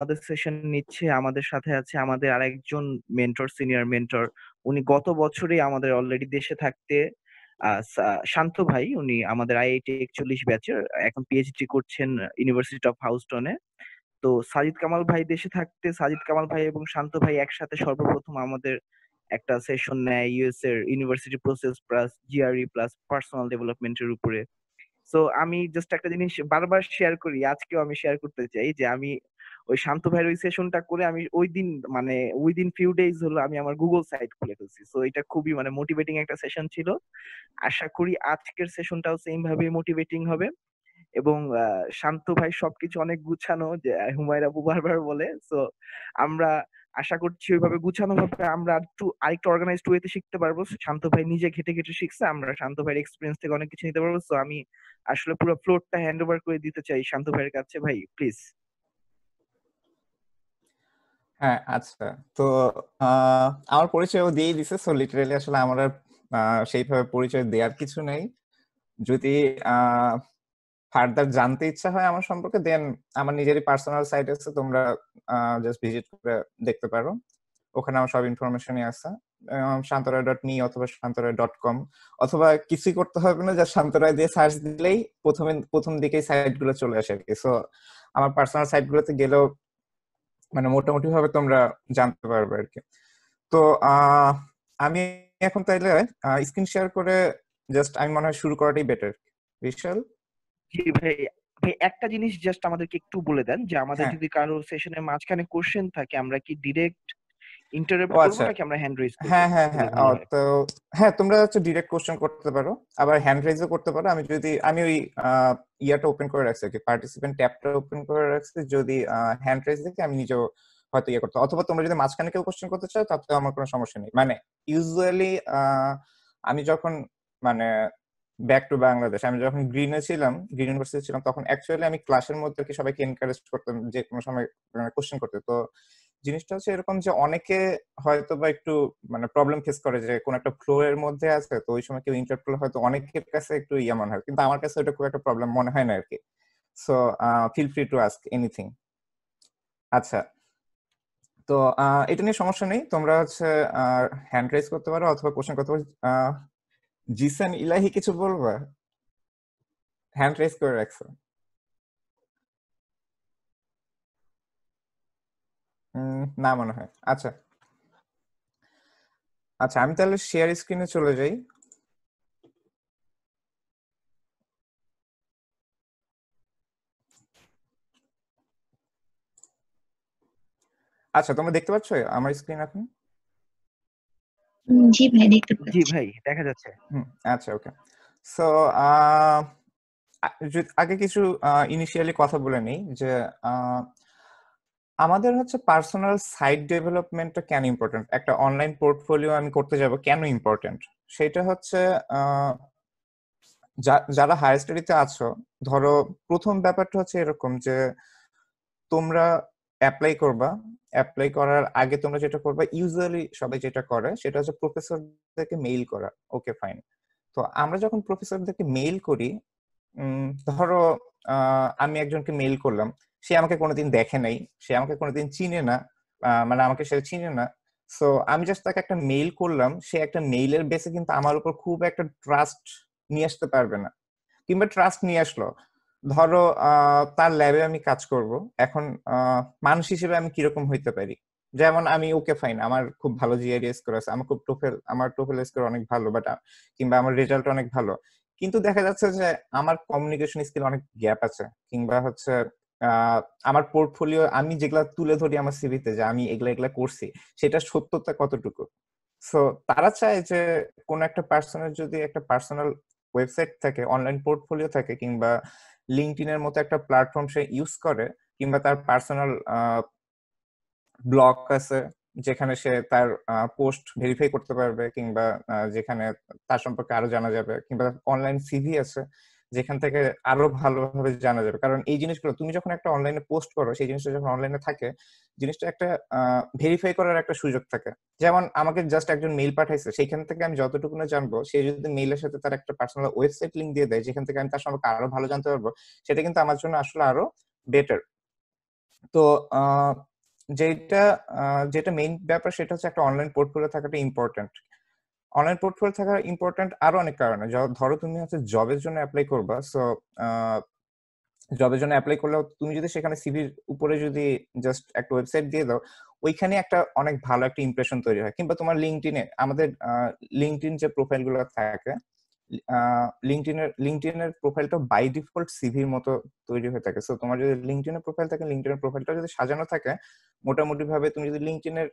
আমাদের সেশন নিচ্ছে, আমাদের সাথে আছে আমাদের আরেকজন মেন্টর সিনিয়র মেন্টর উনি গত বছরই আমাদের অলরেডি দেশে থাকতে শান্ত ভাই, উনি আমাদের আইআইটি একচল্লিশ ব্যাচের এখন পিএইচডি করছেন ইউনিভার্সিটি অফ হাউস্টনে তো সাজিদ কামাল ভাই দেশে থাকতে, সাজিদ কামাল ভাই এবং শান্ত ভাই একসাথে সর্বপ্রথম আমাদের একটা সেশন নেয় ইউএস এর university process plus GRE plus personal ডেভেলপমেন্টের উপরে। সো আমি জাস্ট একটা জিনিস বারবার শেয়ার করি, আজকেও আমি শেয়ার করতে চাই যে আমি ওই শান্ত ভাইয়ের ওই সেশনটা করে আমি ওই দিন মানে উইদিন ফিউ ডেজ হলো আমি আমার গুগল সাইট খুলে ফেলছি। সো এটা খুবই মানে মোটিভেটিং একটা সেশন ছিল। আশা করি আজকের সেশনটাও সেম ভাবে মোটিভেটিং হবে। এবং শান্ত ভাই সবকিছু অনেক গুছানো, যে, হুমায়রা আপু বারবার বলে। সো আমরা আশা করছি ওইভাবে গুছানো ভাবে আমরা একটু আরেকটু অর্গানাইজড ওয়েতে শিখতে পারব। শান্ত ভাই নিজে ঘেটে ঘেটে শিখছে, আমরা শান্ত ভাইয়ের এক্সপিরিয়েন্স থেকে অনেক কিছু নিতে পারব। সো আমি আসলে পুরো ফ্লোরটা হ্যান্ড ওভার করে দিতে চাই শান্ত ভাইয়ের কাছে। ভাই প্লিজ হ্যাঁ আচ্ছা। তো আমার পরিচয়ও দিয়ে দিছে সো লিটারালি আসলে আমার আর সেইভাবে পরিচয় দেওয়ার কিছু নেই। যদি ফার্দার জানতে ইচ্ছা হয় আমার সম্পর্কে দেন আমার নিজেরই পার্সোনাল সাইট আছে, তোমরা জাস্ট ভিজিট করে দেখতে পারো। ওখানে আমার সব ইনফরমেশনই আছে। শান্তরায় ডট মি অথবা শান্তরায় ডট কম অথবা কিছুই করতে হবে না যা শান্তরায় দিয়ে সার্চ দিলেই প্রথমে, প্রথম দিকেই সাইটগুলো চলে আসে আর কি। সো আমার পার্সোনাল সাইট গুলোতে গেলেও মানে মোটামুটি ভাবে তোমরা জানতে পারবে আর কি। তো আমি এখন তাইলে স্ক্রিন শেয়ার করে জাস্ট আমি মনে হয় শুরু করাটাই বেটার বিশাল জি ভাই ভাই একটা জিনিস জাস্ট আমাদেরকে একটু বলে দেন যে আমাদের হ্যাঁ। যদি কারও সেশনের মাঝখানে কোশ্চেন থাকে আমরা কি ডিরেক্ট ইন্টারভিউ করব আচ্ছা। নাকি আমরা হ্যান্ড রেজ হ্যাঁ হ্যাঁ হ্যাঁ। তো হ্যাঁ তোমরা হচ্ছে ডিরেক্ট কোশ্চেন করতে পারো আবার হ্যান্ড রেজও করতে পারো। আমি যদি আমি ওই ইয়াটা ওপেন করে রাখছি কি পার্টিসিপেন্ট ট্যাবটা ওপেন করে রাখছি। যদি হ্যান্ড রেজ দেখে আমি নিজেও হয়তো ইয়ে করতে অথবা তোমরা যদি মাঝখানে কেউ কোশ্চেন করতে চাও তাতে আমার কোনো সমস্যা নেই। মানে ইউজুয়ালি আমি যখন মানে ব্যাক টু বাংলাদেশ আমি যখন গ্রিনে ছিলাম গ্রিন ইউনিভার্সিটি ছিলাম তখন অ্যাকচুয়ালি আমি ক্লাসের মধ্যে কি সবাইকে এনকারেজ করতাম যে কোনো সময় কোশ্চেন মানে করতে। তো জিনিসটা হচ্ছে এরকম যে অনেকে হয়তো বা একটু মানে প্রবলেম ফেস করে যে কোন একটা ফ্লো এর মধ্যে আছে, তো ওই সময় কেউ ইন্টারপ্রেল হয়তো অনেকের কাছে একটু ইয়া মনে হয়। কিন্তু আমার কাছে ওটা খুব একটা প্রবলেম মনে হয় না আর কি so feel free to ask anything আচ্ছা তো এটা নিয়ে সমস্যা নেই। তোমরা হচ্ছে হ্যান্ড রাইজ করতে পারো অথবা কোশ্চেন করতে পারো। জিসান ইলাহি কিছু বলবা? হ্যান্ড রেস করে রাখছো। না মনে হয়। আচ্ছা। আচ্ছা আমি তাহলে শেয়ার স্ক্রিনে চলে যাই। আচ্ছা তোমরা দেখতে পাচ্ছ আমার স্ক্রিন এখন? জি ভাই দেখতে পাচ্ছি। জি ভাই দেখা যাচ্ছে। হুম আচ্ছা ওকে সো আগে কিছু ইনিশিয়ালি কথা বলে নেই যে আমাদের হচ্ছে পার্সোনাল সাইট ডেভেলপমেন্টটা কেন ইম্পর্টেন্ট একটা অনলাইন পোর্টফোলিও আমি করতে যাব কেন ইম্পর্টেন্ট সেটা হচ্ছে যারা হায়ার স্টাডিতে আছো, ধরো প্রথম ব্যাপারটা হচ্ছে এরকম যে, তোমরা অ্যাপ্লাই করবা অ্যাপ্লাই করার আগে তোমরা যেটা করবা ইউজুয়ালি সবাই যেটা করে, সেটা হচ্ছে প্রফেসরদেরকে মেইল করা ওকে ফাইন তো আমরা যখন প্রফেসরদেরকে মেইল করি ধরো আমি একজনকে মেইল করলাম সে আমাকে কোনোদিন দেখে নাই, সে আমাকে কোনোদিন চিনে না মানে আমাকে সে চিনে না। সো আমি জাস্ট তাকে একটা মেইল করলাম, সে একটা মেইলের বেসে কিন্তু আমার উপর খুব একটা ট্রাস্ট নিয়ে আসতে পারবে না। কিংবা ট্রাস্ট নিয়ে আসলো। ধরো তার ল্যাবে আমি কাজ করব, এখন মানুষ হিসেবে আমি কীরকম হইতে পারি? যেমন আমি ওকে ফাইন আমার খুব ভালো জিআরই স্কোর আছে, আমার খুব টোফেল আমার টোফেল স্কোর অনেক ভালো বাট কিংবা আমার রেজাল্ট অনেক ভালো। কিন্তু দেখা যাচ্ছে যে আমার কমিউনিকেশন স্কিল অনেক গ্যাপ আছে, কিংবা হচ্ছে আমার পোর্টফোলিও আমি যেগুলা তুলে ধরি আমার সিভিতে যে আমি এগুলা এগুলা করছি সেটা সত্যতা কতটুকু? সো তারা চায় যে কোন একটা পার্সনের যদি একটা পার্সোনাল ওয়েবসাইট থাকে অনলাইন পোর্টফোলিও থাকে, কিংবা লিঙ্কডিনের মতো একটা প্ল্যাটফর্ম সে ইউজ করে, কিংবা তার পার্সোনাল ব্লগ আছে, যেখানে সে তার পোস্ট ভেরিফাই করতে পারবে, কিংবা যেখানে তার সম্পর্কে আরও জানা যাবে, কিংবা অনলাইন সিভি আছে যেখান থেকে আরও ভালোভাবে জানা যাবে। কারণ এই জিনিসগুলো, তুমি যখন একটা অনলাইনে পোস্ট করো, সেই জিনিসটা যখন অনলাইনে থাকে, জিনিসটা একটা ভেরিফাই করার একটা সুযোগ থাকে। যেমন আমাকে জাস্ট একজন মেইল পাঠাইছে, সেইখান থেকে আমি যতটুকু জানব, সে যদি মেইলের সাথে তার একটা পার্সোনাল ওয়েবসাইট লিঙ্ক দিয়ে দেয়, যেখান থেকে আমি তার সম্পর্কে আরও ভালো জানতে পারব, সেটা কিন্তু আমার জন্য আসলে আরও বেটার তো যেটা যেটা মেইন ব্যাপার সেটা হচ্ছে একটা অনলাইন পোর্টফোলিও থাকাটা ইম্পর্টেন্ট অনলাইন পোর্টফোলিও থাকা ইম্পর্টেন্ট আরও অনেক কারণে ধরো তুমি হচ্ছে জবের জন্য অ্যাপ্লাই করবা সো জবের জন্য অ্যাপ্লাই করলেও তুমি যদি সেখানে সিভির উপরে যদি জাস্ট একটা ওয়েবসাইট দিয়ে দাও, ওইখানে একটা অনেক ভালো একটা ইমপ্রেশন তৈরি হয়। কিংবা তোমার লিঙ্কডিনে আমাদের লিঙ্কডিন যে প্রোফাইলগুলো থাকে লিঙ্কডিনের লিঙ্কডিনের প্রোফাইলটা বাই ডিফল্ট সিভির মতো তৈরি হয়ে থাকে। সো তোমার যদি লিঙ্কডিনের প্রোফাইল থাকে লিঙ্কডিনের প্রোফাইলটা যদি সাজানো থাকে মোটামুটি ভাবে তুমি যদি লিঙ্কডিনের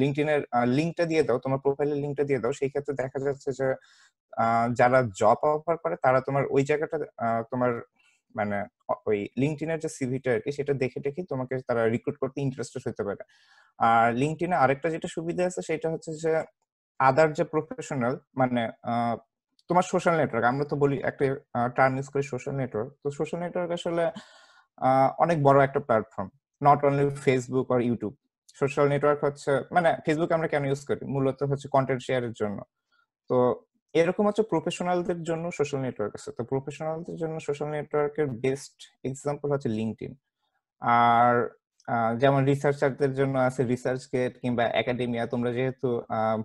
লিঙ্কডিনের লিঙ্কটা দিয়ে দাও, তোমার প্রোফাইলের লিঙ্কটা দিয়ে দাও। সেই ক্ষেত্রে দেখা যাচ্ছে যে যারা জব অফার করে, তারা তোমার ওই জায়গাটা তোমার মানে ওই লিঙ্কডিনের যে সিভিটা আর কি, সেটা দেখে দেখে তোমাকে তারা রিক্রুট করতে ইন্টারেস্টেড হতে পারে। আর লিঙ্কডিনে আরেকটা যেটা সুবিধা আছে, সেটা হচ্ছে যে আদার যে প্রফেশনাল মানে তোমার সোশ্যাল নেটওয়ার্ক আমরা তো বলি একটা টার্ম ইউজ করি সোশ্যাল নেটওয়ার্ক তো সোশ্যাল নেটওয়ার্ক আসলে অনেক বড় একটা প্ল্যাটফর্ম নট অনলি ফেসবুক আর ইউটিউব সোশ্যাল নেটওয়ার্ক হচ্ছে মানে ফেসবুক আমরা কেন ইউজ করি? মূলত হচ্ছে কন্টেন্ট শেয়ারের জন্য। তো এরকম হচ্ছে প্রফেশনালদের জন্য সোশ্যাল নেটওয়ার্ক আছে। তো প্রফেশনালদের জন্য সোশ্যাল নেটওয়ার্কের বেস্ট এক্সাম্পল হচ্ছে লিঙ্কডিন আর যেমন রিসার্চারদের জন্য আছে রিসার্চ গেট কিংবা একাডেমিয়া তোমরা যেহেতু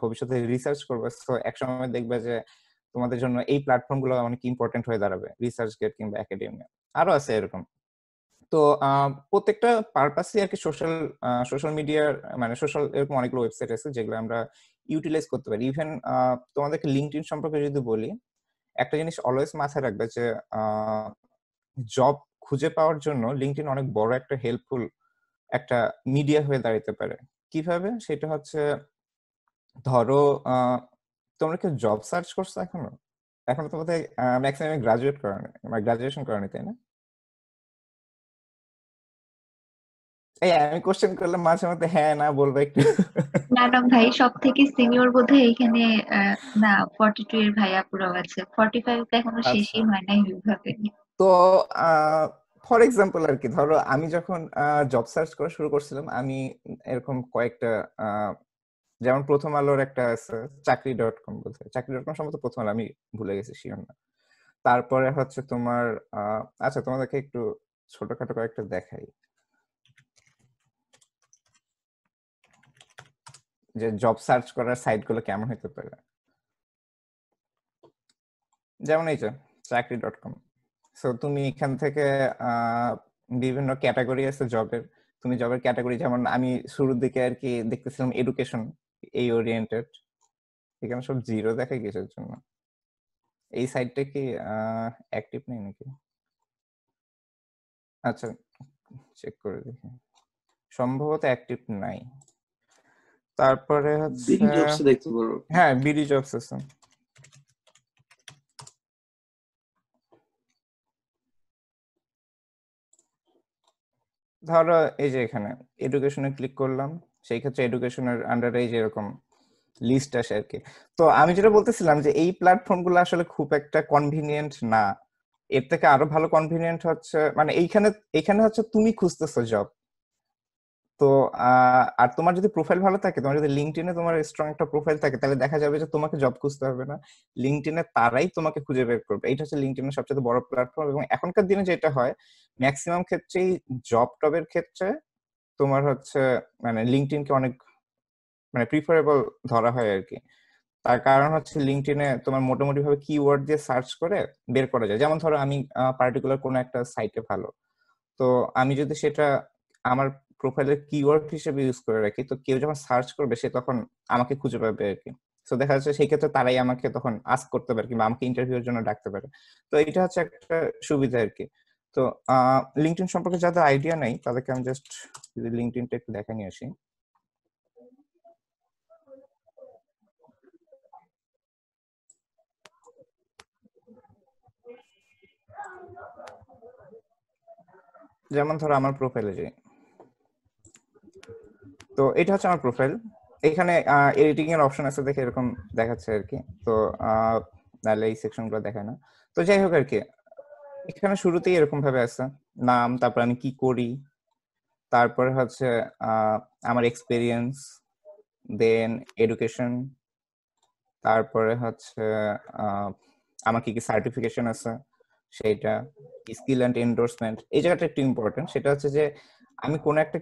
ভবিষ্যতে রিসার্চ করবে তো একসময় দেখবে যে তোমাদের জন্য এই প্ল্যাটফর্মগুলো অনেক ইম্পর্টেন্ট হয়ে দাঁড়াবে রিসার্চ গেট কিংবা একাডেমিয়া আরও আছে এরকম। তো প্রত্যেকটা পারপাসই আর কি সোশ্যাল সোশ্যাল মিডিয়ার মানে সোশ্যাল এরকম অনেকগুলো ওয়েবসাইট আছে যেগুলো আমরা ইউটিলাইজ করতে পারি। ইভেন তোমাদেরকে লিঙ্কড ইন সম্পর্কে যদি বলি, একটা জিনিস অলওয়েজ মাথায় রাখবে যে জব খুঁজে পাওয়ার জন্য লিঙ্কড ইন অনেক বড় একটা হেল্পফুল একটা মিডিয়া হয়ে দাঁড়াতে পারে। কীভাবে? সেটা হচ্ছে, ধরো তোমরা কি জব সার্চ করছ এখনও? এখন তোমাদের ম্যাক্সিমাম গ্রাজুয়েট করেনি গ্রাজুয়েশন করেনি তাই না? এই আমি কোশ্চেন করলে মাঝে মধ্যে হ্যাঁ না বলবে একটু। না না ভাই সব থেকে সিনিয়র বোধহয় এখানে না ফর্টি টু এর ভাই আপুরাও আছে। ফর্টি ফাইভ তো এখনও আচ্ছা। শেষই হয় নাই বিভাগে। তো ফর এক্সাম্পল আর কি ধরো আমি যখন জব সার্চ করা শুরু করছিলাম আমি এরকম কয়েকটা যেমন প্রথম আলোর একটা আছে চাকরি ডট কম বলতে চাকরি ডট কম সম্ভবত প্রথম আলো আমি ভুলে গেছি শিওর না। তারপরে হচ্ছে তোমার আচ্ছা তোমাদেরকে একটু ছোটখাটো কয়েকটা দেখাই। যে জব সার্চ করার সাইটগুলো কেমন হতে পারে? যেমন এই যে, চাকরি ডট কম সো তুমি এখান থেকে বিভিন্ন ক্যাটাগরি আছে জবের তুমি জবের ক্যাটাগরি যেমন আমি শুরুর দিকে আর কি দেখতেছিলাম এডুকেশন এই ওরিয়েন্টেড এখানে সব জিরো দেখা কিসের জন্য। এই সাইটটা কি অ্যাক্টিভ নেই নাকি? আচ্ছা চেক করে দেখি। সম্ভবত অ্যাক্টিভ নাই। তারপরে হচ্ছে হ্যাঁ বিডি জবস আছে ধরো এই যে এখানে এডুকেশনে ক্লিক করলাম সেই ক্ষেত্রে এডুকেশনের আন্ডারে এই যে এরকম লিস্ট আসে আর কি তো আমি যেটা বলতেছিলাম যে এই প্ল্যাটফর্মগুলো আসলে খুব একটা কনভিনিয়েন্ট না। এর থেকে আরও ভালো কনভিনিয়েন্ট হচ্ছে মানে এইখানে এখানে হচ্ছে তুমি খুঁজতেছো জব তো আর তোমার যদি প্রোফাইল ভালো থাকে, তোমার যদি লিঙ্কডিনে তোমার স্ট্রং একটা প্রোফাইল থাকে, তাহলে দেখা যাবে যে তোমাকে জব খুঁজতে হবে না। লিঙ্কডিনে তারাই তোমাকে খুঁজে বের করবে। এইটা হচ্ছে লিঙ্কডিনের সবচেয়ে বড় প্ল্যাটফর্ম এবং এখনকার দিনে যেটা হয় ম্যাক্সিমাম ক্ষেত্রেই জব টবের ক্ষেত্রে তোমার হচ্ছে মানে লিঙ্কডিনকে অনেক মানে প্রিফারেবল ধরা হয় আর কি তার কারণ হচ্ছে লিঙ্কডিনে তোমার মোটামুটি ভাবে কিওয়ার্ড দিয়ে সার্চ করে বের করা যায়। যেমন ধরো আমি পার্টিকুলার কোনো একটা সাইটে ভালো। তো আমি যদি সেটা আমার প্রোফাইলের কিওয়ার্ড হিসেবে ইউজ করে রাখি। তো কেউ যখন সার্চ করবে, সে তখন আমাকে খুঁজে পাবে আর কি তো দেখা যাচ্ছে সেই ক্ষেত্রে তারাই আমাকে তখন আস্ক করতে পারে কিংবা আমাকে ইন্টারভিউর জন্য ডাকতে পারে। তো এটা হচ্ছে একটা সুবিধা আর কি তো লিঙ্কডিন সম্পর্কে যাদের আইডিয়া নেই, তাদেরকে আমি জাস্ট যদি লিঙ্কডিনটা একটু দেখা নিয়ে আসি। যেমন ধরো আমার প্রোফাইলে যাই। তো এটা হচ্ছে আমার প্রোফাইল এখানে এডিটিং এর অপশন আছে দেখে এরকম দেখাচ্ছে আর কি। তো তাহলে এই সেকশনগুলো দেখায় না। তো যাই হোক আর কি, এখানে শুরুতেই এরকম ভাবে আছে। নাম, তারপর আমি কি করি, তারপরে হচ্ছে আমার এক্সপিরিয়েন্স দেন এডুকেশন তারপরে হচ্ছে আমার কি কি সার্টিফিকেশন আছে সেইটা স্কিল অ্যান্ড এন্ডোর্সমেন্ট এই জায়গাটা একটু ইম্পর্টেন্ট সেটা হচ্ছে যে আমি কোন একটা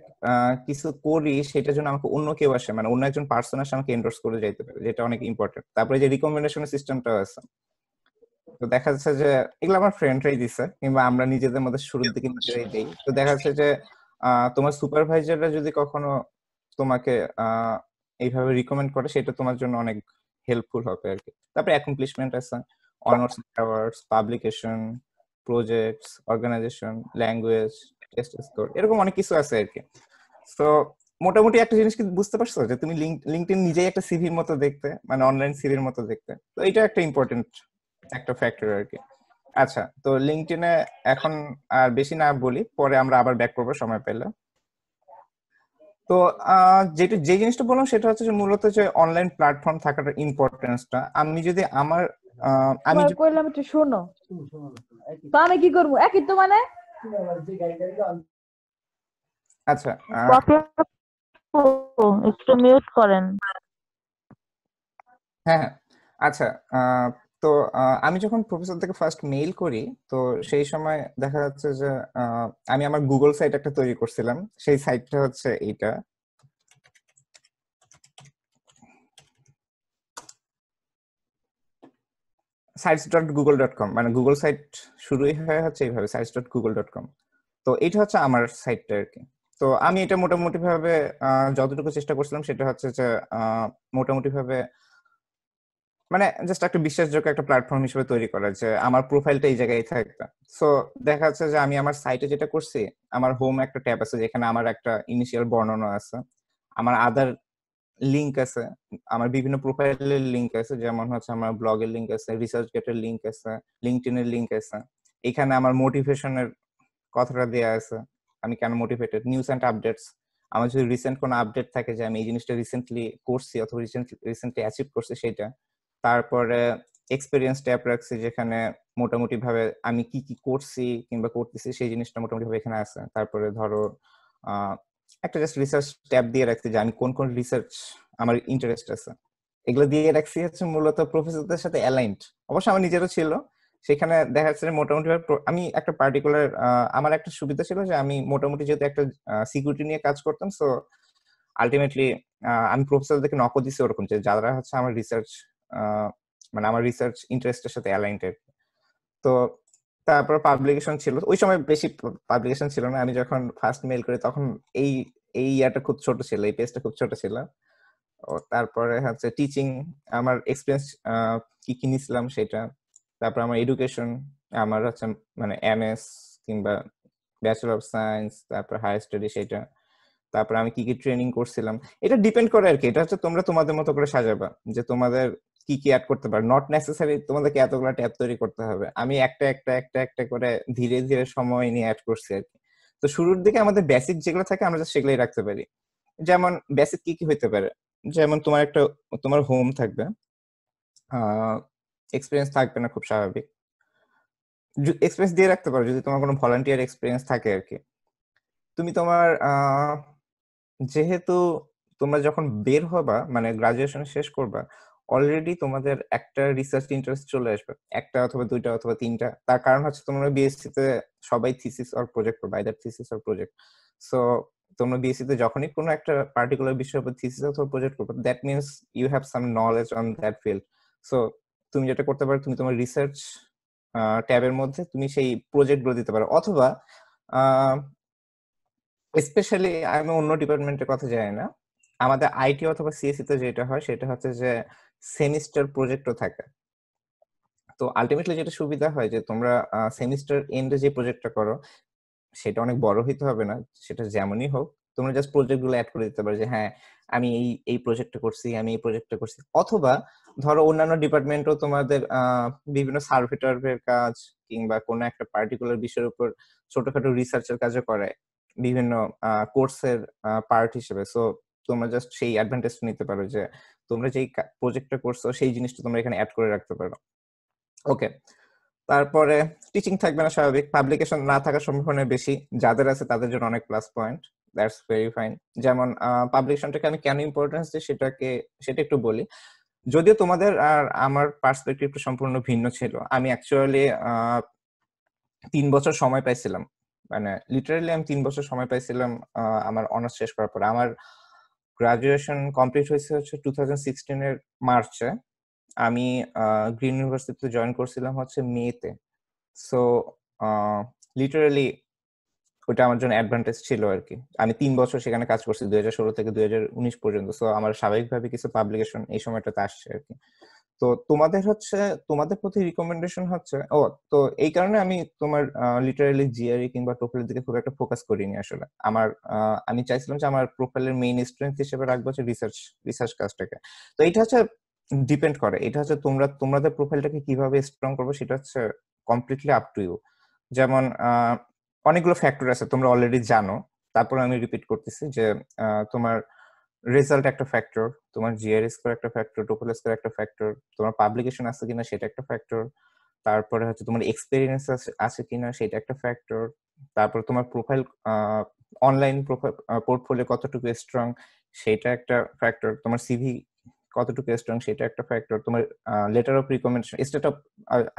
কিছু করি সেটার জন্য আমাকে অন্য কেউ আসে মানে অন্য একজন পার্সন আসে আমাকে এন্ডোর্স করে যাইতে পারে যেটা অনেক ইম্পর্টেন্ট তারপরে যে রিকমেন্ডেশনের সিস্টেমটাও আছে। তো দেখা যাচ্ছে যে এগুলো আমার ফ্রেন্ডরাই দিছে কিংবা আমরা নিজেদের মধ্যে শুরুর দিকে নিজেরাই দেই। তো দেখা যাচ্ছে যে তোমার সুপারভাইজাররা যদি কখনো তোমাকে এইভাবে রিকমেন্ড করে সেটা তোমার জন্য অনেক হেল্পফুল হবে আর কি। তারপরে অ্যাকমপ্লিশমেন্ট আছে। Honours awards publication projects organisation language test score এরকম অনেক কিছু আছে আর কি তো মোটামুটি একটা জিনিস কি বুঝতে পারছ? যে তুমি লিঙ্কডইন নিজেই একটা সিভির মতো দেখতে মানে অনলাইন সিভির মতো দেখতে। তো এটা একটা ইম্পর্টেন্ট একটা ফ্যাক্টর আর কি আচ্ছা তো লিঙ্কডইনে এখন আর বেশি না বলি পরে আমরা আবার ব্যাক করব সময় পেলে। তো যেটা যে জিনিসটা বললাম সেটা হচ্ছে যে মূলত যে অনলাইন প্ল্যাটফর্ম থাকার ইম্পর্টেন্সটা আমি যদি আমার আমি কইলাম একটু শোনো। তো আমি কি করব? একই তো মানে? আচ্ছা একটু মিউট করেন। হ্যাঁ আচ্ছা তো আমি যখন প্রফেসর থেকে ফার্স্ট মেইল করি তো সেই সময় দেখা যাচ্ছে যে আমি আমার গুগল সাইট একটা তৈরি করছিলাম। সেই সাইটটা হচ্ছে এইটা। Sites dot Google dot com মানে গুগল সাইট শুরুই হয় হচ্ছে এইভাবে sites dot Google dot com তো এটা হচ্ছে আমার সাইটটা আর কি। তো আমি এটা মোটামুটি ভাবে যতটুকু চেষ্টা করছিলাম সেটা হচ্ছে যে মোটামুটি ভাবে মানে জাস্ট একটা বিশ্বাসযোগ্য একটা প্ল্যাটফর্ম হিসেবে তৈরি করা যে আমার প্রোফাইলটা এই জায়গায় থাকবে। সো দেখা যাচ্ছে যে আমি আমার সাইটে যেটা করছি, আমার হোম একটা ট্যাব আছে যেখানে আমার একটা ইনিশিয়াল বর্ণনা আছে, আমার আদার লিংক আছে। আমার বিভিন্ন প্রোফাইলের লিংক আছে, যেমন হচ্ছে আমার ব্লগের লিংক আছে রিসার্চ গেটের লিংক আছে লিঙ্কডইনের লিংক আছে। এখানে আমার মোটিভেশনের কথাটা দেয়া আছে, আমি কেন মোটিভেটেড নিউজ অ্যান্ড আপডেটস আমার যদি রিসেন্ট কোনো আপডেট থাকে যে আমি এই জিনিসটা রিসেন্টলি করছি অথবা রিসেন্টলি অ্যাচিভ করছি সেটা, তারপরে এক্সপিরিয়েন্স ট্যাপ রাখছি যেখানে মোটামুটি ভাবে আমি কি কি করছি কিংবা করতেছি সেই জিনিসটা মোটামুটি ভাবে এখানে আছে। তারপরে ধরো একটা জাস্ট রিসার্চ ট্যাব দিয়ে রাখছি যে আমি কোন কোন রিসার্চ আমার ইন্টারেস্ট আছে। এগুলো দিয়ে রাখছি হচ্ছে মূলত প্রফেসরদের সাথে অ্যালাইন্ড অবশ্য আমার নিজেরও ছিল। সেখানে দেখা যাচ্ছে মোটামুটি আমি একটা পার্টিকুলার আমার একটা সুবিধা ছিল যে আমি মোটামুটি যেহেতু একটা সিকিউরিটি নিয়ে কাজ করতাম সো আলটিমেটলি আমি প্রফেসরদেরকে নকও দিছি ওরকম যে যারা হচ্ছে আমার রিসার্চ মানে আমার রিসার্চ ইন্টারেস্টের সাথে অ্যালাইন্টেড তো তারপর পাবলিকেশন ছিল। ওই সময় বেশি পাবলিকেশন ছিল না। আমি যখন ফার্স্ট মেল করি তখন এই এই ইয়াটা খুব ছোট ছিল, এই পেজটা খুব ছোট ছিল। তারপরে হচ্ছে টিচিং আমার এক্সপিরিয়েন্স কি কি নিছিলাম সেটা। তারপর আমার এডুকেশন আমার হচ্ছে মানে এমএস কিংবা ব্যাচেলর অফ সায়েন্স তারপর হায়ার স্টাডি সেটা। তারপর আমি কি কি ট্রেনিং করছিলাম। এটা ডিপেন্ড করে আর কি। এটা হচ্ছে তোমরা তোমাদের মতো করে সাজাবা। যে তোমাদের কি কি অ্যাড করতে পারো? নট নেসেসারি তোমাদেরকে এতগুলো ট্যাব তৈরি করতে হবে। আমি একটা একটা একটা একটা করে ধীরে ধীরে সময় নিয়ে অ্যাড করছি আর কি। তো শুরুর দিকে আমাদের বেসিক যেগুলো থাকে আমরা সেগুলোই রাখতে পারি। যেমন বেসিক কি কি হইতে পারে? যেমন তোমার একটা, তোমার হোম থাকবে। এক্সপিরিয়েন্স থাকবে না খুব স্বাভাবিক। এক্সপিরিয়েন্স দিয়ে রাখতে পারো যদি তোমার কোনো ভলান্টিয়ার এক্সপিরিয়েন্স থাকে আর কি। তুমি তোমার যেহেতু তোমরা যখন বের হবা মানে গ্রাজুয়েশন শেষ করবা অলরেডি তোমাদের একটা রিসার্চ ইন্টারেস্ট চলে আসবে। একটা অথবা দুইটা অথবা তিনটা। তার কারণ হচ্ছে তোমরা বিএসসি তে সবাই থিসিস অর প্রজেক্ট করবে either thesis or project so তোমরা বিএসসি তে যখনই কোনো একটা পার্টিকুলার বিষয়ের উপর থিসিস অথবা প্রজেক্ট করবে that means you have some knowledge on that field so তুমি যেটা করতে পারো, তুমি তোমার রিসার্চ ট্যাবের মধ্যে তুমি সেই প্রজেক্টগুলো দিতে পারো। অথবা স্পেশালি আমি অন্য ডিপার্টমেন্টের কথা জানি না। আমাদের আইটি অথবা সিএসসি তে যেটা হয়, সেটা হচ্ছে যে সেমিস্টার প্রজেক্টও থাকে। তো আলটিমেটলি যেটা সুবিধা হয় যে তোমরা সেমিস্টার এন্ডে যে প্রজেক্টটা করো, সেটা অনেক বড় হইতে হবে না, সেটা যেমনই হোক, তোমরা জাস্ট প্রজেক্টগুলো অ্যাড করে দিতে পারো যে হ্যাঁ আমি এই এই প্রজেক্টটা করছি, আমি এই প্রজেক্টটা করছি। অথবা ধরো অন্যান্য ডিপার্টমেন্টও তোমাদের বিভিন্ন সার্ভে টার্ভের কাজ, কিংবা কোনো একটা পার্টিকুলার বিষয়ের উপর ছোটখাটো রিসার্চের কাজও করে, বিভিন্ন কোর্সের পার্ট হিসেবে। সো তোমরা জাস্ট সেই অ্যাডভান্টেজটা নিতে পারো যে তোমরা যেই প্রজেক্টটা করছ, সেই জিনিসটা তোমরা এখানে অ্যাড করে রাখতে পারো। ওকে তারপরে টিচিং থাকবে না স্বাভাবিক। পাবলিকেশন না থাকার সম্ভাবনা বেশি। যাদের আছে তাদের জন্য অনেক plus point that's very fine যেমন পাবলিকেশনটাকে আমি কেন ইম্পর্টেন্স দিই সেটাকে, সেটা একটু বলি। যদিও তোমাদের আর আমার পার্সপেক্টিভ একটু সম্পূর্ণ ভিন্ন ছিল। আমি অ্যাকচুয়ালি তিন বছর সময় পাইছিলাম। মানে লিটারালি আমি তিন বছর সময় পাইছিলাম আমার অনার্স শেষ করার পরে। আমার গ্রাজুয়েশন কমপ্লিট হয়েছে হচ্ছে টু থাউজেন্ড সিক্সটিনের মার্চে আমি গ্রিন ইউনিভার্সিটিতে জয়েন করছিলাম হচ্ছে মেতে সো লিটারালি ওটা আমার জন্য অ্যাডভান্টেজ ছিল আর কি। আমি তিন বছর সেখানে কাজ করছি, দুই হাজার ষোলো থেকে দুই হাজার উনিশ পর্যন্ত। সো আমার স্বাভাবিকভাবে কিছু পাবলিকেশন এই সময়টাতে আসছে আর কি। তো তোমাদের হচ্ছে তোমাদের প্রতি রিকমেন্ডেশন হচ্ছে ও তো এই কারণে আমি তোমার লিটারালি জিআরই কিংবা টোফেলের দিকে খুব একটা ফোকাস করিনি আসলে। আমার আমি চাইছিলাম যে আমার প্রোফাইলের মেইন স্ট্রেংথ হিসেবে রাখব হচ্ছে রিসার্চ রিসার্চ কাজটাকে। তো এটা হচ্ছে ডিপেন্ড করে। এটা হচ্ছে তোমরা তোমাদের প্রোফাইলটাকে কীভাবে স্ট্রং করবে সেটা হচ্ছে কমপ্লিটলি আপ টু ইউ যেমন অনেকগুলো ফ্যাক্টর আছে তোমরা অলরেডি জানো। তারপর আমি রিপিট করতেছি যে তোমার আহ, রেজাল্ট একটা ফ্যাক্টর তোমার জিআর স্কোর একটা ফ্যাক্টর টোফেল স্কোর একটা ফ্যাক্টর তোমার পাবলিকেশন আছে কিনা সেটা একটা ফ্যাক্টর তারপরে হচ্ছে তোমার এক্সপিরিয়েন্স আছে কিনা সেটা একটা ফ্যাক্টর তারপর তোমার প্রোফাইল অনলাইন পোর্টফোলিও কতটুকু স্ট্রং সেটা একটা ফ্যাক্টর তোমার সিভি কতটুকু স্ট্রং সেটা একটা ফ্যাক্টর তোমার letter of recommendation state of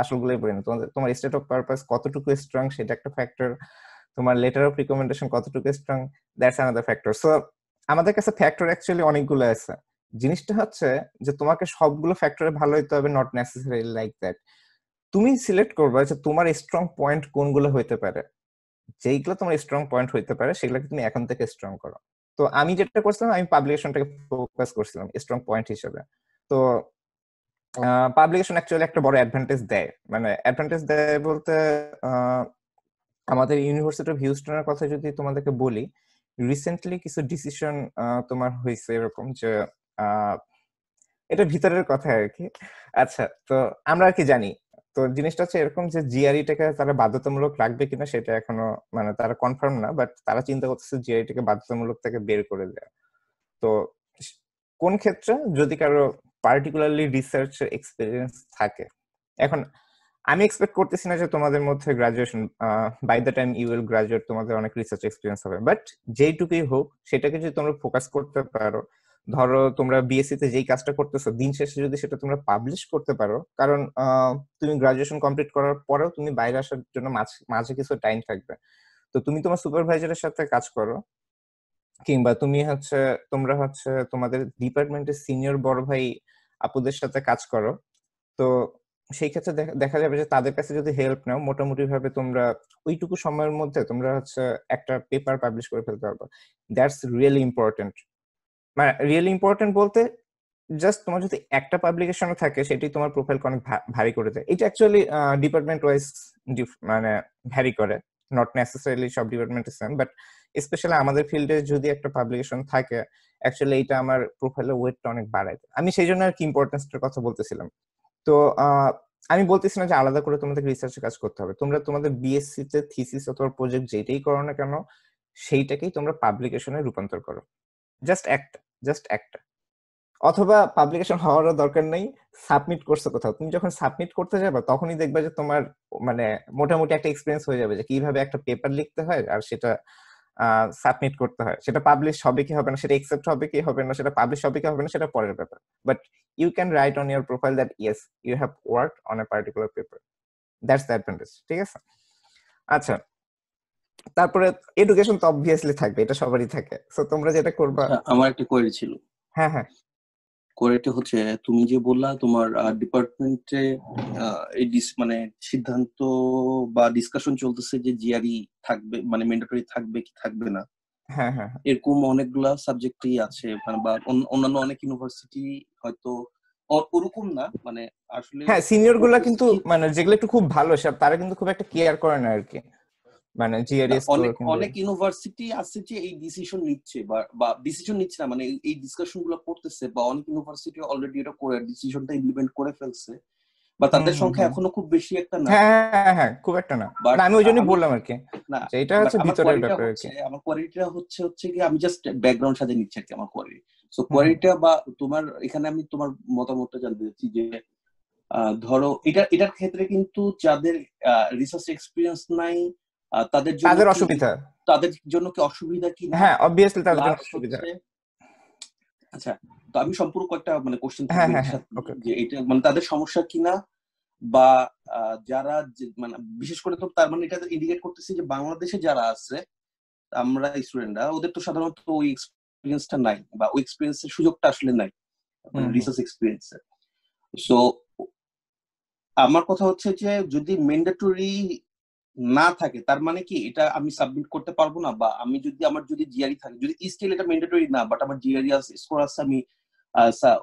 আসলগুলোই বলি না তোমাদের তোমার স্টেট অফ পারপাস কতটুকু স্ট্রং সেটা একটা ফ্যাক্টর তোমার লেটার অফ রিকমেন্ডেশন কতটুকু strong that's another factor so আমাদের কাছে ফ্যাক্টর অ্যাকচুয়ালি অনেকগুলো আছে। জিনিসটা হচ্ছে যে, তোমাকে সবগুলো ফ্যাক্টরে ভালো হইতে হবে নট নেসেসারি লাইক দ্যাট তুমি সিলেক্ট করবে যে, তোমার স্ট্রং পয়েন্ট কোনগুলো হইতে পারে। যেইগুলো তোমার স্ট্রং পয়েন্ট হইতে পারে, সেগুলোকে তুমি এখন থেকে স্ট্রং করো। তো আমি যেটা করছিলাম, আমি পাবলিকেশনটাকে ফোকাস করছিলাম স্ট্রং পয়েন্ট হিসেবে। তো পাবলিকেশন অ্যাকচুয়ালি একটা বড় অ্যাডভান্টেজ দেয়। মানে অ্যাডভান্টেজ দেয় বলতে আমাদের ইউনিভার্সিটি অফ হিউস্টনের কথা যদি তোমাদেরকে বলি রিসেন্টলি কিছু ডিসিশন তোমার হয়েছে এরকম যে এটা ভিতরের কথা আর কি আচ্ছা তো আমরা আর কি জানি। তো জিনিসটা হচ্ছে এরকম যে জিআরইটাকে তারা বাধ্যতামূলক রাখবে কিনা সেটা এখনও মানে তারা কনফার্ম না বাট তারা চিন্তা করতেছে জিআরইটাকে বাধ্যতামূলক থেকে বের করে দেয়া। তো কোন ক্ষেত্রে? যদি কারও পার্টিকুলারলি রিসার্চ এক্সপিরিয়েন্স থাকে। এখন আমি এক্সপেক্ট করতেছি না যে তোমাদের মধ্যে graduation by the time you will graduate তোমাদের অনেক রিসার্চ এক্সপিরিয়েন্স হবে। বাট যেইটুকুই হোক, সেটাকে যদি তোমরা ফোকাস করতে পারো, ধরো তোমরা বিএসসি তে যেই কাজটা করতেছো, দিন শেষে যদি সেটা তোমরা পাবলিশ করতে পারো, কারণ তুমি গ্রাজুয়েশন কমপ্লিট করার পরেও তুমি বাইরে আসার জন্য মাঝে কিছু টাইম থাকবে। তো তুমি তোমার সুপারভাইজারের সাথে কাজ করো, কিংবা তুমি হচ্ছে, তোমরা হচ্ছে তোমাদের ডিপার্টমেন্টের সিনিয়র বড় ভাই আপুদের সাথে কাজ করো। তো সেই ক্ষেত্রে দেখা- যাবে যে তাদের কাছে যদি হেল্প নাও মোটামুটি ভাবে তোমরা ওইটুকু সময়ের মধ্যে তোমরা হচ্ছে একটা পেপার পাবলিশ করে ফেলতে পারবে। দ্যাটস রিয়েলি ইম্পর্টেন্ট মানে রিয়েলি ইম্পর্টেন্ট বলতে জাস্ট তোমার যদি একটা পাবলিকেশন থাকে, সেটি তোমার প্রোফাইলকে অনেক ভারী করে দেয়। এটা অ্যাকচুয়ালি ডিপার্টমেন্ট ওয়াইজ মানে ভ্যারি করে। নট নেসেসারিলি সব ডিপার্টমেন্টের সেম বাট স্পেশালি আমাদের ফিল্ডে যদি একটা পাবলিকেশন থাকে অ্যাকচুয়ালি এটা আমার প্রোফাইলের ওয়েটটা অনেক বাড়ায় আমি সেই জন্য আর কি ইম্পর্টেন্সটার কথা বলতেছিলাম। তো আমি বলতেছি না যে আলাদা করে তোমাদের রিসার্চে কাজ করতে হবে। তোমরা তোমাদের বিএসসি তে থিসিস অথবা প্রজেক্ট যেটাই করো না কেন, সেইটাকেই তোমরা পাবলিকেশনে রূপান্তর করো। জাস্ট একটা জাস্ট একটা। অথবা পাবলিকেশন হওয়ারও দরকার নেই সাবমিট করছ কোথাও। তুমি যখন সাবমিট করতে যাবে, তখনই দেখবে যে তোমার মানে মোটামুটি একটা এক্সপিরিয়েন্স হয়ে যাবে যে কীভাবে একটা পেপার লিখতে হয় আর সেটা সাবমিট করতে হয়। সেটা পাবলিশ হবে কি হবে না সেটা একসেপ্ট হবে কি হবে না সেটা পাবলিশ হবে কি হবে না সেটা পরের ব্যাপার। But you can write on your profile that yes you have work on a particular paper that's the advantage ঠিক আছে? আচ্ছা তারপরে এডুকেশন তো অবভিয়াসলি থাকবে এটা সবারই থাকে। সো তোমরা যেটা করবা আচ্ছা, আমার একটা কোয়েরি ছিল। হ্যাঁ হ্যাঁ। কোয়েরিটা হচ্ছে তুমি যে বললা তোমার ডিপার্টমেন্টে এই মানে সিদ্ধান্ত বা ডিসকাশন চলতেছে যে জিআরই থাকবে মানে ম্যান্ডেটরি থাকবে কি থাকবে না হ্যাঁ হ্যাঁ হ্যাঁ। এরকম অনেকগুলা সাবজেক্টই আছে মানে বা অন্য- অন্যান্য অনেক ইউনিভার্সিটি হয়তো ওরকম না মানে আসলে হ্যাঁ সিনিয়রগুলা কিন্তু মানে যেগুলো একটু খুব ভালো সব তারা কিন্তু খুব একটা কেয়ার করে না আর কি মানে জিআরএস অনেক অনেক ইউনিভার্সিটি আছে যে এই ডিসিশন নিচ্ছে বা ডিসিশন নিচ্ছে না মানে এই- ডিসকাশনগুলো করতেছে বা অনেক ইউনিভার্সিটি অলরেডি এটা করে ডিসিশনটা ইমপ্লিমেন্ট করে ফেলছে বা তাদের সংখ্যা এখনও খুব বেশি একটা না। হ্যাঁ হ্যাঁ, হ্যাঁ খুব একটা না। না আমি ওই জন্যই বললাম আর কি না এটা হচ্ছে ভিতরের ব্যাপার আর কি। আমার কোয়ারিটা হচ্ছে হচ্ছে কি আমি জাস্ট ব্যাকগ্রাউন্ড সাথে নিচ্ছি আর কি আমার কোয়ারি সো। কোয়ারিটা বা তোমার এখানে আমি তোমার মতামতটা জানতে চাচ্ছি যে ধরো এটা এটার ক্ষেত্রে কিন্তু যাদের রিসার্চ এক্সপিরিয়েন্স নাই তাদের জন্য তাদের অসুবিধা। তাদের জন্য কি অসুবিধা কি? হ্যাঁ অবভিয়াসলি তাদের অসুবিধা। আচ্ছা তো আমি সম্পূর্ণ কয়েকটা মানে কোশ্চেন হ্যাঁ, হ্যাঁ, হ্যাঁ, যে এটা মানে তাদের সমস্যা কিনা? বা যারা মানে বিশেষ করে তো তার মানে এটা ইন্ডিকেট করতেছে যে বাংলাদেশে যারা আছে আমরা স্টুডেন্টরা ওদের তো সাধারণত ওই এক্সপিরিয়েন্সটা নাই বা ওই এক্সপিরিয়েন্সের সুযোগটা আসলে নাই। রিসার্চ এক্সপিরিয়েন্সের সো আমার কথা হচ্ছে যে যদি ম্যান্ডেটরি না থাকে তার মানে কি? এটা আমি সাবমিট করতে পারব না বা আমি যদি আমার যদি জিআরই থাকে যদি স্টিল এটা ম্যান্ডেটরি না বাট আমার জিআরই স্কোর আছে আমি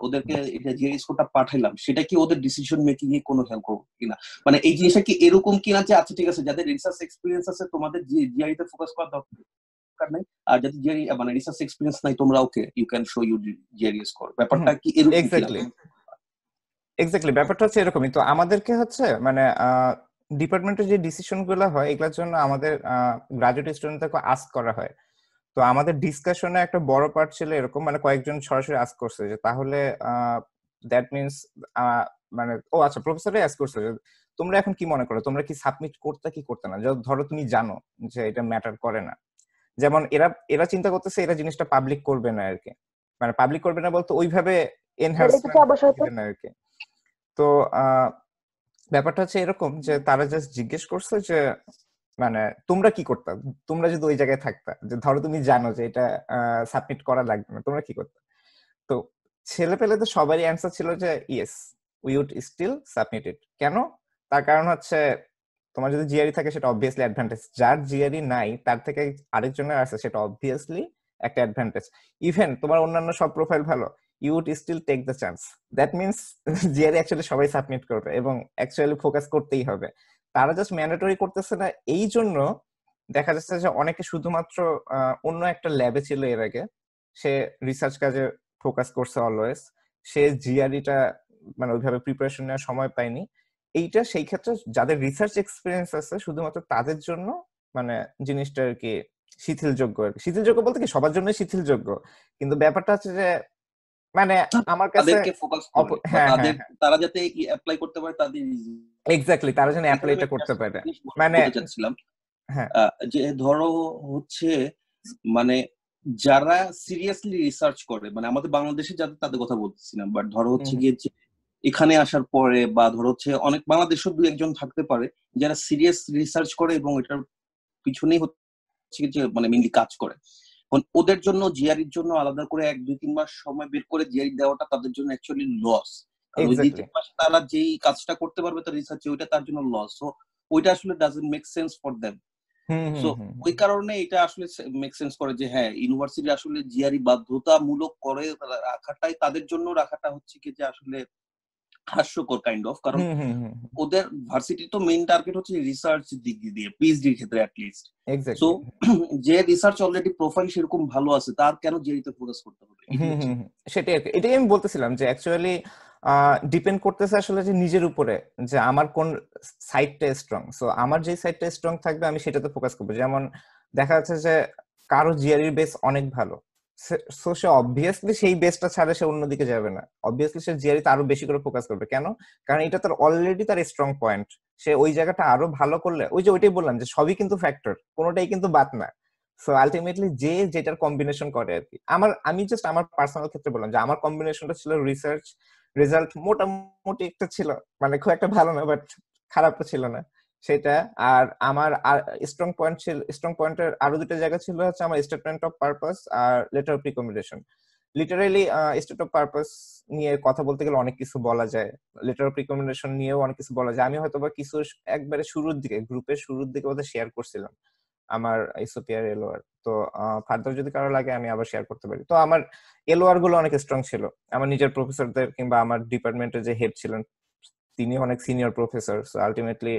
ওদেরকে এটা জিআরই স্কোরটা পাঠাইলাম সেটা কি ওদের ডিসিশন মেকিং এ কোনো হেল্প করবে কিনা? মানে এই জিনিসটা কি এরকম কিনা যে আচ্ছা ঠিক আছে যাদের রিসার্চ এক্সপিরিয়েন্স আছে তোমাদের জিআরই তে ফোকাস করা দরকার নাই। আর যাদের জিআরই মানে রিসার্চ এক্সপিরিয়েন্স নাই তোমরা okay you can show you GRE score ব্যাপারটা কি এরকম এক্স্যাক্টলি এক্স্যাক্টলি ব্যাপারটা হচ্ছে এরকমই। তো আমাদেরকে হচ্ছে মানে ডিপার্টমেন্টের যে ডিসিশনগুলো হয় এগুলোর জন্য আমাদের গ্রাজুয়েট স্টুডেন্টদেরকে আস্ক করা হয়। তো আমাদের ডিসকাশনে একটা বড় পার্ট ছিল এরকম মানে কয়েকজন সরাসরি আস্ক করছে যে তাহলে দ্যাট মিনস মানে ও আচ্ছা প্রফেসরই আস্ক করছে যে তোমরা এখন কি মনে করো? তোমরা কি সাবমিট করতে কি করতে না? ধরো তুমি জানো যে এটা ম্যাটার করে না। যেমন এরা এরা চিন্তা করতেছে এরা জিনিসটা পাবলিক করবে না আর কি মানে পাবলিক করবে না বলতে ওইভাবে দিবে না আর কি তো আহ, ব্যাপারটা হচ্ছে এরকম যে তারা জাস্ট জিজ্ঞেস করছে যে মানে তোমরা কি করতা? তোমরা যদি ওই জায়গায় থাকতা যে ধরো তুমি জানো যে এটা সাবমিট করা লাগবে না তোমরা কি করতা? তো ছেলে পেলে তো সবারই অ্যান্সার ছিল যে yes we would still submitted কেন? তার কারণ হচ্ছে তোমার যদি জিআরই থাকে সেটা অবভিয়াসলি অ্যাডভান্টেজ যার জিআরই নাই তার থেকে আরেকজনের আছে সেটা অবভিয়াসলি একটা অ্যাডভান্টেজ ইভেন তোমার অন্যান্য সব প্রোফাইল ভালো। You would still take the chance that means GRE actually সবাই সাবমিট করবে এবং অ্যাকচুয়ালি ফোকাস করতেই হবে। তারা জাস্ট ম্যান্ডেটরি করতেছে না, এই জন্য দেখা যাচ্ছে যে অনেকে শুধুমাত্র অন্য একটা ল্যাবে ছিল এর আগে। সে রিসার্চ কাজে ফোকাস করছে অলওয়েজ সে জিআরইটা মানে ওইভাবে প্রিপারেশন নেওয়ার সময় পায়নি। এইটা সেই ক্ষেত্রে যাদের রিসার্চ এক্সপিরিয়েন্স আছে, শুধুমাত্র তাদের জন্য মানে জিনিসটা আর কি শিথিলযোগ্য আর কি। শিথিলযোগ্য বলতে কি সবার জন্য শিথিলযোগ্য। কিন্তু ব্যাপারটা হচ্ছে যে মানে আমার কাছে তাদেরকে ফোকাস হ্যাঁ, হ্যাঁ, তাদের হ্যাঁ। তারা যাতে অ্যাপ্লাই করতে পারে তাদের এক্স্যাক্টলি তারা যেন অ্যাপ্লাইটা করতে পারে মানে- চাচ্ছিলাম হ্যাঁ। যে ধরো হচ্ছে মানে যারা সিরিয়াসলি রিসার্চ করে মানে আমাদের বাংলাদেশে যাদের তাদের কথা বলতেছি না বাট ধরো হচ্ছে। গিয়ে যে এখানে আসার পরে বা ধরো হচ্ছে অনেক বাংলাদেশের দু একজন থাকতে পারে যারা সিরিয়াস রিসার্চ করে এবং এটার পিছনেই হচ্ছে যে মানে মেনলি কাজ করে ওদের জন্য জিআরির জন্য আলাদা করে এক দুই তিন মাস সময় বের করে জিআরি দেওয়াটা তাদের জন্য অ্যাকচুয়ালি লস তারা যেই কাজটা করতে পারবে তার রিসার্চে ওইটা তার জন্য লস সো ওইটা আসলে doesn't make sense for them hmm. ওই কারণে এটা আসলে মেক সেন্স করে যে হ্যাঁ ইউনিভার্সিটি আসলে জিআরই বাধ্যতামূলক করে রাখাটাই তাদের জন্য রাখাটা হচ্ছে কি যে আসলে হাস্যকর কাইন্ড অফ কারণ ওদের ভার্সিটি তো মেইন টার্গেট হচ্ছে রিসার্চ দিক দিয়ে পিএইচডির ক্ষেত্রে অ্যাটলিস্ট সো যে রিসার্চ অলরেডি প্রোফাইল সেরকম ভালো আছে তার কেন জিআরিতে ফোকাস করতে হবে। সেটাই আর এটাই আমি বলতেছিলাম যে অ্যাকচুয়ালি ডিপেন্ড করতেছে আসলে যে নিজের উপরে যে আমার কোন সাইডটা স্ট্রং সো আমার যে সাইডটা স্ট্রং থাকবে আমি সেটাতে ফোকাস করব। যেমন দেখা যাচ্ছে যে কারও জিআরির বেস অনেক ভালো। সো সে অবভিয়াসলি সেই বেসটা ছাড়া সে অন্যদিকে যাবে না। অবভিয়াসলি সে জিআরিতে আরও বেশি করে ফোকাস করবে। কেন? কারণ এটা তার অলরেডি তার স্ট্রং পয়েন্ট সে ওই জায়গাটা আরও ভালো করলে, ওই যে ওইটাই বললাম যে সবই কিন্তু ফ্যাক্টর কোনোটাই কিন্তু বাদ না। সো আলটিমেটলি যে যেটার কম্বিনেশন করে আর কি। আমার, আমি জাস্ট আমার পার্সোনাল ক্ষেত্রে বললাম যে আমার কম্বিনেশনটা ছিল রিসার্চ রেজাল্ট মোটামুটি একটা ছিল মানে খুব একটা ভালো না বাট খারাপটা ছিল না। সেটা। আর আমার স্ট্রং পয়েন্ট ছিল স্ট্রং পয়েন্টের আরও দুটো জায়গা ছিল হচ্ছে আমার statement of purpose R letter of recommendation literally state of purpose নিয়ে কথা বলতে গেলে অনেক কিছু বলা যায়। লেটার অফ রিকমেন্ডেশন নিয়েও অনেক কিছু বলা যায়। আমি হয়তো বা কিছু একবারে শুরুর দিকে গ্রুপের শুরুর দিকে ওদের শেয়ার করছিলাম আমার এসওপিআর এলোয়ার তো ফার্দার যদি কারও লাগে আমি আবার শেয়ার করতে পারি। তো আমার এলোয়ারগুলো অনেক স্ট্রং ছিল। আমার নিজের প্রফেসরদের কিংবা আমার ডিপার্টমেন্টের যে হেড ছিলেন তিনি অনেক সিনিয়র প্রফেসর আলটিমেটলি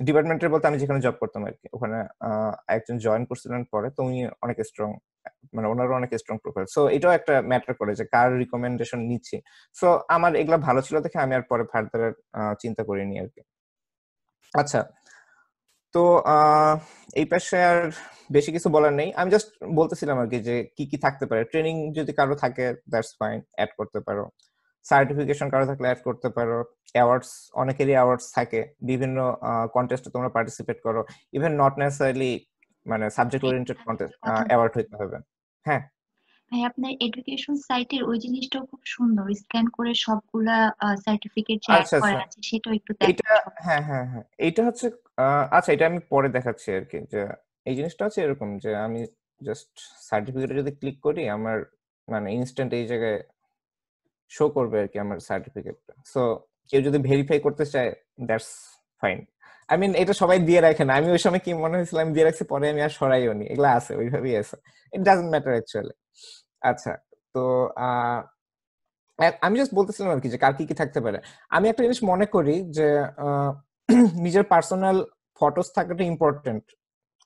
ডিপার্টমেন্টের বলতে আমি যেখানে জব করতাম আর কি ওখানে একজন জয়েন করছিলেন পরে তো উনি অনেক স্ট্রং মানে ওনারও অনেক স্ট্রং প্রোফাইল সো এটাও একটা ম্যাটার করে যে কার রিকমেন্ডেশন নিচ্ছি। সো আমার এগুলা ভালো ছিল দেখে আমি আর পরে ফার্দার চিন্তা করিনি আর কি আচ্ছা তো এই পাশে আর বেশি কিছু বলার নেই। আমি জাস্ট বলতেছিলাম আর কি যে কি কি থাকতে পারে। ট্রেনিং যদি কারও থাকে দ্যাটস ফাইন অ্যাড করতে পারো। সার্টিফিকেশন কারও থাকলে অ্যাড করতে পারো। অ্যাওয়ার্ডস অনেকেরই অ্যাওয়ার্ডস থাকে। বিভিন্ন কন্টেস্টে তোমরা পার্টিসিপেট করো। ইভেন নট নেসেসারিলি মানে সাবজেক্ট ওরিয়েন্টেড কন্টেস্ট। অ্যাওয়ার্ড হইতে হবে। হ্যাঁ? ভাই আপনার এডুকেশন সাইটের ওই জিনিসটাও খুব সুন্দর। স্ক্যান করে সবগুলা সার্টিফিকেট আচ্ছা করা আছে সেটাও একটু এটা হ্যাঁ হ্যাঁ হ্যাঁ। এটা হচ্ছে আচ্ছা এটা আমি পরে দেখাচ্ছি আর কি। যে এই জিনিসটা হচ্ছে এরকম যে আমি জাস্ট সার্টিফিকেটে যদি ক্লিক করি আমার মানে ইনস্ট্যান্ট এই জায়গায় শো করবে আর কি আমার সার্টিফিকেটটা সো কেউ যদি ভেরিফাই করতে চায় দ্যাটস ফাইন আই মিন এটা সবাই দিয়ে রাখে না। আমি ওই সময় কি মনে হয়েছিল, আমি দিয়ে রাখছি, পরে আমি আর সরাইও নি। এগুলো আছে, ওইভাবেই আছে। ইট ডাজন্ট ম্যাটার অ্যাকচুয়ালি আচ্ছা তো আমি জাস্ট বলতেছিলাম আর কি যে কার কি কি থাকতে পারে। আমি একটা জিনিস মনে করি যে নিজের পার্সোনাল ফটোস থাকাটা ইম্পর্টেন্ট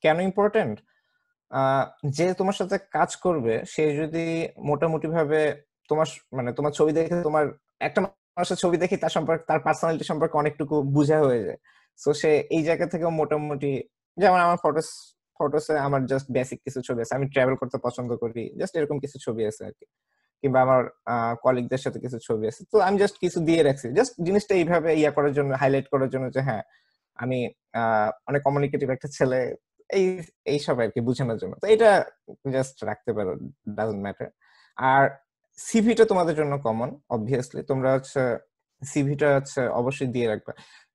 কেন ইম্পর্টেন্ট যে তোমার সাথে কাজ করবে, সে যদি মোটামুটি ভাবে তোমার মানে তোমার ছবি দেখে তোমার, একটা মানুষের ছবি দেখে তার সম্পর্কে, তার পার্সোনালিটি সম্পর্কে অনেকটুকু বোঝা হয়ে যায়। সো সে এই জায়গা থেকে মোটামুটি, যেমন আমার ফটোস ফটোসে আমার জাস্ট বেসিক কিছু ছবি আছে। আমি ট্রাভেল করতে পছন্দ করি জাস্ট এরকম কিছু ছবি আছে আর কি। কিংবা আমার কলিগদের সাথে কিছু ছবি আছে। তো আমি জাস্ট কিছু দিয়ে রাখছি। জাস্ট জিনিসটা এইভাবে ইয়া করার জন্য হাইলাইট করার জন্য যে হ্যাঁ আমি অনেক কমিউনিকেটিভ একটা ছেলে, এই এই সব আর কি বোঝানোর জন্য। তো এটা জাস্ট রাখতে পারো ডাজন্ট ম্যাটার আর সিভিটা তোমাদের জন্য কমন অবভিয়াসলি তোমরা হচ্ছে সিভিটা হচ্ছে অবশ্যই দিয়ে রাখবে।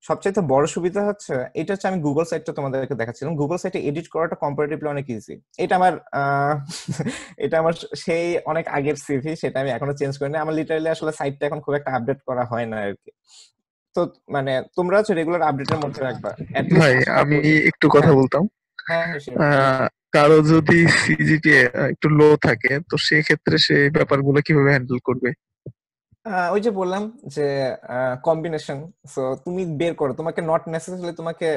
সবচাইতে বড় সুবিধা হচ্ছে এটা হচ্ছে আমি গুগল সাইটটা তোমাদেরকে দেখাচ্ছিলাম। গুগল সাইটে এডিট করাটা কম্পারেটিভলি অনেক ইজি এটা আমার এটা আমার সেই অনেক আগের সিভি সেটা আমি এখনও চেঞ্জ করিনি। আমার লিটারালি আসলে সাইটটা এখন খুব একটা আপডেট করা হয় না আর কি তো মানে তোমরা হচ্ছে রেগুলার আপডেটের মধ্যে রাখবা। ভাই আমি একটু কথা হ্যাঁ। বলতাম কারও যদি সিজিপিএ একটু লো থাকে, তো সেক্ষেত্রে সে ব্যাপারগুলো কীভাবে হ্যান্ডেল করবে? ওই যে বললাম যে কম্বিনেশন সো তুমি বের করো। তোমাকে নট নেসেসারিলি তোমাকে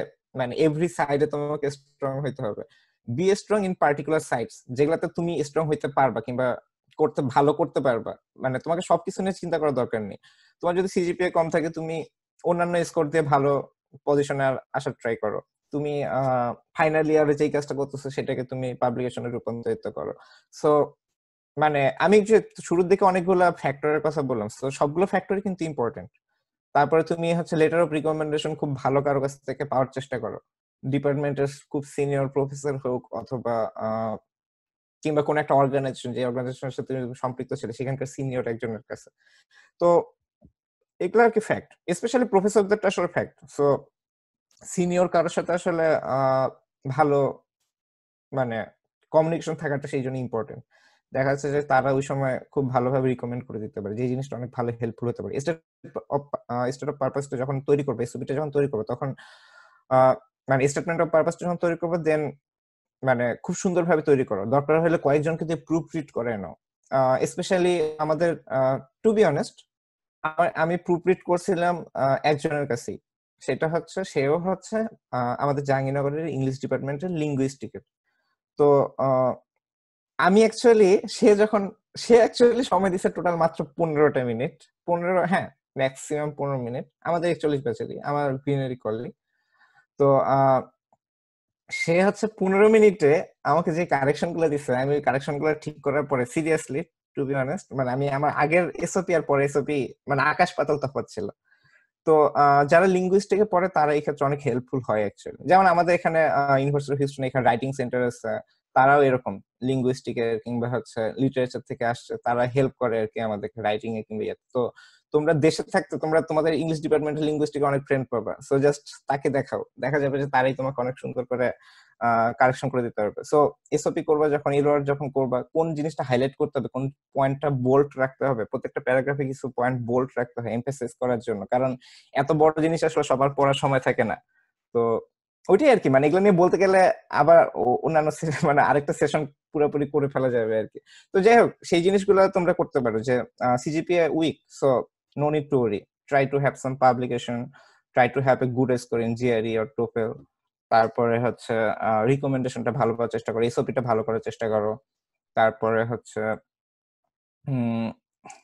মানে এভরি সাইডে তোমাকে স্ট্রং হইতে হবে। Be strong in particular sides যেগুলাতে তুমি স্ট্রং হইতে পারবা কিংবা করতে, ভালো করতে পারবা। মানে তোমাকে সবকিছু নিয়ে চিন্তা করার দরকার নেই। তোমার যদি সিজিপিএ কম থাকে, তুমি অন্যান্য স্কোর দিয়ে ভালো পজিশনে আসার ট্রাই করো। তুমি ফাইনাল ইয়ারে যেই কাজটা করতেছো সেটাকে তুমি পাবলিকেশনে রূপান্তরিত করো। সো মানে আমি যে শুরুর দিকে অনেকগুলো ফ্যাক্টরের কথা বললাম তো সবগুলো ফ্যাক্টরই কিন্তু ইম্পর্টেন্ট তারপরে তুমি হচ্ছে লেটার অফ রিকমেন্ডেশন খুব ভালো কারও কাছ থেকে পাওয়ার চেষ্টা করো। ডিপার্টমেন্টের খুব সিনিয়র প্রফেসর হোক অথবা কিংবা কোন একটা অর্গানাইজেশন যে অর্গানাইজেশনের সাথে তুমি সম্পৃক্ত ছিল, সেখানকার সিনিয়র একজনের কাছে। তো এগুলো আর কি ফ্যাক্ট স্পেশালি প্রফেসরদেরটা আসলে ফ্যাক্ট সো সিনিয়র কারোর সাথে আসলে ভালো মানে কমিউনিকেশন থাকাটা সেই জন্য ইম্পর্টেন্ট দেখা যাচ্ছে যে তারা ওই সময় খুব ভালোভাবে রিকমেন্ড করে দিতে পারে, যে জিনিসটা অনেক ভালো হেল্পফুল হতে পারে। স্টেট অফ পারপাসটা যখন তৈরি করবে এসওপিটা যখন তৈরি করবে, তখন মানে স্টেটমেন্ট অফ পারপাসটা যখন তৈরি করবে দেন মানে খুব সুন্দরভাবে তৈরি করো। দরকার হলে কয়েকজনকে দিয়ে প্রুফ রিড করে নাও। স্পেশালি আমাদের টু বি অনেস্ট আমি প্রুফ রিড করছিলাম একজনের কাছেই। সেটা হচ্ছে, সেও হচ্ছে আমাদের জাহাঙ্গীরনগরের ইংলিশ ডিপার্টমেন্টের লিঙ্গুইস্টিকের তো আমি অ্যাকচুয়ালি সে যখন, সে অ্যাকচুয়ালি সময় দিচ্ছে টোটাল মাত্র পনেরোটা মিনিট পনেরো হ্যাঁ ম্যাক্সিমাম পনেরো মিনিট আমাদের একচল্লিশ ব্যাচেরই, আমার গ্রিনারি কলি তো সে হচ্ছে পনেরো মিনিটে আমাকে যে কারেকশনগুলো দিচ্ছে আমি ওই কারেকশনগুলো ঠিক করার পরে সিরিয়াসলি টু বি অনেস্ট মানে আমি আমার আগের এসওপি আর পরে এসওপি মানে আকাশ পাতাল তফাৎ ছিল। তো যারা লিঙ্গুইস্টিকে পড়ে তারা এই ক্ষেত্রে অনেক হেল্পফুল হয় অ্যাকচুয়ালি যেমন আমাদের এখানে ইউনিভার্সিটি অফ হিস্ট্রি এখানে রাইটিং সেন্টার আছে তারাও এরকম লিঙ্গুইস্টিকের কিংবা হচ্ছে লিটারেচার থেকে আসছে, তারা হেল্প করে আর কি আমাদের রাইটিং এ কিংবা তো তোমরা দেশে থাকতে তোমরা তোমাদের ইংলিশ ডিপার্টমেন্টের লিঙ্গুইস্টিক অনেক ফ্রেন্ড পাবা। সো জাস্ট তাকে দেখাও। দেখা যাবে যে তারাই তোমাকে অনেক সুন্দর করে কারেকশন করে দিতে পারবে। সো এসওপি করবা যখন এরর যখন করবা, কোন জিনিসটা হাইলাইট করতে হবে, কোন পয়েন্টটা বোল্ড রাখতে হবে, প্রত্যেকটা প্যারাগ্রাফে কিছু পয়েন্ট বোল্ড রাখতে হয় এমফেসিস করার জন্য। কারণ এত বড় জিনিস আসলে সবার পড়ার সময় থাকে না। তো ওইটাই আর কি মানে এগুলো নিয়ে বলতে গেলে আবার অন্যান্য মানে আরেকটা সেশন পুরোপুরি করে ফেলা যাবে আর কি তো যাই হোক, সেই জিনিসগুলো তোমরা করতে পারো যে CGPA weak so no need to worry try to have some publication try to have a good score in GRE or TOEFL তারপরে হচ্ছে রিকমেন্ডেশনটা ভালো করার চেষ্টা করো এসওপিটা ভালো করার চেষ্টা করো। তারপরে হচ্ছে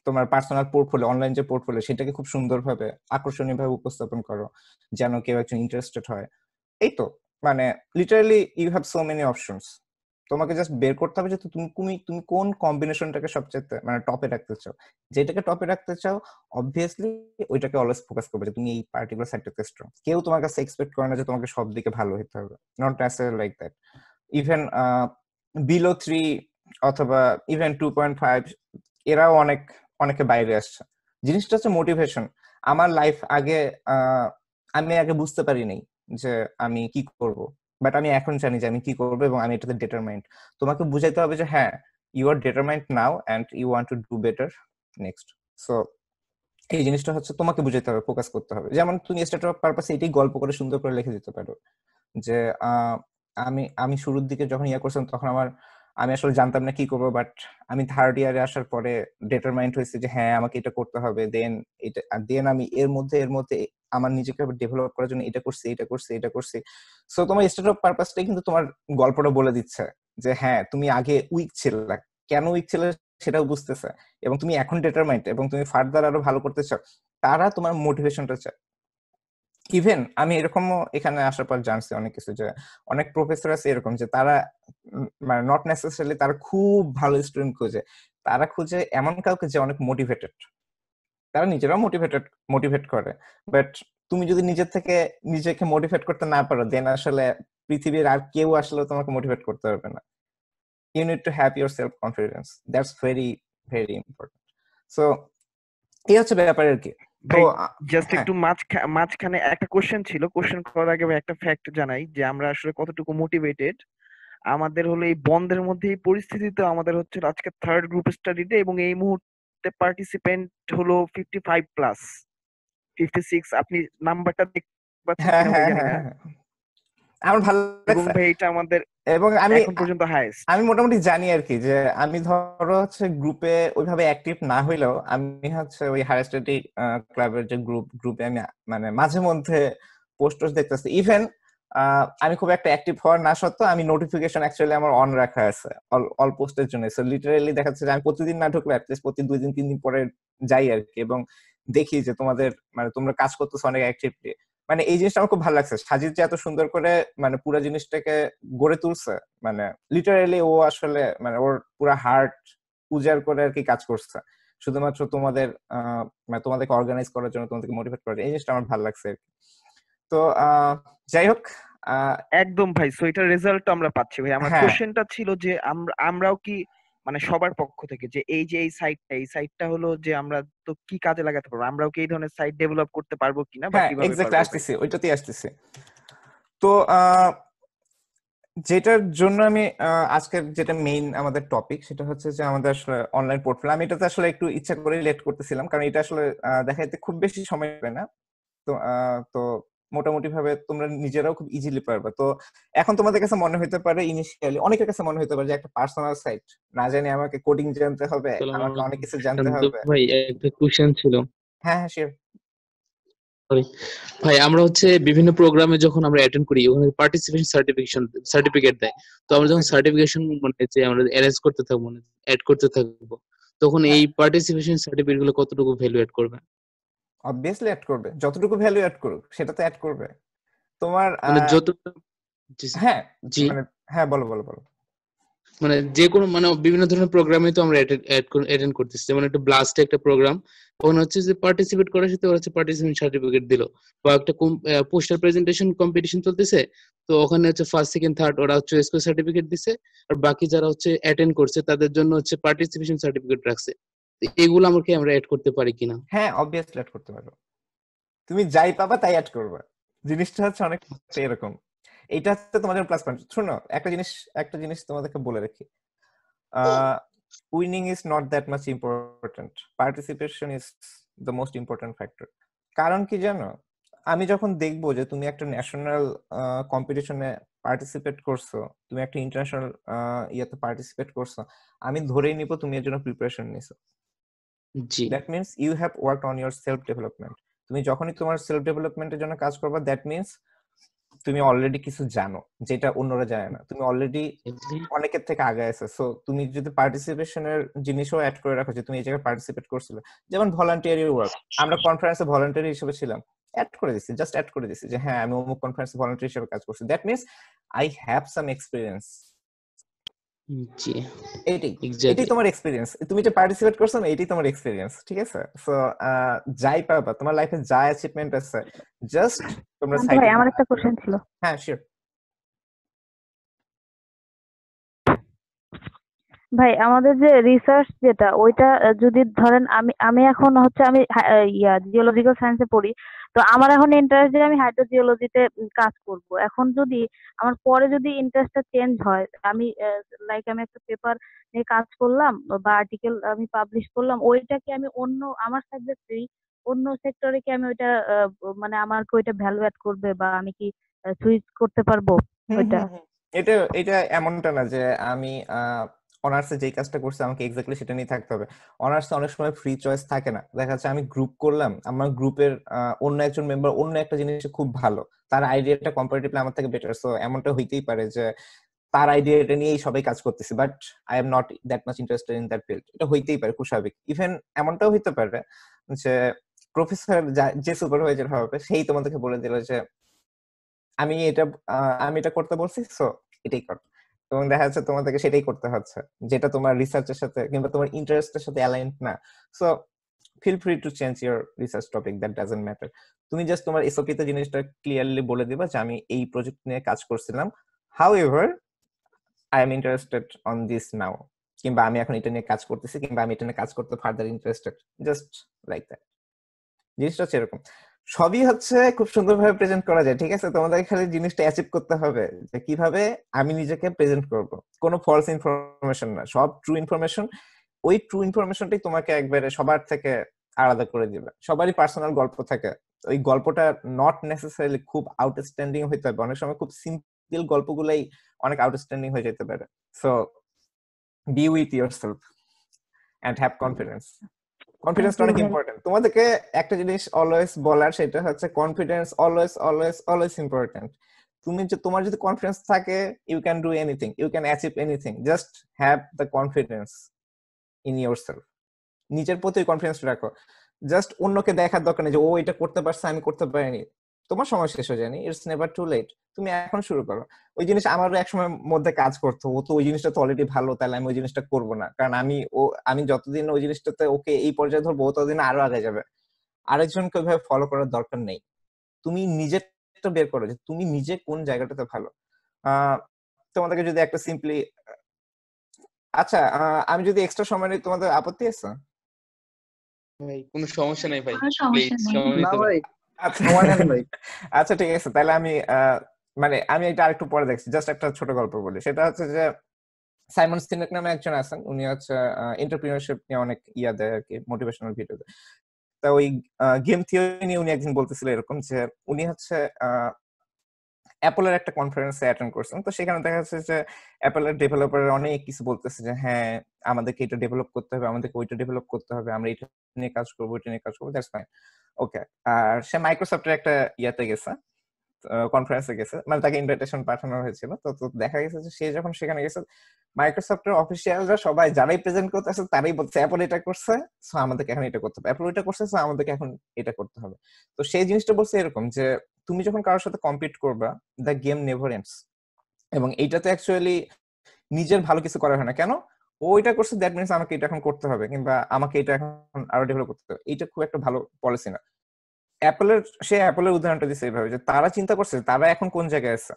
তোমার পার্সোনাল পোর্টফোলিও অনলাইন যে পোর্টফোলিও সেটাকে খুব সুন্দরভাবে আকর্ষণীয় ভাবে উপস্থাপন করো, যেন কেউ একজন ইন্টারেস্টেড হয়। এই তো মানে literally you have so many options তোমাকে জাস্ট বের করতে হবে যে তুমি তুমি তুমি কোন কম্বিনেশনটাকে সবচেয়ে মানে টপে রাখতে চাও? যেটাকে টপে রাখতে চাও অবভিয়াসলি ওইটাকে অলওয়েজ ফোকাস করবে যে তুমি এই পার্টিকুলার সাইডটাতে স্ট্রং কেউ তোমার কাছে এক্সপেক্ট করে না যে তোমাকে সব দিকে ভালো হতে হবে। Not necessary like that even below three অথবা ইভেন টু পয়েন্ট ফাইভ এরাও অনেক, অনেকে বাইরে আসছে। জিনিসটা হচ্ছে মোটিভেশন আমার লাইফ আগে আমি আগে বুঝতে পারি পারিনি যে আমি কি করব। বাট আমি এখন জানি যে আমি কি করব এবং আমি এটাতে ডিটারমাইন্ড তোমাকে বুঝাইতে হবে যে হ্যাঁ you are determined now and you want to do better next so এই জিনিসটা হচ্ছে তোমাকে বুঝাইতে হবে ফোকাস করতে হবে। যেমন তুমি স্টেট অফ পারপাসে এটাই গল্প করে সুন্দর করে লিখে দিতে পারো যে আমি আমি শুরুর দিকে যখন ইয়া করছিলাম তখন আমার আমি আসলে জানতাম না কি করব বাট আমি থার্ড ইয়ারে আসার পরে ডিটারমাইন্ড হয়েছে যে হ্যাঁ আমাকে এটা করতে হবে। দেন এটা দেন আমি এর মধ্যে এর মধ্যে আমার নিজেকে ডেভেলপ করার জন্য এটা করছি এটা করছি এটা করছি। সো তোমার স্টেট অফ পারপাসটাই কিন্তু তোমার গল্পটা বলে দিচ্ছে যে হ্যাঁ তুমি আগে উইক ছিলে। কেন উইক ছিলে সেটাও বুঝতেছে। এবং তুমি এখন ডিটারমাইন্ড এবং তুমি ফার্দার আরও ভালো করতে চাও, তারা তোমার মোটিভেশনটা চায়। ইভেন আমি এরকমও এখানে আসার পর জানছি অনেক কিছু যে অনেক প্রফেসর আছে এরকম যে তারা মানে নট নেসেসারিলি তারা খুব ভালো স্টুডেন্ট খুঁজে। তারা খুঁজে এমন কাউকে যে অনেক মোটিভেটেড তারা নিজেরাও মোটিভেটেড মোটিভেট করে। বাট তুমি যদি নিজের থেকে নিজেকে মোটিভেট করতে না পারো দেন আসলে পৃথিবীর আর কেউ আসলে তোমাকে মোটিভেট করতে পারবে না। You need to have your self confidence that's very very important so এই হচ্ছে ব্যাপার আর কি। তো জাস্ট হ্যাঁ। একটু মাঝখা- মাঝখানে একটা কোশ্চেন ছিল। কোশ্চেন করার আগে একটা ফ্যাক্ট জানাই যে আমরা আসলে কতটুকু মোটিভেটেড আমাদের হলো এই বন্ধের মধ্যে এই পরিস্থিতিতে আমাদের হচ্ছে আজকে থার্ড গ্রুপ স্টাডিতে এবং এই মুহূর্তে পার্টিসিপেন্ট হলো fifty five plus fifty six আপনি নাম্বারটা দেখতে পাচ্ছেন হ্যাঁ হ্যাঁ। আমার ভালো লাগছে। এটা আমাদের এবং আমি এখন পর্যন্ত হাইয়েস্ট আমি মোটামুটি জানি আর কি যে আমি ধরো হচ্ছে গ্রুপে ওইভাবে অ্যাক্টিভ না হইলেও আমি হচ্ছে ওই হায়ার স্টাডি ক্লাবের যে গ্রুপ গ্রুপে আমি মানে মাঝে মধ্যে পোস্ট দেখতেছি। ইভেন আমি খুব একটা অ্যাক্টিভ হওয়ার না সত্ত্বেও আমি নোটিফিকেশন অ্যাকচুয়ালি আমার অন রাখা আছে অল পোস্টের জন্য সো লিটারালি দেখা যাচ্ছে যে আমি প্রতিদিন না ঢুকলে অ্যাটলিস্ট প্রতি দুই দিন তিন দিন পরে যাই আর কি এবং দেখি যে তোমাদের মানে তোমরা কাজ করতেছো অনেক অ্যাক্টিভলি মানে এই জিনিসটা আমার খুব ভালো লাগছে সাজিদ যে এত সুন্দর করে মানে পুরো জিনিসটাকে গড়ে তুলছে মানে লিটারালি ও আসলে মানে ওর পুরো হার্ট উজাড় করে আর কি কাজ করছে শুধুমাত্র তোমাদের মানে তোমাদেরকে অর্গানাইজ করার জন্য তোমাদেরকে মোটিভেট করার জন্য। এই জিনিসটা আমার ভালো লাগছে আর কি। তো আহ, যাই হোক একদম ভাই সো এটার রেজাল্ট আমরা পাচ্ছি ভাই আমার হ্যাঁ। কোশ্চেনটা ছিল যে আমরা আমরাও কি মানে সবার পক্ষ থেকে যে এই যে এই সাইটটা এই সাইটটা হলো যে আমরা তো কি কাজে লাগাতে পারব? আমরাও কি এই ধরনের সাইট ডেভেলপ করতে পারব কিনা বা হ্যাঁ কীভাবে এক্স্যাক্টলি? আসতেছি ওইটাতেই আসতেছি। তো আহ, যেটার জন্য আমি আজকের যেটা মেইন আমাদের টপিক সেটা হচ্ছে যে আমাদের আসলে অনলাইন পোর্টফোলিও আমি এটাতে আসলে একটু ইচ্ছা করে লেট করতেছিলাম কারণ এটা আসলে দেখাইতে খুব বেশি সময় লাগে না। তো আহ, তো মোটামুটি ভাবে তোমরা নিজেরাও খুব ইজিলি পারবে। তো এখন তোমাদের কাছে মনে হইতে পারে ইনিশিয়ালি অনেকের কাছে মনে হইতে পারে যে একটা পার্সোনাল সাইট না জানি আমাকে কোডিং জানতে হবে আমাকে অনেক কিছু জানতে হবে। ভাই একটা কোশ্চেন ছিল। হ্যাঁ হ্যাঁ শিওর ভাই আমরা হচ্ছে বিভিন্ন প্রোগ্রামে যখন আমরা অ্যাটেন্ড করি ওখানে পার্টিসিপেশন সার্টিফিকেশন সার্টিফিকেট দেয়। তো আমরা যখন সার্টিফিকেশন মানে যে আমরা অ্যারেঞ্জ করতে থাকব মানে অ্যাড করতে থাকব তখন এই পার্টিসিপেশন সার্টিফিকেটগুলো কতটুকু ভ্যালু অ্যাড করবে? অবভিয়াসলি অ্যাড করবে। যতটুকু ভ্যালু অ্যাড করুক সেটা তো অ্যাড করবে। তোমার মানে যত হ্যাঁ জি। মানে হ্যাঁ বলো বলো বলো। মানে যে কোনো মানে বিভিন্ন ধরনের প্রোগ্রামে তো আমরা অ্যাটেন্ড করতেছি। যেমন একটা ব্লাস্ট একটা প্রোগ্রাম ওখানে হচ্ছে যে পার্টিসিপেট করার সাথে ওরা হচ্ছে পার্টিসিপেন্ট সার্টিফিকেট দিলো। বা একটা পোস্টার প্রেজেন্টেশন কম্পিটিশন চলতেছে। তো ওখানে হচ্ছে ফার্স্ট সেকেন্ড থার্ড ওরা হচ্ছে স্কোর সার্টিফিকেট দিছে। আর বাকি যারা হচ্ছে অ্যাটেন্ড করছে তাদের জন্য হচ্ছে পার্টিসিপেশন সার্টিফিকেট রাখছে। এগুলো আমাকে আমরা অ্যাড করতে পারি কিনা? হ্যাঁ অবভিয়াসলি অ্যাড করতে পারো তুমি যাই পাবা তাই অ্যাড করবে। জিনিসটা হচ্ছে অনেক এরকম। এটা হচ্ছে তোমাদের প্লাস পয়েন্ট শোনো একটা জিনিস একটা জিনিস তোমাদেরকে বলে রাখি। Winning is not that much important participation is the most important factor কারণ কি জানো? আমি যখন দেখব যে তুমি একটা ন্যাশনাল কম্পিটিশনে পার্টিসিপেট করছ তুমি একটা ইন্টারন্যাশনাল ইয়েতে পার্টিসিপেট করছ আমি ধরেই নিব তুমি এর জন্য প্রিপারেশন নিছো। জি। That means you have work on your self development তুমি যখনই তোমার সেলফ ডেভেলপমেন্টের জন্য কাজ করবে দ্যাট মিন্স তুমি অলরেডি কিছু জানো যেটা অন্যরা জানে না। তুমি অলরেডি অনেকের থেকে আগে আছে। সো তুমি যদি পার্টিসিপেশনের জিনিসও অ্যাড করে রাখো যে তুমি এই জায়গায় পার্টিসিপেট করছিলে। যেমন ভলান্টিয়ারি ওয়ার্ক আমরা কনফারেন্সে ভলান্টিয়ারি হিসেবে ছিলাম। অ্যাড করে দিছি জাস্ট অ্যাড করে দিছি যে হ্যাঁ আমি অমুক কনফারেন্সে ভলান্টিয়ার হিসেবে কাজ করছি। That means I have some experience জি। এইটাই এটাই তোমার এক্সপিরিয়েন্স তুমি যে পার্টিসিপেট করছ না এটাই তোমার এক্সপিরিয়েন্স ঠিক আছে? সো যাই পাবা তোমার লাইফে যা অ্যাচিভমেন্ট আছে জাস্ট তোমরা সাইড আমার একটা কোশ্চেন ছিল। হ্যাঁ শিওর ভাই আমাদের যে রিসার্চ যেটা ওইটা যদি ধরেন আমি আমি এখন হচ্ছে আমি ইয়া জিওলজিক্যাল সায়েন্সে পড়ি তো আমার এখন ইন্টারেস্ট যে আমি হাইড্রোজিওলজিতে কাজ করব এখন যদি আমার পরে যদি ইন্টারেস্টটা চেঞ্জ হয় আমি লাইক আমি একটা পেপার নিয়ে কাজ করলাম বা আর্টিকেল আমি পাবলিশ করলাম ওইটা কি আমি অন্য আমার সাবজেক্টেই অন্য সেক্টরে কি আমি ওইটা মানে আমাকে ওইটা ভ্যালু অ্যাড করবে বা আমি কি সুইচ করতে পারব ওইটা। এটা এটা এমনটা না যে আমি অনার্সে যেই কাজটা করছে, আমাকে এক্স্যাক্টলি সেটা নিয়ে থাকতে হবে। অনার্সে অনেক সময় ফ্রি চয়েস থাকে না। দেখা যাচ্ছে আমি গ্রুপ করলাম, আমার গ্রুপের অন্য একজন মেম্বার অন্য একটা জিনিসে খুব ভালো। তার আইডিয়াটা কম্পারেটিভলি আমার থেকে বেটার সো এমনটা হইতেই পারে যে, তার আইডিয়াটা নিয়েই সবাই কাজ করতেছে। But I am not that much interested in that field এটা হইতেই পারে, খুব স্বাভাবিক। ইভেন এমনটাও হইতে পারে যে প্রফেসর যে সুপারভাইজার হবে সেই তোমাদেরকে বলে দিল যে, আমি এটা আমি এটা করতে বলছি সো এটাই কর। এবং দেখা যাচ্ছে তোমাদেরকে সেটাই করতে হচ্ছে। যেটা তোমার রিসার্চের সাথে কিংবা তোমার ইন্টারেস্টের সাথে অ্যালাইন না। So feel free to change your research topic that doesn't matter তুমি জাস্ট তোমার এসওপি তে জিনিসটা ক্লিয়ারলি বলে দিবা যে, আমি এই প্রজেক্ট নিয়ে কাজ করছিলাম। However I am interested on this now কিংবা, আমি এখন এটা নিয়ে কাজ করতেছি, কিংবা, আমি এটা নিয়ে কাজ করতে further interested just like that জিনিসটা হচ্ছে এরকম। সবই হচ্ছে খুব সুন্দরভাবে প্রেজেন্ট করা যায়, ঠিক আছে? তোমাদের খালি জিনিসটা অ্যাচিভ করতে হবে যে কীভাবে আমি নিজেকে প্রেজেন্ট করব। কোনো ফলস ইনফরমেশন না, সব ট্রু ইনফরমেশন ওই ট্রু ইনফরমেশনটাই তোমাকে একবারে সবার থেকে আলাদা করে দিবে। সবারই পার্সোনাল গল্প থাকে। ওই গল্পটা নট নেসেসারিলি খুব আউটস্ট্যান্ডিং হইতে হবে। অনেক সময় খুব সিম্পল গল্পগুলাই অনেক আউটস্ট্যান্ডিং হয়ে যেতে পারে। So be with yourself and have confidence কনফিডেন্সটা অনেক ইম্পর্টেন্ট তোমাদেরকে একটা জিনিস অলওয়েজ বলার সেটা হচ্ছে confidence always always always important তুমি যে তোমার যদি কনফিডেন্স থাকে you can do anything you can achieve anything just have the confidence in yourself নিজের প্রতি কনফিডেন্স রাখো. জাস্ট অন্যকে দেখার দরকার নেই যে ও এটা করতে পারছে আমি করতে পারিনি। তোমার সময় শেষ হয়ে যায়নি ইটস নেভার টু লেট তুমি এখন শুরু করো। ওই জিনিস আমারও এক সময় মধ্যে কাজ করতো ও তো ওই জিনিসটা তো অলরেডি ভালো তাহলে আমি ওই জিনিসটা করব না। কারণ আমি ও আমি যতদিন ওই জিনিসটাতে ওকে এই পর্যায়ে ধরবো ততদিন আরও আগে যাবে। আরেকজনকে ওইভাবে ফলো করার দরকার নেই। তুমি নিজেরটা বের করো যে তুমি নিজে কোন জায়গাটাতে ভালো। আহ তোমাদেরকে যদি একটা সিম্পলি আচ্ছা আহ, আমি যদি এক্সট্রা সময় নিই তোমাদের আপত্তি আছে? কোনো সমস্যা নেই ভাই সমস্যা নেই। সময় না ভাই আচ্ছা আচ্ছা ঠিক আছে, তাহলে আমি মানে আমি এটা আরেকটু পরে দেখছি জাস্ট একটা ছোট গল্প বলি। সেটা হচ্ছে যে, সাইমন সিনেক নামে একজন আছেন, উনি হচ্ছে এন্টারপ্রিনারশিপ নিয়ে অনেক ইয়া দেয় আর কি মোটিভেশনাল ভিডিও দেয়। তা ওই গেম থিওরি নিয়ে উনি একদিন বলতেছিল এরকম যে, উনি হচ্ছে অ্যাপলের একটা কনফারেন্সে অ্যাটেন্ড করছেন। তো সেখানে দেখা যাচ্ছে যে অ্যাপলের ডেভেলপার অনেক কিছু বলতেছে যে হ্যাঁ আমাদেরকে এটা ডেভেলপ করতে হবে, আমাদেরকে ওইটা ডেভেলপ করতে হবে, আমরা এটা নিয়ে কাজ করব, ওইটা নিয়ে কাজ করব দ্যাটস ফাইন ওকে আর সে মাইক্রোসফটের একটা ইয়াতে গেছে কনফারেন্সে গেছে। মানে তাকে ইনভাইটেশন পাঠানো হয়েছিল। তো দেখা গেছে যে সে যখন সেখানে গেছে মাইক্রোসফটের অফিসিয়ালরা সবাই যারাই প্রেজেন্ট করতেছে তারাই বলছে অ্যাপল এটা করছে সো আমাদেরকে এখন এটা করতে হবে। অ্যাপল এটা করছে সো আমাদেরকে এখন এটা করতে হবে। তো সেই জিনিসটা বলছে এরকম যে, তুমি যখন কারোর সাথে কম্পিট করবা দ্য গেম নেভার এন্ডস এবং এইটাতে অ্যাকচুয়ালি নিজের ভালো কিছু করা হয় না। কেন? ও এটা করছে দ্যাট মিনস আমাকে এটা এখন করতে হবে কিংবা আমাকে এটা এখন আরও ডেভেলপ করতে হবে। এইটা খুব একটা ভালো পলিসি না। অ্যাপলের সে অ্যাপলের উদাহরণটা দিচ্ছে এইভাবে যে তারা চিন্তা করছে তারা এখন কোন জায়গায় আছে?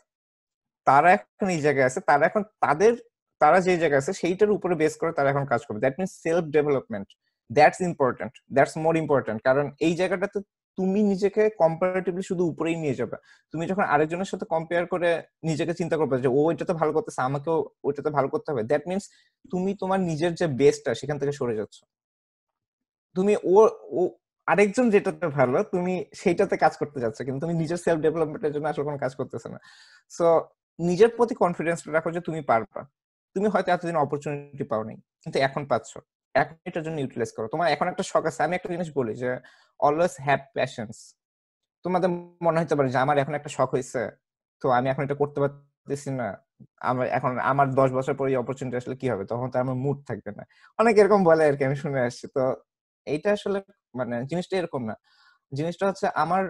তারা এখন এই জায়গায় আছে, তারা এখন তাদের, তারা যে জায়গায় আছে সেইটার উপরে বেস করে তারা এখন কাজ করবে। That means self development that's important that's more important কারণ এই জায়গাটাতে তুমি নিজেকে কম্পারেটিভলি শুধু উপরেই নিয়ে যাবে। তুমি যখন আরেকজনের সাথে কম্পেয়ার করে নিজেকে চিন্তা করবে যে, ও এটাতে ভালো করতেছে, আমাকেও ওইটাতে ভালো করতে হবে। দ্যাট মিনস তুমি তোমার নিজের যে বেসটা সেখান থেকে সরে যাচ্ছ। তুমি ও ও, আরেকজন যেটাতে ভালো, তুমি সেইটাতে কাজ করতে যাচ্ছ, কিন্তু তুমি নিজের সেলফ ডেভেলপমেন্টের জন্য আসলে কোনো কাজ করতেছো না। সো নিজের প্রতি কনফিডেন্স রাখো যে তুমি পারবা। তুমি হয়তো এতদিন অপরচুনিটি পাও নাই কিন্তু এখন পাচ্ছ। এখন এটার জন্য ইউটিলাইজ করো। তোমার এখন একটা শখ আছে, আমি একটা জিনিস বলি যে অলওয়েজ হ্যাভ প্যাশনস তোমাদের মনে হতে পারে যে, আমার এখন একটা শখ হয়েছে তো আমি এখন এটা করতে পারতেছি না। আমার এখন, আমার দশ বছর পরে অপরচুনিটি আসলে কি হবে? তখন তো আমার মুড থাকবে না। অনেক এরকম বলে আর কি আমি শুনে আসছি। তো এইটা আসলে মানে জিনিসটা এরকম না। জিনিসটা হচ্ছে আমার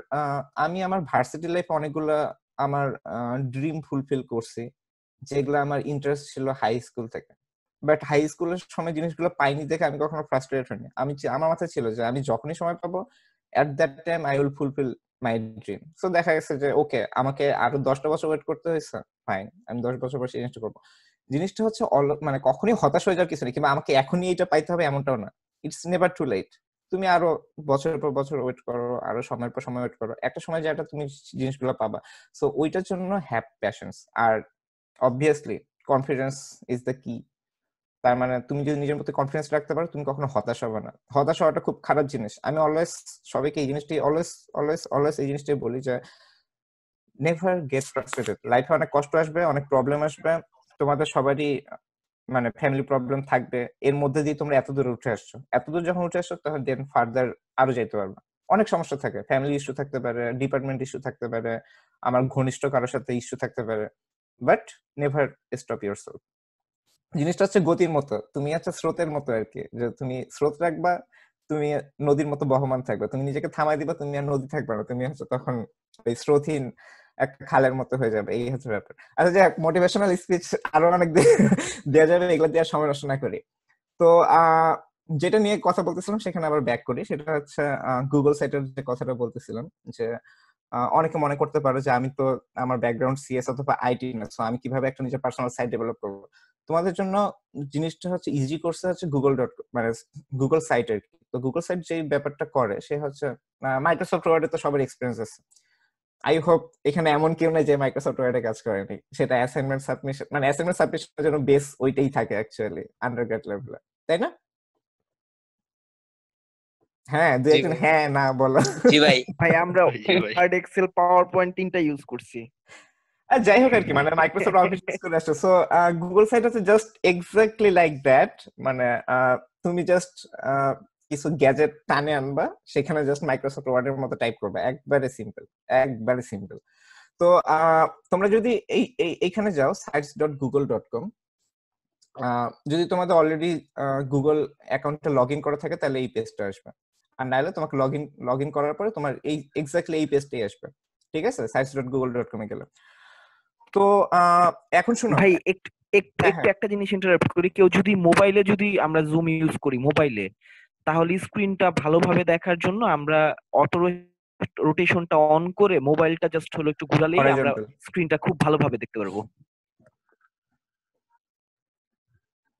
আমি আমার ভার্সিটি লাইফে অনেকগুলো আমার ড্রিম ফুলফিল করছি, যেগুলো আমার ইন্টারেস্ট ছিল হাই স্কুল থেকে। বাট হাই স্কুলের সময় জিনিসগুলো পাইনি দেখে আমি কখনো ফ্রাস্ট্রেটেড হইনি। আমি আমার মাথায় ছিল যে আমি যখনই সময় পাবো at that time I will fulfil my dream so দেখা গেছে যে ওকে আমাকে আরও দশটা বছর ওয়েট করতে হয়েছে ফাইন আমি দশ বছর পর সেই জিনিসটা করব। জিনিসটা হচ্ছে মানে কখনোই হতাশ হয়ে যাওয়ার কিছু নেই, কিংবা আমাকে এখনই এটা পাইতে হবে এমনটাও না। ইটস নেভার টু লেট তুমি আরও বছরের পর বছর ওয়েট করো, আরও সময়ের পর সময় ওয়েট করো। একটা সময় যেটা তুমি জিনিসগুলো পাবা। সো ওইটার জন্য হ্যাভ প্যাশন্স আর অবভিয়াসলি কনফিডেন্স ইজ দ্য কি তার মানে তুমি যদি নিজের মধ্যে কনফিডেন্স রাখতে পারো, তুমি কখনো হতাশ হবে না। হতাশ হওয়াটা খুব খারাপ জিনিস। আমি অলওয়েজ সবাইকে এই জিনিসটাই অলওয়েজ অলওয়েজ অলওয়েজ এই জিনিসটাই বলি যে নেভার গেট ফ্রাস্ট্রেটেড লাইফে অনেক কষ্ট আসবে, অনেক প্রবলেম আসবে, তোমাদের সবারই মানে ফ্যামিলি প্রবলেম থাকবে। এর মধ্যে দিয়ে তোমরা এত দূরে উঠে আসছো। এত দূর যখন উঠে আসছো, তখন দেন ফার্দার আরও যাইতে পারবে। অনেক সমস্যা থাকে। ফ্যামিলি ইস্যু থাকতে পারে ডিপার্টমেন্ট ইস্যু থাকতে পারে, আমার ঘনিষ্ঠ কারোর সাথে ইস্যু থাকতে পারে। But never stop your self জিনিসটা হচ্ছে গতির মতো। তুমি হচ্ছে স্রোতের মতো আর কি যে তুমি স্রোত রাখবা, তুমি নদীর মতো বহমান থাকবে। তুমি নিজেকে থামাই দিবা, তুমি আর নদী থাকবে না। তুমি হচ্ছে তখন ওই স্রোতহীন একটা খালের মতো হয়ে যাবে। এই হচ্ছে ব্যাপার। আচ্ছা যাক মোটিভেশনাল স্পিচ আরও অনেক দেওয়া যাবে, এগুলো দেওয়ার সময় নষ্ট করি। তো যেটা নিয়ে কথা বলতেছিলাম, সেখানে আবার ব্যাক করি। সেটা হচ্ছে গুগল সাইটের যে কথাটা বলতেছিলাম, যে অনেকে মনে করতে পারে যে আমি তো আমার ব্যাকগ্রাউন্ড সিএস অথবা আইটি না আমি কীভাবে একটা নিজের পার্সোনাল সাইট ডেভেলপ করব? তোমাদের জন্য জিনিসটা হচ্ছে ইজি করছে হচ্ছে গুগল ডট মানে গুগল সাইট আর কি। তো গুগল সাইট যে ব্যাপারটা করে, সে হচ্ছে মাইক্রোসফট ওয়ার্ডে তো সবার এক্সপিরিয়েন্স আছে। আই হোপ এখানে এমন কেউ নাই যে মাইক্রোসফট ওয়ার্ডে কাজ করেনি। সেটা অ্যাসাইনমেন্ট সাবমিশন মানে অ্যাসাইনমেন্ট সাবমিশনের জন্য বেস ওইটাই থাকে অ্যাকচুয়ালি আন্ডারগ্রেড লেভেলে তাই না? হ্যাঁ দু জি একজন হ্যাঁ না বলো। জি ভাই। ভাই আমরা। ওয়ার্ড এক্সেল পাওয়ার পয়েন্ট তিনটা ইউজ করছি। আর যাই হোক আর কি মানে মাইক্রোসফট অফিস ইউজ করে আসছে। সো গুগল সাইট হচ্ছে জাস্ট এক্স্যাক্টলি লাইক দ্যাট মানে আহ, তুমি জাস্ট কিছু গ্যাজেট টানে আনবা সেখানে জাস্ট মাইক্রোসফট ওয়ার্ডের মতো টাইপ করবে। একবারে সিম্পল একবারে সিম্পল তো আহ, তোমরা যদি এই এই- এইখানে যাও sites dot Google dot com যদি তোমাদের অলরেডি গুগল অ্যাকাউন্টটা লগ ইন করা থাকে তাহলে এই পেজটা আসবে। আর নাহলে তোমাকে লগ ইন লগ ইন করার পরে তোমার এই এক্স্যাক্টলি এই পেজটাই আসবে। ঠিক আছে? সাইটস ডট গুগল ডট কমে গেলে। তো আহ, এখন শুনো। ভাই একটু একটু হ্যাঁ, একটু হ্যাঁ। একটা জিনিস ইন্টারাপ্ট করি। কেউ যদি মোবাইলে যদি আমরা জুম ইউজ করি মোবাইলে তাহলে স্ক্রিনটা ভালোভাবে দেখার জন্য আমরা অটো রোটেশনটা অন করে মোবাইলটা জাস্ট হলো একটু ঘোরালেই আমরা স্ক্রিনটা খুব ভালোভাবে দেখতে পারব।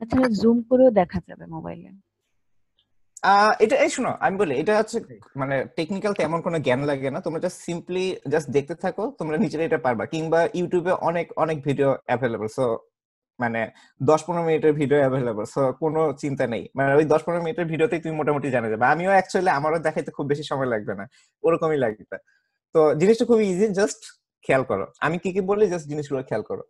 আচ্ছা জুম করেও দেখা যাবে মোবাইলে এটা এই শোনো আমি বলি এটা হচ্ছে মানে টেকনিক্যাল তেমন কোনো জ্ঞান লাগে না তোমরা জাস্ট সিম্পলি জাস্ট দেখতে থাকো তোমরা নিজেরা এটা পারবা কিংবা ইউটিউবে অনেক অনেক ভিডিও অ্যাভেলেবল সো মানে দশ পনেরো মিনিটের ভিডিও অ্যাভেলেবল সো কোনো চিন্তা নেই। মানে ওই দশ পনেরো মিনিটের ভিডিওতেই তুমি মোটামুটি জানা যাবে। আমিও অ্যাকচুয়ালি আমারও দেখাইতে খুব বেশি সময় লাগবে না ওরকমই লাগবে। তো জিনিসটা খুব ইজি জাস্ট খেয়াল করো। আমি কি কি বলি জাস্ট জিনিসগুলো খেয়াল করো।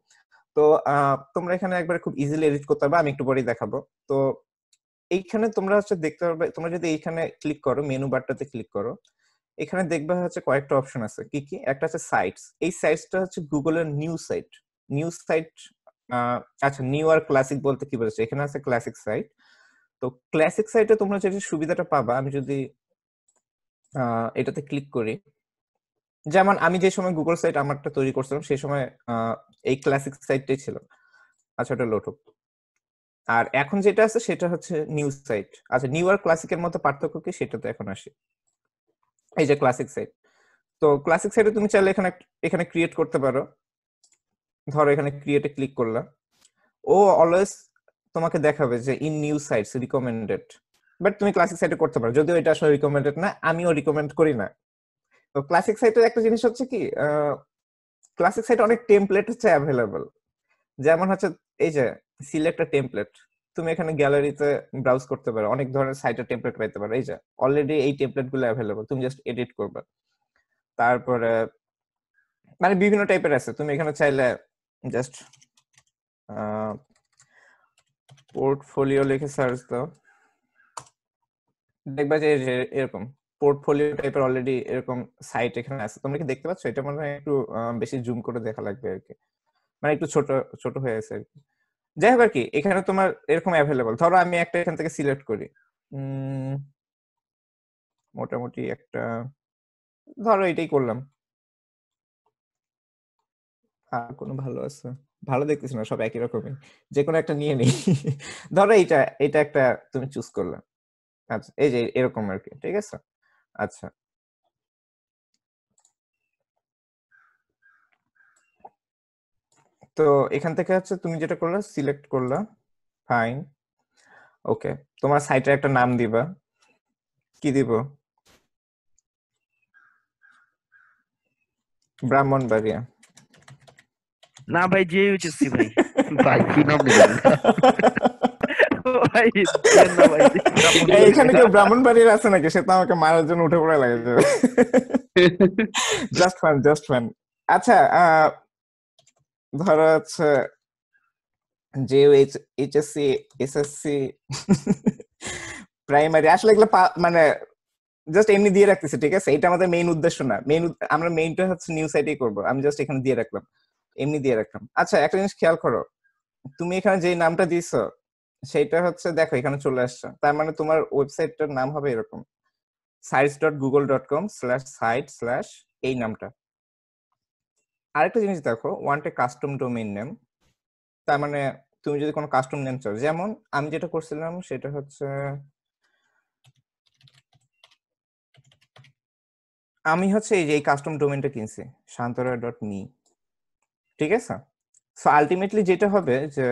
তো আহ, তোমরা এখানে একবার খুব ইজিলি এডিট করতে পারবে আমি একটু পরেই দেখাবো। তো এইখানে তোমরা হচ্ছে দেখতে পারবে, তোমরা যদি এইখানে ক্লিক করো মেনু বারটাতে ক্লিক করো, এখানে দেখবে হচ্ছে কয়েকটা অপশন আছে। কি কি? একটা আছে সাইটস এই সাইটসটা হচ্ছে গুগলের নিউ সাইট নিউ সাইট আচ্ছা নিউ আর ক্লাসিক বলতে কি বলছে এখানে আছে ক্লাসিক সাইট তো ক্লাসিক সাইটে তোমরা যেটা সুবিধাটা পাবা, আমি যদি এটাতে ক্লিক করি, যেমন আমি যে সময় গুগল সাইট আমারটা তৈরি করছিলাম সেই সময় এই ক্লাসিক সাইটটাই ছিল। আচ্ছা ওটা লোড হোক। আর এখন যেটা আছে সেটা হচ্ছে নিউ সাইট। আচ্ছা নিউ আর ক্লাসিকের মতো পার্থক্য কি? সেটা তো এখন আসে। এই যে ক্লাসিক সাইট। তো ক্লাসিক সাইটে তুমি চাইলে এখানে এখানে ক্রিয়েট করতে পারো। ধরো এখানে ক্রিয়েটে ক্লিক করলা ও অলওয়েজ তোমাকে দেখাবে যে in new sites recommended but তুমি ক্লাসিক সাইটে করতে পারো। যদিও এটা আসলে রিকমেন্ডেড না, আমিও রিকমেন্ড করি না। তো ক্লাসিক সাইটের একটা জিনিস হচ্ছে কি ক্লাসিক সাইট অনেক টেমপ্লেট হচ্ছে অ্যাভেলেবল যেমন হচ্ছে এই যে সিলেক্ট টেমপ্লেট তুমি এখানে গ্যালারিতে ব্রাউজ করতে পারো, অনেক ধরনের সাইটের টেমপ্লেট পাইতে পারো। এই যে অলরেডি এই টেমপ্লেটগুলো অ্যাভেলেবল তুমি জাস্ট এডিট করবে। তারপরে মানে বিভিন্ন টাইপের আছে। তুমি এখানে চাইলে জাস্ট পোর্টফোলিও লিখে সার্চ দাও। দেখবা যে এরকম পোর্টফোলিও টাইপের অলরেডি এরকম সাইট এখানে আছে। তোমরা কি দেখতে পাচ্ছ? এটা মনে হয় একটু বেশি জুম করে দেখা লাগবে আর কি। মানে একটু ছোট ছোট হয়ে আছে আর কি। যাই হোক আর কি, এখানে তোমার এরকম অ্যাভেলেবল ধরো আমি একটা এখান থেকে সিলেক্ট করি। মোটামুটি একটা, ধরো এটাই করলাম। আর কোনো ভালো আছে? ভালো দেখতেছি না, সব একই রকমই। যে কোনো একটা নিয়ে নেই। ধরো এটা এটা একটা তুমি চুজ করলাম আচ্ছা এই যে এরকম আর কি, ঠিক আছে? আচ্ছা। তো এখান থেকে হচ্ছে তুমি যেটা করলা সিলেক্ট করলা ফাইন ওকে তোমার সাইটের একটা নাম দিবা কি দিব? ব্রাহ্মণবাড়িয়া না ভাই যে হইতেছি ভাই। ভাই কি নাম এখানে কেউ ব্রাহ্মণবাড়ির আছে নাকি? সে তো আমাকে মারার জন্য উঠে পড়ে লাগে যাবে। জাস্ট ফান জাস্ট ফান আচ্ছা আহ, ধরো হচ্ছে যে এইচএসসি এসএসসি প্রাইমারি আসলে এগুলো মানে জাস্ট এমনি দিয়ে রাখতেছি, ঠিক আছে? এটা আমাদের মেইন উদ্দেশ্য না। মেইন আমরা মেইনটা হচ্ছে নিউ সাইটেই করব। আমি জাস্ট এখানে দিয়ে রাখলাম। এমনি দিয়ে রাখলাম। আচ্ছা একটা জিনিস খেয়াল করো। তুমি এখানে যে নামটা দিছো, সেটা হচ্ছে, দেখো, এখানে চলে আসছে। তার মানে তোমার ওয়েবসাইটটার নাম হবে এরকম sites dot Google dot com slash site slash এই নামটা। আরেকটা জিনিস দেখো ওয়ান্টে কাস্টম ডোমেইন নেম। তার মানে তুমি যদি কোনো কাস্টম নেম চাও, যেমন আমি যেটা করছিলাম সেটা হচ্ছে, আমি হচ্ছে এই যে এই কাস্টম ডোমেইনটা কিনছি শান্তরা ডট মি ঠিক আছে? সো আলটিমেটলি যেটা হবে যে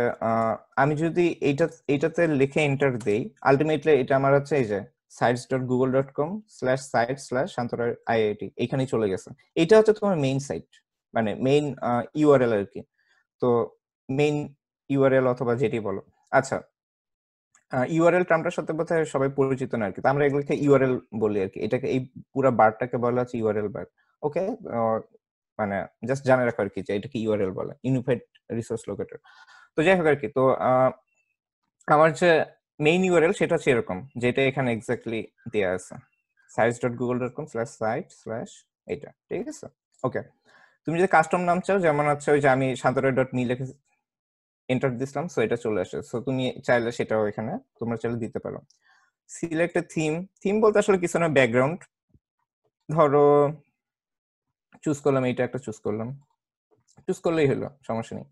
আমি যদি এইটা, এইটাতে লিখে এন্টার দেই আলটিমেটলি এটা আমার হচ্ছে এই যে sites dot Google dot com slash site slash Shantara IIT এইখানেই চলে গেছে। এটা হচ্ছে তোমার মেইন সাইট মানে মেইন ইউআরএল আর কি? তো মেইন ইউআরএল অথবা যেটি বলো। আচ্ছা ইউআরএল টার্মটার সাথে বোধহয় সবাই পরিচিত না আর কি আমরা এগুলোকে ইউআরএল বলি আর কি এটাকে এই পুরো বারটাকে বলা হচ্ছে ইউআরএল বার ওকে মানে জাস্ট জানা রাখো আর কি যে এটাকে ইউআরএল বলে ইউনিফাইড রিসোর্স লোকেটর তো যাই হোক আর কি তো আমার যে মেইন ইউআরএল সেটা হচ্ছে এরকম, যেটা এখানে এক্স্যাক্টলি দেওয়া আছে। Sites dot Google dot com slash site slash এইটা, ঠিক আছে? ওকে তুমি যদি কাস্টম নাম চাও, যেমন হচ্ছে ওই যে আমি শান্তরা ডট মি লিখে এন্টার দিছিলাম সো এটা চলে আসে। সো তুমি চাইলে সেটাও এখানে, তোমরা চাইলে দিতে পারো। সিলেক্ট থিম থিম বলতে আসলে কিছু না ব্যাকগ্রাউন্ড ধরো চুজ করলাম, এইটা একটা চুজ করলাম। চুজ করলেই হলো, সমস্যা নেই।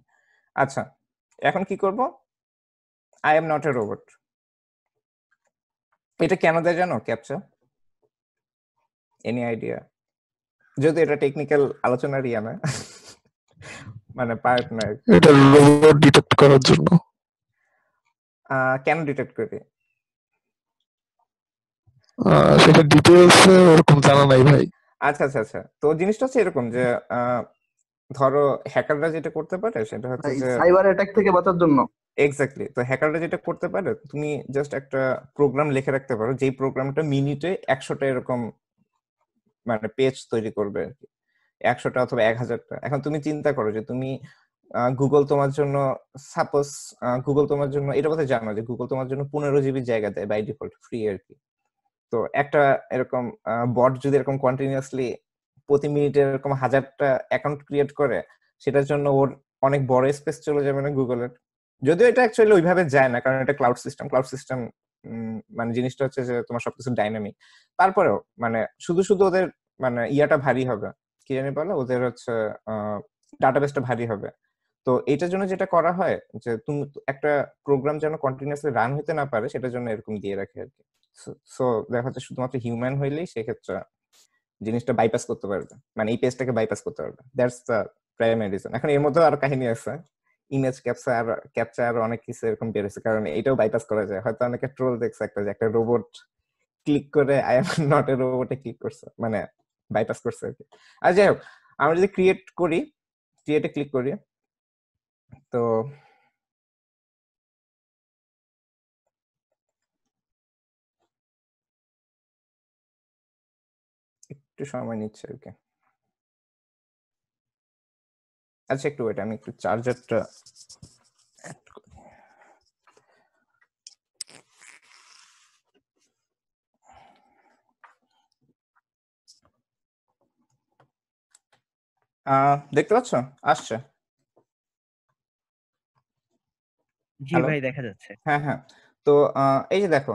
আচ্ছা এখন কি করব? I am not a robot এটা কেন দেয় জানো? ক্যাপচা এনি আইডিয়া যদি এটা টেকনিক্যাল আলোচনার ইয়া না মানে পার্ট না আর এটা রোবট ডিটেক্ট করার জন্য। আহ, কেন ডিটেক্ট করি? আহ, সেটা ডিটেলস ওরকম জানা নাই ভাই। আচ্ছা আচ্ছা আচ্ছা। তো জিনিসটা হচ্ছে এরকম যে আহ, ধরো হ্যাকাররা যেটা করতে পারে সেটা হচ্ছে যে সাইবার অ্যাটাক থেকে বাঁচার জন্য। এক্স্যাক্টলি তো হ্যাকাররা যেটা করতে পারে তুমি জাস্ট একটা প্রোগ্রাম লিখে রাখতে পারো যেই প্রোগ্রামটা মিনিটে একশোটা এরকম মানে পেজ তৈরি করবে আর কি একশোটা অথবা এক হাজারটা এখন তুমি চিন্তা করো যে তুমি গুগল তোমার জন্য সাপোজ গুগল তোমার জন্য, এটা কথা জানো যে গুগল তোমার জন্য পনেরো জিবি জায়গা দেয় বাই ডিফল্ট ফ্রি আর কি তো একটা এরকম বট যদি এরকম কন্টিনিউয়াসলি প্রতি মিনিটে এরকম হাজারটা অ্যাকাউন্ট ক্রিয়েট করে, সেটার জন্য ওর অনেক বড় স্পেস চলে যাবে না গুগলের যদিও এটা অ্যাকচুয়ালি ওইভাবে যায় না, কারণ এটা ক্লাউড সিস্টেম ক্লাউড সিস্টেম মানে জিনিসটা হচ্ছে যে তোমার সবকিছু ডাইনামিক তারপরেও মানে শুধু শুধু ওদের মানে ইয়াটা ভারী হবে, কি জানি বলো? ওদের হচ্ছে ডাটাবেসটা ভারী হবে। তো এটার জন্য যেটা করা হয়, যে তুমি একটা প্রোগ্রাম যেন কন্টিনিউয়াসলি রান হইতে না পারে, সেটার জন্য এরকম দিয়ে রাখে আর কি। সো দেখা যাচ্ছে শুধুমাত্র হিউম্যান হইলেই সেক্ষেত্রে জিনিসটা বাইপাস করতে পারবে। মানে এই পেজটাকে বাইপাস করতে পারবে। দ্যাটস দ্য প্রাইমারি রিজন এখন এর মধ্যে আরও কাহিনী আছে। ইমেজ ক্যাপচার ক্যাপচার ক্যাপচা অনেক কিছু এরকম বেরোছে কারণ এটাও বাইপাস করা যায়। হয়তো অনেকে ট্রোল দেখছে একটা যে একটা রোবট ক্লিক করে আই এম নট এ রোবটে ক্লিক করছে মানে বাইপাস করছে আর কি আর যাই হোক, আমরা যদি ক্রিয়েট করি ক্রিয়েটে ক্লিক করি, তো একটু সময় নিচ্ছে আর আচ্ছা একটু ওয়েট আমি একটু চার্জারটা দেখতে পাচ্ছ? আসছে। জি ভাই দেখা যাচ্ছে। হ্যাঁ হ্যাঁ। তো এই যে দেখো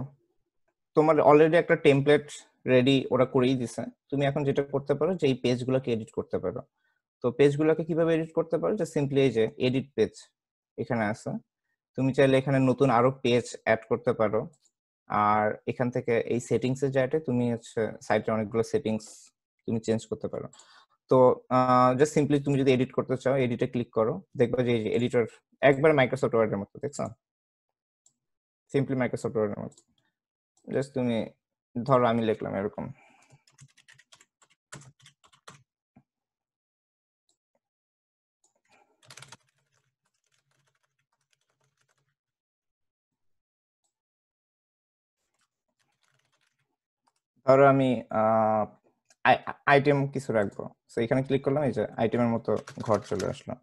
তোমার অলরেডি একটা টেমপ্লেট রেডি ওরা করেই দিছে। তুমি এখন যেটা করতে পারো যে এই পেজগুলোকে এডিট করতে পারো। তো পেজগুলোকে কীভাবে এডিট করতে পারো? যে সিম্পলি এই যে এডিট পেজ এখানে আছে। তুমি চাইলে এখানে নতুন আরও পেজ অ্যাড করতে পারো। আর এখান থেকে এই সেটিংস জায়গাটায় তুমি হচ্ছে সাইটে অনেকগুলো সেটিংস তুমি চেঞ্জ করতে পারো। তো জাস্ট সিম্পলি তুমি যদি এডিট করতে চাও এডিটে ক্লিক করো। দেখবে যে এডিটর একবার মাইক্রোসফট ওয়ার্ডের মতো, দেখছ? সিম্পলি মাইক্রোসফট ওয়ার্ডের মতো। জাস্ট তুমি, ধরো আমি লিখলাম এরকম। ধরো আমি আইটেম কিছু রাখব। তো এখানে ক্লিক করলাম, এই যে আইটেমের মতো ঘর চলে আসলো।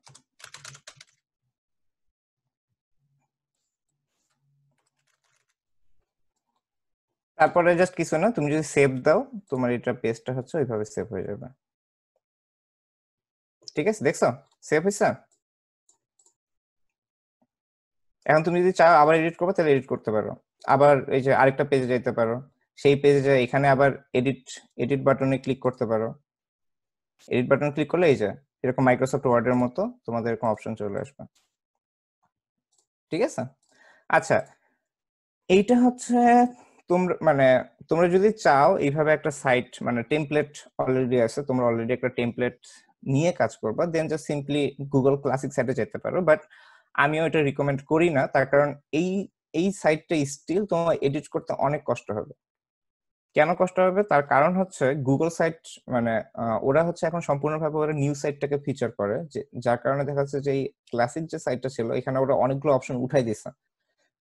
তারপরে জাস্ট কিছু না, তুমি যদি সেভ দাও, তোমার এটা পেজটা হচ্ছে ওইভাবে সেভ হয়ে যাবে। ঠিক আছে, দেখছ? সেভ হয়েছে? এখন তুমি যদি চাও আবার এডিট করবে, তাহলে এডিট করতে পারো। আবার এই যে আরেকটা পেজে যেতে পারো। সেই পেজে এখানে আবার এডিট এডিট বাটনে ক্লিক করতে পারো। এডিট বাটন ক্লিক করলে এই যে, এরকম মাইক্রোসফট ওয়ার্ডের মতো তোমাদের এরকম অপশন চলে আসবে। ঠিক আছে? আচ্ছা এইটা হচ্ছে তোমরা মানে তোমরা যদি চাও এইভাবে একটা সাইট মানে টেমপ্লেট অলরেডি আছে, তোমরা অলরেডি একটা টেমপ্লেট নিয়ে কাজ করবা then just simply Google classic সাইটে যেতে পারো। বাট আমিও এটা রিকমেন্ড করি না, তার কারণ এই এই সাইটটা স্টিল তোমার এডিট করতে অনেক কষ্ট হবে। কেন কষ্ট হবে? তার কারণ হচ্ছে গুগল সাইট মানে ওরা হচ্ছে এখন সম্পূর্ণভাবে ওরা নিউ সাইটটাকে ফিচার করে, যে, যার কারণে দেখা যাচ্ছে যে, এই ক্লাসিক যে সাইটটা ছিল, এখানে ওরা অনেকগুলো অপশন উঠাই দিছে।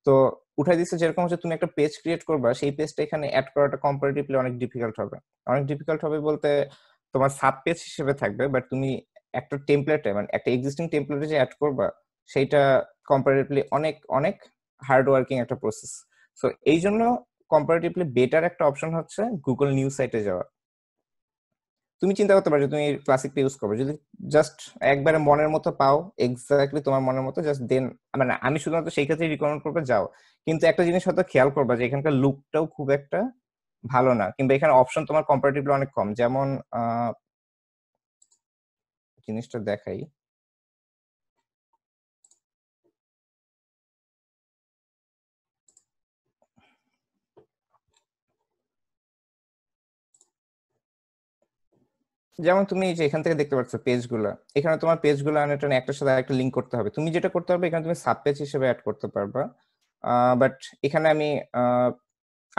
তো উঠাই দিচ্ছে যেরকম হচ্ছে তুমি একটা পেজ ক্রিয়েট করবা, সেই পেজটা এখানে অ্যাড করাটা কম্পারেটিভলি অনেক ডিফিকাল্ট হবে। অনেক ডিফিকাল্ট হবে বলতে তোমার সাব পেজ হিসেবে থাকবে বাট তুমি একটা টেমপ্লেটে মানে একটা এক্সিস্টিং টেমপ্লেটে যে অ্যাড করবা, সেইটা কম্পারেটিভলি অনেক অনেক হার্ড ওয়ার্কিং একটা প্রসেস সো এই জন্য কম্পারেটিভলি বেটার একটা অপশন হচ্ছে গুগল নিউজ সাইটে যাওয়া। তুমি চিন্তা করতে পারো তুমি ক্লাসিকটা ইউজ করবে। যদি জাস্ট একবারে মনের মতো পাও এক্স্যাক্টলি তোমার মনের মতো জাস্ট দেন মানে আমি শুধুমাত্র সেই ক্ষেত্রে রিকমেন্ড করব, যাও। কিন্তু একটা জিনিস হয়তো খেয়াল করবা যে এখানকার লুকটাও খুব একটা ভালো না, কিংবা এখানে অপশন তোমার কম্পারেটিভলি অনেক কম। যেমন জিনিসটা দেখাই। যেমন তুমি যে এখান থেকে দেখতে পাচ্ছ পেজগুলো এখানে তোমার পেজগুলো আনার একটার সাথে একটা লিঙ্ক করতে হবে। তুমি যেটা করতে পারবে, এখানে তুমি সাব পেজ হিসেবে অ্যাড করতে পারবা। বাট এখানে আমি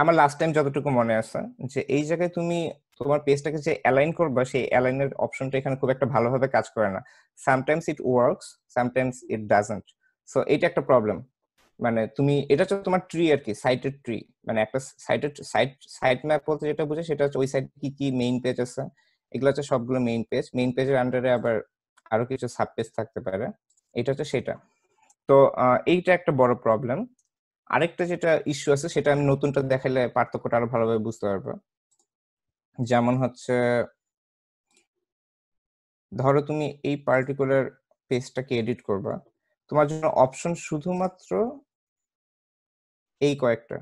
আমার লাস্ট টাইম যতটুকু মনে আছে, যে এই জায়গায় তুমি তোমার পেজটাকে যে অ্যালাইন করবা, সেই অ্যালাইনের অপশনটা এখানে খুব একটা ভালোভাবে কাজ করে না। Sometimes it works sometimes it doesn't so এটা একটা প্রবলেম মানে তুমি, এটা হচ্ছে তোমার ট্রি আর কি সাইটের ট্রি মানে একটা সাইটের সাইট সাইট ম্যাপ বলতে যেটা বুঝে সেটা হচ্ছে ওই সাইট কি কি মেইন পেজ আছে। এগুলো হচ্ছে সবগুলো মেইন পেজ মেইন পেজের আন্ডারে আবার আরও কিছু সাব পেজ থাকতে পারে। এটা হচ্ছে সেটা। তো এইটা একটা বড় প্রবলেম আরেকটা যেটা ইস্যু আছে, সেটা আমি নতুনটা দেখালে পার্থক্যটা আরও ভালোভাবে বুঝতে পারব। যেমন হচ্ছে, ধরো তুমি এই পার্টিকুলার পেজটাকে এডিট করবা। তোমার জন্য অপশন শুধুমাত্র এই কয়েকটা।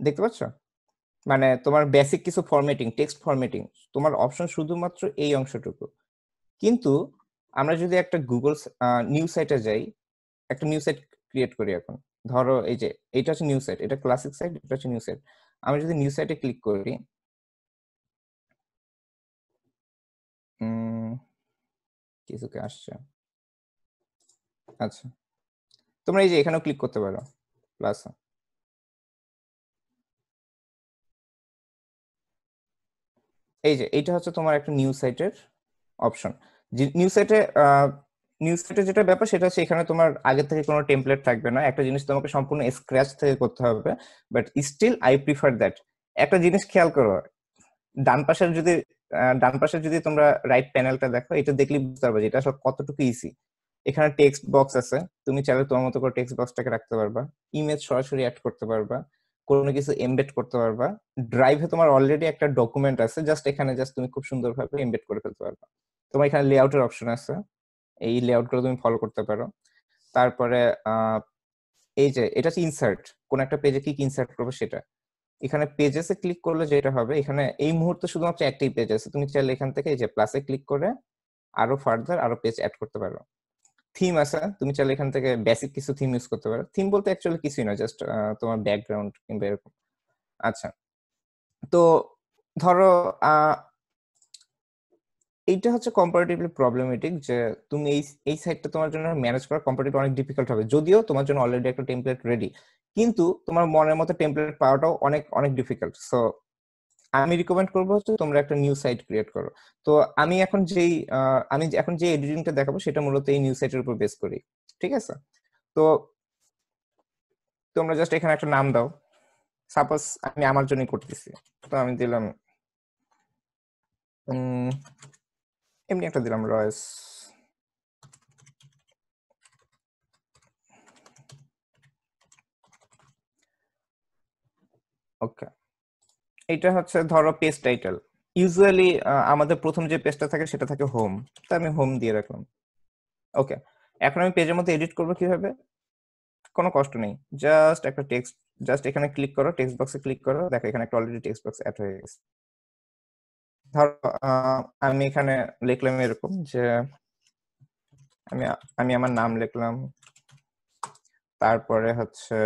দেখতে পাচ্ছ? মানে তোমার বেসিক কিছু ফরম্যাটিং টেক্সট ফরম্যাটিং তোমার অপশন শুধুমাত্র এই অংশটুকু। কিন্তু আমরা যদি একটা গুগল নিউজ সাইটে যাই, একটা নিউজ সাইট ক্রিয়েট করি এখন। ধরো এই যে, এটা হচ্ছে নিউজ সাইট এটা ক্লাসিক সাইট এটা হচ্ছে নিউজ সাইট আমি যদি নিউজ সাইটে ক্লিক করি কিছুকে আসছে। আচ্ছা। তোমরা এই যে এখানেও ক্লিক করতে পারো। প্লাস এই যে, এইটা হচ্ছে তোমার একটা নিউজ সাইটের অপশন নিউজ সাইটে নিউজ সাইটে যেটা ব্যাপার, সেটা হচ্ছে এখানে তোমার আগে থেকে কোনো টেমপ্লেট থাকবে না। একটা জিনিস তোমাকে সম্পূর্ণ স্ক্র্যাচ থেকে করতে হবে but still I prefer that একটা জিনিস খেয়াল করো, ডান পাশের যদি ডান পাশে যদি তোমরা রাইট প্যানেলটা দেখো, এটা দেখলে বুঝতে পারবে যে এটা আসলে কতটুকু ইজি এখানে টেক্সট বক্স আছে, তুমি চাইলে তোমার মতো করে টেক্সট বক্সটাকে রাখতে পারবা ইমেজ সরাসরি অ্যাড করতে পারবা। কোনো কিছু এমবেড করতে পারবা। ড্রাইভে তোমার অলরেডি একটা ডকুমেন্ট আছে জাস্ট এখানে জাস্ট তুমি খুব সুন্দরভাবে এমবেড করে ফেলতে পারবা। তোমার এখানে লেআউটের অপশন আছে, এই লেআউটগুলো তুমি ফলো করতে পারো। তারপরে এই যে, এটা হচ্ছে ইনসার্ট কোন একটা পেজে কি ইনসার্ট করবে সেটা। এখানে পেজেসে ক্লিক করলে যেটা হবে, এখানে এই মুহূর্তে শুধুমাত্র একটাই পেজ আছে। তুমি চাইলে এখান থেকে এই যে প্লাসে ক্লিক করে আরও ফার্দার আরও পেজ অ্যাড করতে পারো। থিম আছে। তুমি চাইলে এখান থেকে বেসিক কিছু থিম ইউজ করতে পারো। থিম বলতে অ্যাকচুয়ালি কিছুই না জাস্ট তোমার ব্যাকগ্রাউন্ড কিংবা এরকম। আচ্ছা। তো ধরো এইটা হচ্ছে কম্পারেটিভলি প্রবলেমেটিক যে তুমি এই এই সাইটটা তোমার জন্য ম্যানেজ করা কম্পারেটিভলি অনেক ডিফিকাল্ট হবে। যদিও তোমার জন্য অলরেডি একটা টেমপ্লেট রেডি কিন্তু তোমার মনের মতো টেমপ্লেট পাওয়াটাও অনেক অনেক ডিফিকাল্ট সো আমি রিকমেন্ড করব হচ্ছে তোমরা একটা নিউ সাইট ক্রিয়েট করো। তো আমি এখন যেই আমি এখন যে এডিটিংটা দেখাবো সেটা মূলত এই নিউ সাইটের উপর বেস করি, ঠিক আছে? তো তোমরা জাস্ট এখানে একটা নাম দাও। সাপোজ আমি আমার জন্যই করতেছি। তো আমি দিলাম এমনি একটা দিলাম রয়েস ওকে এটা হচ্ছে ধরো পেজ টাইটেল ইউজুয়ালি আমাদের প্রথম যে পেজটা থাকে সেটা থাকে হোম তো আমি হোম দিয়ে রাখলাম। ওকে এখন আমি পেজের মধ্যে এডিট করব কীভাবে? কোনো কষ্ট নেই। জাস্ট একটা টেক্সট জাস্ট এখানে ক্লিক করো টেক্সট বক্সে ক্লিক করো। দেখো, এখানে একটা অলরেডি টেক্সট বক্স অ্যাড হয়ে গেছে। ধরো আমি এখানে লিখলাম এরকম যে, আমি আমি আমার নাম লিখলাম। তারপরে হচ্ছে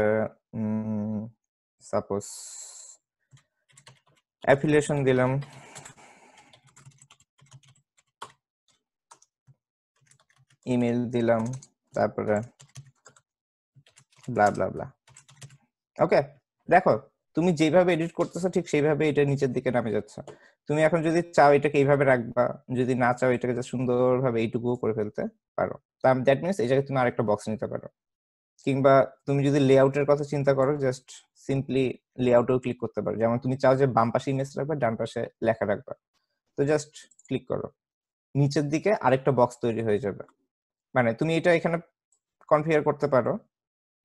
সাপোজ অ্যাফিলিয়েশন দিলাম। ইমেল দিলাম, তারপরে ব্লা ব্লা ওকে দেখো, তুমি যেভাবে এডিট করতেছো, ঠিক সেইভাবে এটা নিচের দিকে নামে যাচ্ছে। তুমি এখন যদি চাও এটাকে এইভাবে রাখবা, যদি না চাও এটাকে সুন্দরভাবে এইটুকুও করে ফেলতে পারো। দ্যাট মিনস জায়গায় তুমি আরেকটা বক্স নিতে পারো। কিংবা তুমি যদি লেআউটের কথা চিন্তা করো জাস্ট সিম্পলি লেআউটেও ক্লিক করতে পারো। যেমন তুমি চাও যে বাম পাশে ইমেজ রাখবে, ডান পাশে লেখা রাখবে। তো জাস্ট ক্লিক করো। নিচের দিকে আরেকটা বক্স তৈরি হয়ে যাবে। মানে তুমি এটা এখানে কনফিগার করতে পারো।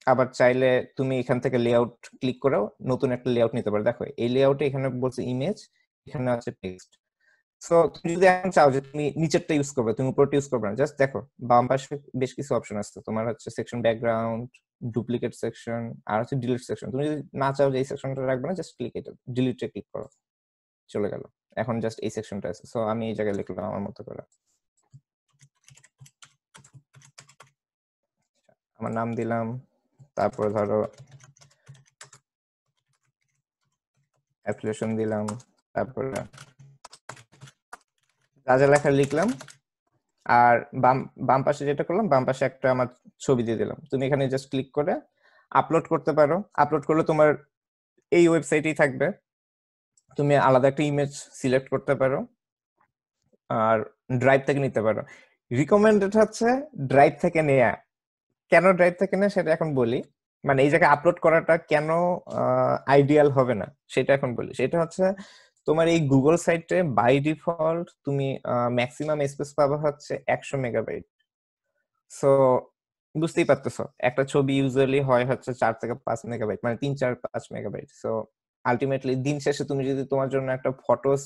আবার চাইলে তুমি এখান থেকে লেআউট ক্লিক করেও নতুন একটা লেআউট নিতে পারো। দেখো, এই লেআউটে এখানে বলছে ইমেজ এখানে আছে টেক্সট সো তুমি যদি এখন চাও যে তুমি নিচেরটা ইউজ করবে, তুমি উপরটা ইউজ করবে না জাস্ট দেখো, বাম পাশে বেশ কিছু অপশন আছে তোমার হচ্ছে সেকশন ব্যাকগ্রাউন্ড ডুপ্লিকেট সেকশন আর হচ্ছে ডিলিট সেকশন তুমি যদি না চাও যে এই সেকশনটা রাখবে না জাস্ট ক্লিক এটা ডিলিটে ক্লিক করো। চলে গেল। এখন জাস্ট এই সেকশনটা আছে। সো আমি এই জায়গায় লিখলাম আমার মতো করে। আমার নাম দিলাম। তারপরে ধরো অ্যাপ্লিকেশন দিলাম। তারপরে যা লেখা লিখলাম আর বাম বাম পাশে যেটা করলাম, বাম পাশে একটা আমার ছবি দিয়ে দিলাম। তুমি এখানে জাস্ট ক্লিক করে আপলোড করতে পারো। আপলোড করলে তোমার এই ওয়েবসাইটেই থাকবে। তুমি আলাদা একটা ইমেজ সিলেক্ট করতে পারো আর ড্রাইভ থেকে নিতে পারো। রিকমেন্ডেড হচ্ছে ড্রাইভ থেকে নেয়া। কেন ড্রাইভ থেকে নেয়া সেটা এখন বলি। মানে এই জায়গায় আপলোড করাটা কেন আইডিয়াল হবে না সেটা এখন বলি। সেটা হচ্ছে তোমার এই গুগল সাইটে বাই ডিফল্ট তুমি ম্যাক্সিমাম স্পেস পাবা হচ্ছে একশো মেগাবাইট সো বুঝতেই পারতেছো, একটা ছবি ইউজুয়ালি হয় হচ্ছে চার থেকে পাঁচ মেগাবাইট মানে তিন, চার, পাঁচ মেগাবাইট সো আলটিমেটলি দিন শেষে তুমি যদি তোমার জন্য একটা ফটোস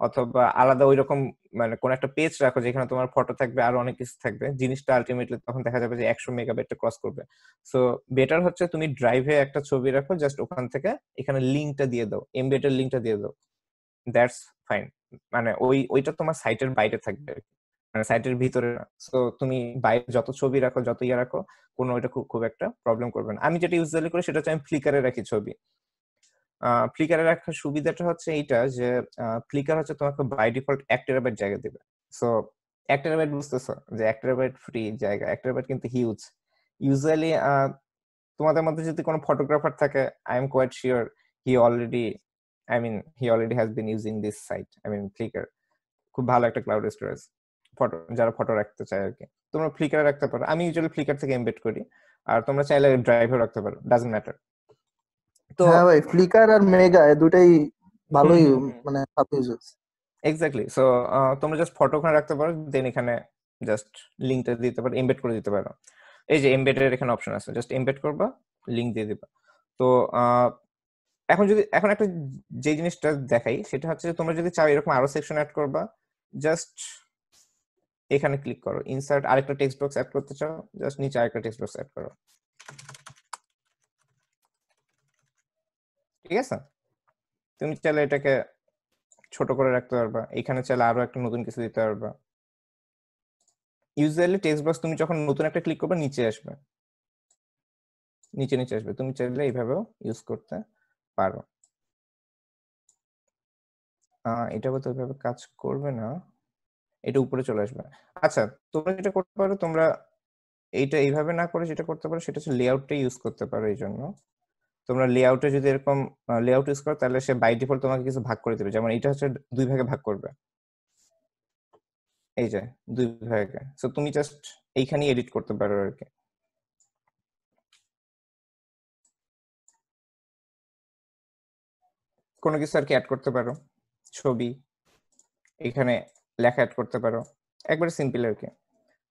অথবা আলাদা ওই রকম মানে কোন একটা পেজ রাখো যেখানে তোমার ফটো থাকবে, আর অনেক কিছু থাকবে। জিনিসটা আলটিমেটলি তখন দেখা যাবে যে একশো মেগাবাইটটা ক্রস করবে। সো বেটার হচ্ছে তুমি ড্রাইভে একটা ছবি রাখো জাস্ট ওখান থেকে এখানে লিঙ্কটা দিয়ে দাও এমবেডের লিঙ্কটা দিয়ে দাও। দ্যাটস ফাইন মানে ওই, ওইটা তোমার সাইটের বাইরে থাকবে। মানে সাইটের ভিতরে সো তুমি বাইরে যত ছবি রাখো, যত ইয়ে রাখো, কোনো ওইটা খুব খুব একটা প্রবলেম করবে না। আমি যেটা ইউজুয়ালি করি সেটা হচ্ছে আমি ফ্লিকারে রাখি ছবি। ফ্লিকারে রাখার সুবিধাটা হচ্ছে এইটা যে ফ্লিকার হচ্ছে তোমাকে বাই ডিফল্ট এক টেরাবাইট জায়গা দিবে। সো এক টেরাবাইট বুঝতেছো যে এক টেরাবাইট ফ্রি জায়গা, এক টেরাবাইট কিন্তু হিউজ ইউজুয়ালি তোমাদের মধ্যে যদি কোনো ফটোগ্রাফার থাকে I am quite sure he already I mean he already has been using this site I mean Flickr খুব ভালো একটা ক্লাউড স্টোরেজ ফটো যারা ফটো রাখতে চায় আর কি তোমরা ফ্লিকারে রাখতে পারো। আমি ইউজুয়ালি ফ্লিকার থেকে এমবেড করি। আর তোমরা চাইলে ড্রাইভে রাখতে পারো। ডাজন্ট ম্যাটার তো হ্যাঁ ভাই ফ্লিকার আর মেগা দুটাই ভালোই। মানে এক্স্যাক্টলি সো তোমরা জাস্ট ফটো ওখানে রাখতে পারো দেন এখানে জাস্ট লিঙ্কটা দিতে পারো এমবেড করে দিতে পারো। এই যে এমবেডের এখানে অপশন আছে জাস্ট এমবেড করবা লিঙ্ক দিয়ে দিবা। তো এখন যদি এখন একটা যে জিনিসটা দেখাই সেটা হচ্ছে তোমরা যদি চাও এরকম আরও সেকশন অ্যাড করবা জাস্ট এখানে ক্লিক করো। ইনসার্ট আরেকটা টেক্সট বক্স অ্যাড করতে চাও জাস্ট নিচে আরেকটা টেক্সট বক্স অ্যাড করো। ঠিক আছে? তুমি চাইলে এটাকে ছোট করে রাখতে পারবা। এখানে চাইলে আরও একটা নতুন কিছু দিতে পারবা। ইউজুয়ালি টেক্সট বক্স তুমি যখন নতুন একটা ক্লিক করবে, নিচে আসবে। নিচে নিচে আসবে। তুমি চাইলে এইভাবেও ইউজ করতে পারো। এটা বোধহয় ওইভাবে কাজ করবে না। এটা উপরে চলে আসবে। আচ্ছা তোমরা যেটা করতে পারো, তোমরা এইটা এইভাবে না করে যেটা করতে পারো, সেটা হচ্ছে লেআউটটা ইউজ করতে পারো এই জন্য তোমরা লেআউটে যদি এরকম লেআউট ইউজ করো, তাহলে সে বাই ডিফল্ট তোমাকে কিছু ভাগ করে দেবে। যেমন এটা হচ্ছে দুই ভাগে ভাগ করবে। এই যে, দুই ভাগে। সো তুমি জাস্ট এইখানেই এডিট করতে পারো আর কি কোনো কিছু আর কি অ্যাড করতে পারো। ছবি, এখানে লেখা অ্যাড করতে পারো। একবারে সিম্পল আর কি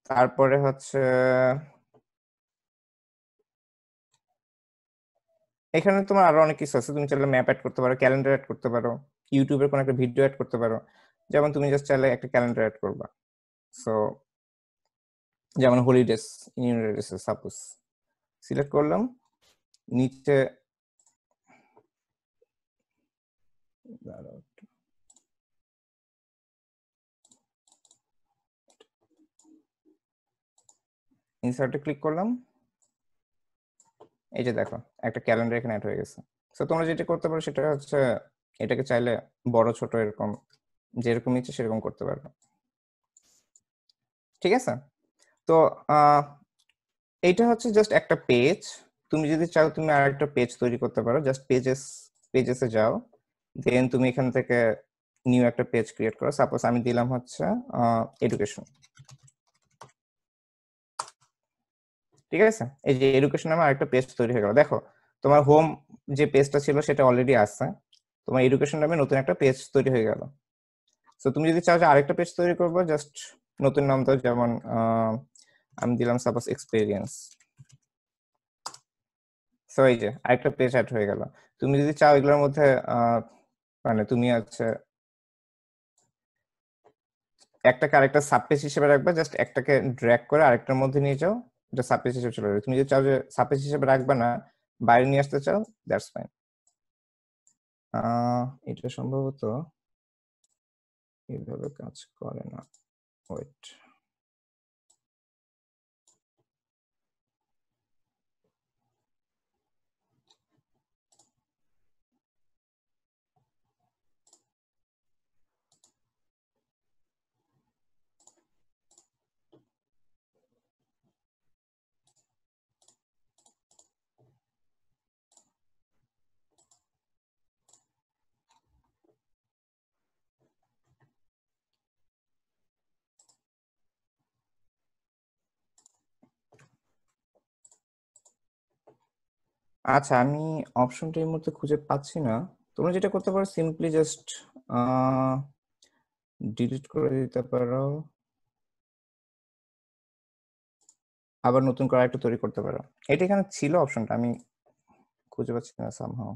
তারপরে হচ্ছে এখানে তোমার আরও অনেক কিছু আছে। তুমি চাইলে ম্যাপ অ্যাড করতে পারো ক্যালেন্ডার অ্যাড করতে পারো ইউটিউবের কোনো একটা ভিডিও অ্যাড করতে পারো। যেমন তুমি জাস্ট চাইলে একটা ক্যালেন্ডার অ্যাড করবা। সো যেমন হলিডেস ইউনিডেস সাপোজ সিলেক্ট করলাম, নিচে ইনসার্টে ক্লিক করলাম। এই যে দেখো, একটা ক্যালেন্ডার এখানে অ্যাড হয়ে গেছে। তো তোমরা যেটা করতে পারো সেটা হচ্ছে, এটাকে চাইলে বড়, ছোট এরকম, যেরকম ইচ্ছে সেরকম করতে পারবে। ঠিক আছে? তো এইটা হচ্ছে জাস্ট একটা পেজ তুমি যদি চাও তুমি আর একটা পেজ তৈরি করতে পারো। জাস্ট পেজেস পেজেসে যাও। দেন তুমি এখান থেকে নিউ একটা পেজ ক্রিয়েট করো। সাপোজ আমি দিলাম হচ্ছে এডুকেশন ঠিক আছে? এই যে এডুকেশন নামে আরেকটা পেজ তৈরি হয়ে গেল। দেখো, তোমার হোম যে পেজটা ছিল সেটা অলরেডি আছে। তোমার এডুকেশন নামে নতুন একটা পেজ তৈরি হয়ে গেল। তো তুমি যদি চাও যে আরেকটা পেজ তৈরি করব জাস্ট নতুন নাম দাও, যেমন আমি দিলাম সাপোজ এক্সপিরিয়েন্স সো এই যে আরেকটা পেজ অ্যাড হয়ে গেল। তুমি যদি চাও এগুলোর মধ্যে মানে তুমি হচ্ছে একটাকে আরেকটা সাবপেজ হিসেবে রাখবে জাস্ট একটাকে ড্র্যাগ করে আরেকটার মধ্যে নিয়ে যাও। এটা সাবপেজ হিসেবে চলে যাবে। তুমি যদি চাও যে সাবপেজ হিসেবে রাখবে না, বাইরে নিয়ে আসতে চাও দ্যাটস ফাইন এটা সম্ভবত এইভাবে কাজ করে না। ওয়েট আচ্ছা আমি অপশনটা এই মুহূর্তে খুঁজে পাচ্ছি না। তোমরা যেটা করতে পারো সিম্পলি জাস্ট ডিলিট করে দিতে পারো। আবার নতুন করে একটা তৈরি করতে পারো। এটা এখানে ছিল অপশনটা আমি খুঁজে পাচ্ছি না সামহাও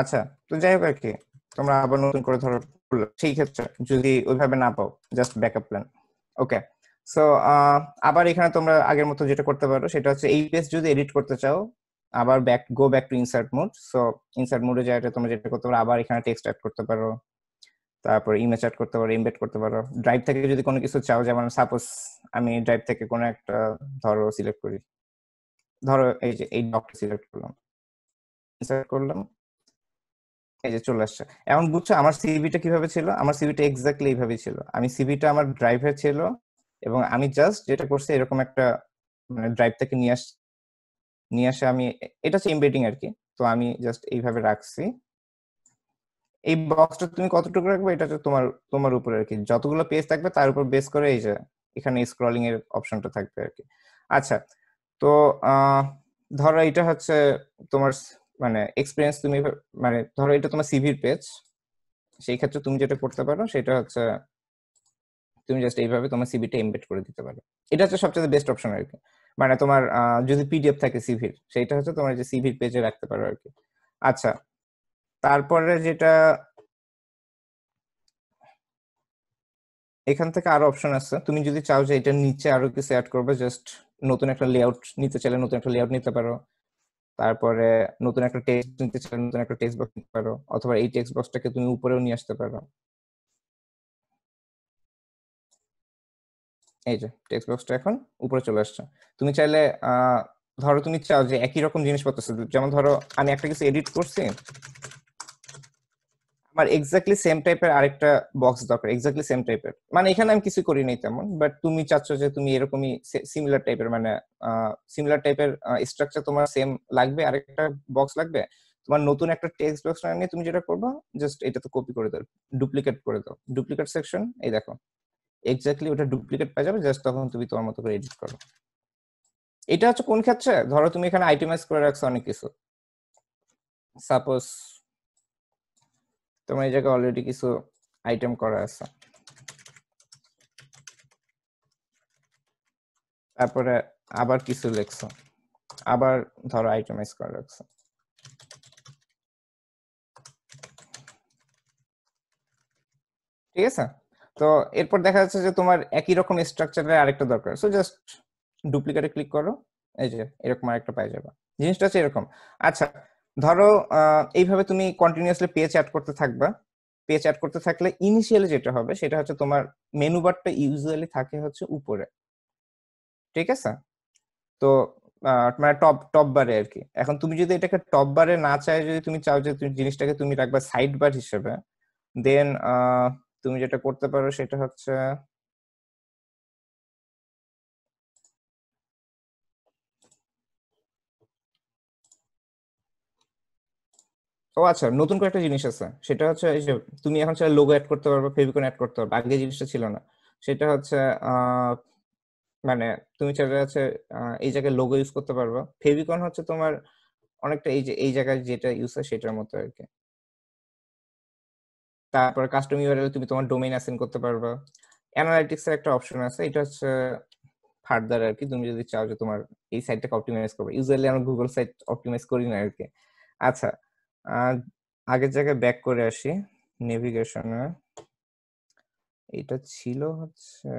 আচ্ছা তো যাই হোক আর কি, তোমরা আবার নতুন করে ধরো, সেই ক্ষেত্রে যদি ওইভাবে না পাও just backup plan okay so আবার এখানে তোমরা আগের মতো যেটা করতে পারো, সেটা হচ্ছে এই পেজ যদি এডিট করতে চাও আবার back go back to insert mode so insert মোডে যাইতে তোমরা যেটা করতে পারো, আবার এখানে টেক্সট অ্যাড করতে পারো। তারপর ইমেজ অ্যাড করতে পারো এমবেড করতে পারো। ড্রাইভ থেকে যদি কোনো কিছু চাও, যেমন সাপোজ আমি ড্রাইভ থেকে কোনো একটা, ধরো সিলেক্ট করি। ধরো এই যে, এই ডকটা সিলেক্ট করলাম। ইনসার্ট করলাম। এই যে, চলে আসছে। এখন বুঝছ, আমার সিভিটা কীভাবে ছিল? আমার সিভিটা এক্স্যাক্টলি এইভাবেই ছিল। আমি সিভিটা আমার ড্রাইভে ছিল এবং আমি জাস্ট যেটা করছি, এরকম একটা মানে ড্রাইভ থেকে নিয়ে আস নিয়ে আসে আমি, এটা হচ্ছে এমবেডিং আর কি তো আমি জাস্ট এইভাবে রাখছি। এই বক্সটা তুমি কতটুকু রাখবে এটা তোমার তোমার উপরে আর কি যতগুলো পেজ থাকবে তার উপর বেস করে এই যে, এখানে স্ক্রলিং এর অপশনটা থাকবে আর কি আচ্ছা তো ধরো এটা হচ্ছে তোমার মানে এক্সপিরিয়েন্স তুমি মানে ধরো এটা তোমার সিভির পেজ সেই ক্ষেত্রে তুমি যেটা করতে পারো সেটা হচ্ছে তুমি জাস্ট এইভাবে তোমার সিভিটা এমবেড করে দিতে পারো। এটা হচ্ছে সবচেয়ে বেস্ট অপশন আর কি মানে তোমার যদি পিডিএফ থাকে সিভির সেইটা হচ্ছে তোমার যে সিভির পেজে রাখতে পারো আর কি আচ্ছা তারপরে যেটা, এখান থেকে আরও অপশন আছে। তুমি যদি চাও যে এটার নিচে আরও কিছু অ্যাড করবে জাস্ট নতুন একটা লেআউট নিতে চাইলে নতুন একটা লেআউট নিতে পারো। তারপরে নতুন একটা টেক্সট নিতে চাইলে নতুন একটা টেক্সট বক্স নিতে পারো, অথবা এই টেক্সট বক্সটাকে তুমি উপরেও নিয়ে আসতে পারো। এই যে টেক্সট বক্সটা এখন উপরে চলে আসছে। তুমি চাইলে ধরো তুমি চাও যে একই রকম জিনিসপত্র। যেমন ধরো আমি একটা কিছু এডিট করছি। আমার এক্স্যাক্টলি সেম টাইপের আরেকটা বক্স দরকার এক্স্যাক্টলি সেম টাইপের মানে এখানে আমি কিছু করি নাই তেমন বাট তুমি চাচ্ছ যে তুমি এরকমই সিমিলার টাইপের মানে সিমিলার টাইপের স্ট্রাকচার তোমার সেম লাগবে, আরেকটা বক্স লাগবে। তোমার নতুন একটা টেক্সট বক্স নিয়ে তুমি যেটা করবা জাস্ট এটা তো কপি করে দাও ডুপ্লিকেট করে দাও। ডুপ্লিকেট সেকশন এই দেখো। এক্স্যাক্টলি ওটা ডুপ্লিকেট পেয়ে যাবে জাস্ট তখন তুমি তোমার মতো করে এডিট করো। এটা হচ্ছে কোন ক্ষেত্রে? ধরো তুমি এখানে আইটেমাইজ করে রাখছো অনেক কিছু। সাপোজ তোমার এই জায়গায় অলরেডি কিছু আইটেম করা আছে। তারপরে আবার কিছু লেখছো। আবার ধরো আইটেমাইজ করে রাখছো। ঠিক আছে? তো এরপর দেখা যাচ্ছে যে তোমার একই রকম স্ট্রাকচারের আরেকটা দরকার। সো জাস্ট ডুপ্লিকেটে ক্লিক করো, এই যে এরকম আরেকটা পাই যাবে। জিনিসটা হচ্ছে এরকম। আচ্ছা ধরো এইভাবে তুমি কন্টিনিউয়াসলি পেজ অ্যাড করতে থাকবা। পেজ অ্যাড করতে থাকলে ইনিশিয়ালি যেটা হবে সেটা হচ্ছে তোমার মেনু বারটা ইউজুয়ালি থাকে হচ্ছে উপরে। ঠিক আছে? তো মানে টপ টপ বারে আর কি। এখন তুমি যদি এটাকে টপ বারে না চাই যদি তুমি চাও যে তুমি জিনিসটাকে তুমি রাখবা সাইড বার হিসেবে দেন তুমি যেটা করতে পারো সেটা হচ্ছে ও আচ্ছা নতুন করে একটা জিনিস আছে। সেটা হচ্ছে এই যে তুমি এখন চাইলে লোগো অ্যাড করতে পারবে ফেভিকন অ্যাড করতে পারবে। আগে জিনিসটা ছিল না। সেটা হচ্ছে মানে তুমি চাইলে হচ্ছে এই জায়গায় লোগো ইউজ করতে পারবে। ফেভিকন হচ্ছে তোমার অনেকটা এই যে, এই জায়গায় যেটা ইউজ হয় সেটার মতো আর কি। তারপর কাস্টম ইউআরএল তুমি তোমার ডোমেইন অ্যাসাইন করতে পারবা। অ্যানালাইটিক্স এর একটা অপশন আছে, এটা হচ্ছে ফার্দার আর কি, তুমি যদি চাও যে তোমার এই সাইটটাকে অপটিমাইজ করবে। ইউজুয়ালি আমরা গুগল সাইট অপটিমাইজ করি না আর কি আচ্ছা আগের জায়গায় ব্যাক করে আসি নেভিগেশনে এটা ছিল হচ্ছে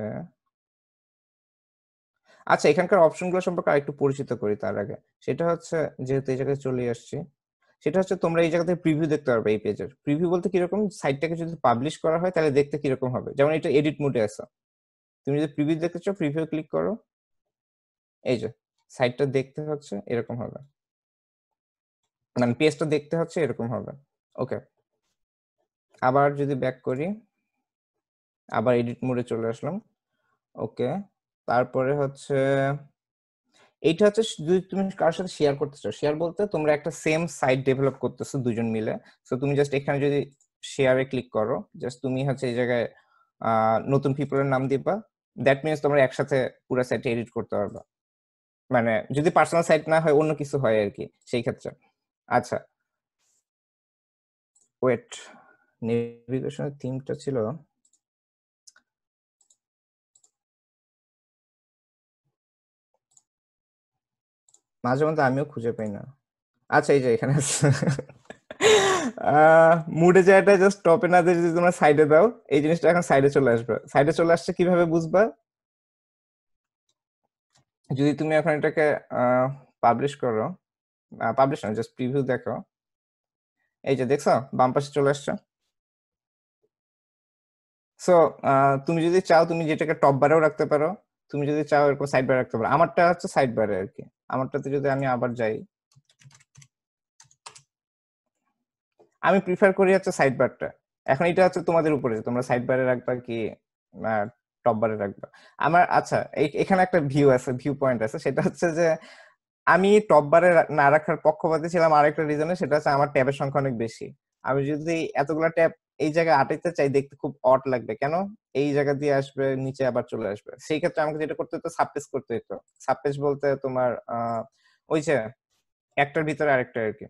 আচ্ছা এখানকার অপশনগুলো সম্পর্কে আরেকটু পরিচিত করি তার আগে। সেটা হচ্ছে, যেহেতু এই জায়গায় চলে আসছি সেটা হচ্ছে তোমরা এই জায়গাতে প্রিভিউ দেখতে পারবে এই পেজের প্রিভিউ বলতে কীরকম? সাইটটাকে যদি পাবলিশ করা হয়, তাহলে দেখতে কীরকম হবে? যেমন এটা এডিট মোডে আছে। তুমি যদি প্রিভিউ দেখতে চাও প্রিভিউ ক্লিক করো। এই যে সাইটটা দেখতে হচ্ছে, এরকম হবে। মানে পেজটা দেখতে হচ্ছে, এরকম হবে। ওকে আবার যদি ব্যাক করি, আবার এডিট মোডে চলে আসলাম। ওকে তারপরে হচ্ছে এইটা হচ্ছে যদি তুমি কারোর সাথে শেয়ার করতে চাও শেয়ার বলতে তোমরা একটা সেম সাইট ডেভেলপ করতেছো দুজন মিলে। সো তুমি জাস্ট এখানে যদি শেয়ারে ক্লিক করো জাস্ট তুমি হচ্ছে এই জায়গায় নতুন পিপলের নাম দিবা। দ্যাট মিনস তোমরা একসাথে পুরো সাইট এডিট করতে পারবা। মানে যদি পার্সোনাল সাইট না হয়, অন্য কিছু হয় আর কি, সেই ক্ষেত্রে। আচ্ছা। ওয়েট নেভিগেশনের থিমটা ছিল মাঝে মধ্যে আমিও খুঁজে পাই না। আচ্ছা এই যে এখানে মুডে জায়গাটা জাস্ট টপে না দিয়ে যদি তোমরা সাইডে দাও, এই জিনিসটা এখন সাইডে চলে আসবে। সাইডে চলে আসছে কীভাবে বুঝবা? যদি তুমি এখন এটাকে পাবলিশ করো পাবলিশ না জাস্ট প্রিভিউ দেখো। এই যে দেখছ, বাম পাশে চলে আসছে। সো তুমি যদি চাও তুমি যেটাকে টপ বারেও রাখতে পারো, তুমি যদি চাও এরকম সাইড বারে রাখতে পারো। আমারটা হচ্ছে সাইড বারে আর কি। আমারটাতে যদি আমি আবার যাই। আমি প্রিফার করি হচ্ছে সাইড বারটা এখন এটা হচ্ছে তোমাদের উপরে, তোমরা সাইড বারে রাখবা কি টপ বারে রাখবা। আমার আচ্ছা এখানে একটা ভিউ আছে ভিউ পয়েন্ট আছে, সেটা হচ্ছে যে আমি টপ বারে না রাখার পক্ষপাতী ছিলাম আরেকটা রিজনে সেটা হচ্ছে আমার ট্যাবের সংখ্যা অনেক বেশি। আমি যদি এতগুলা ট্যাব এই জায়গায় আটাইতে চাই, দেখতে খুব অট লাগবে। কেন? এই জায়গা দিয়ে আসবে, নিচে আবার চলে আসবে। সেই ক্ষেত্রে আমাকে যেটা করতে হতো সাবপেজ করতে হতো। সাবপেজ বলতে তোমার ওই যে একটার ভিতরে আরেকটা আর কি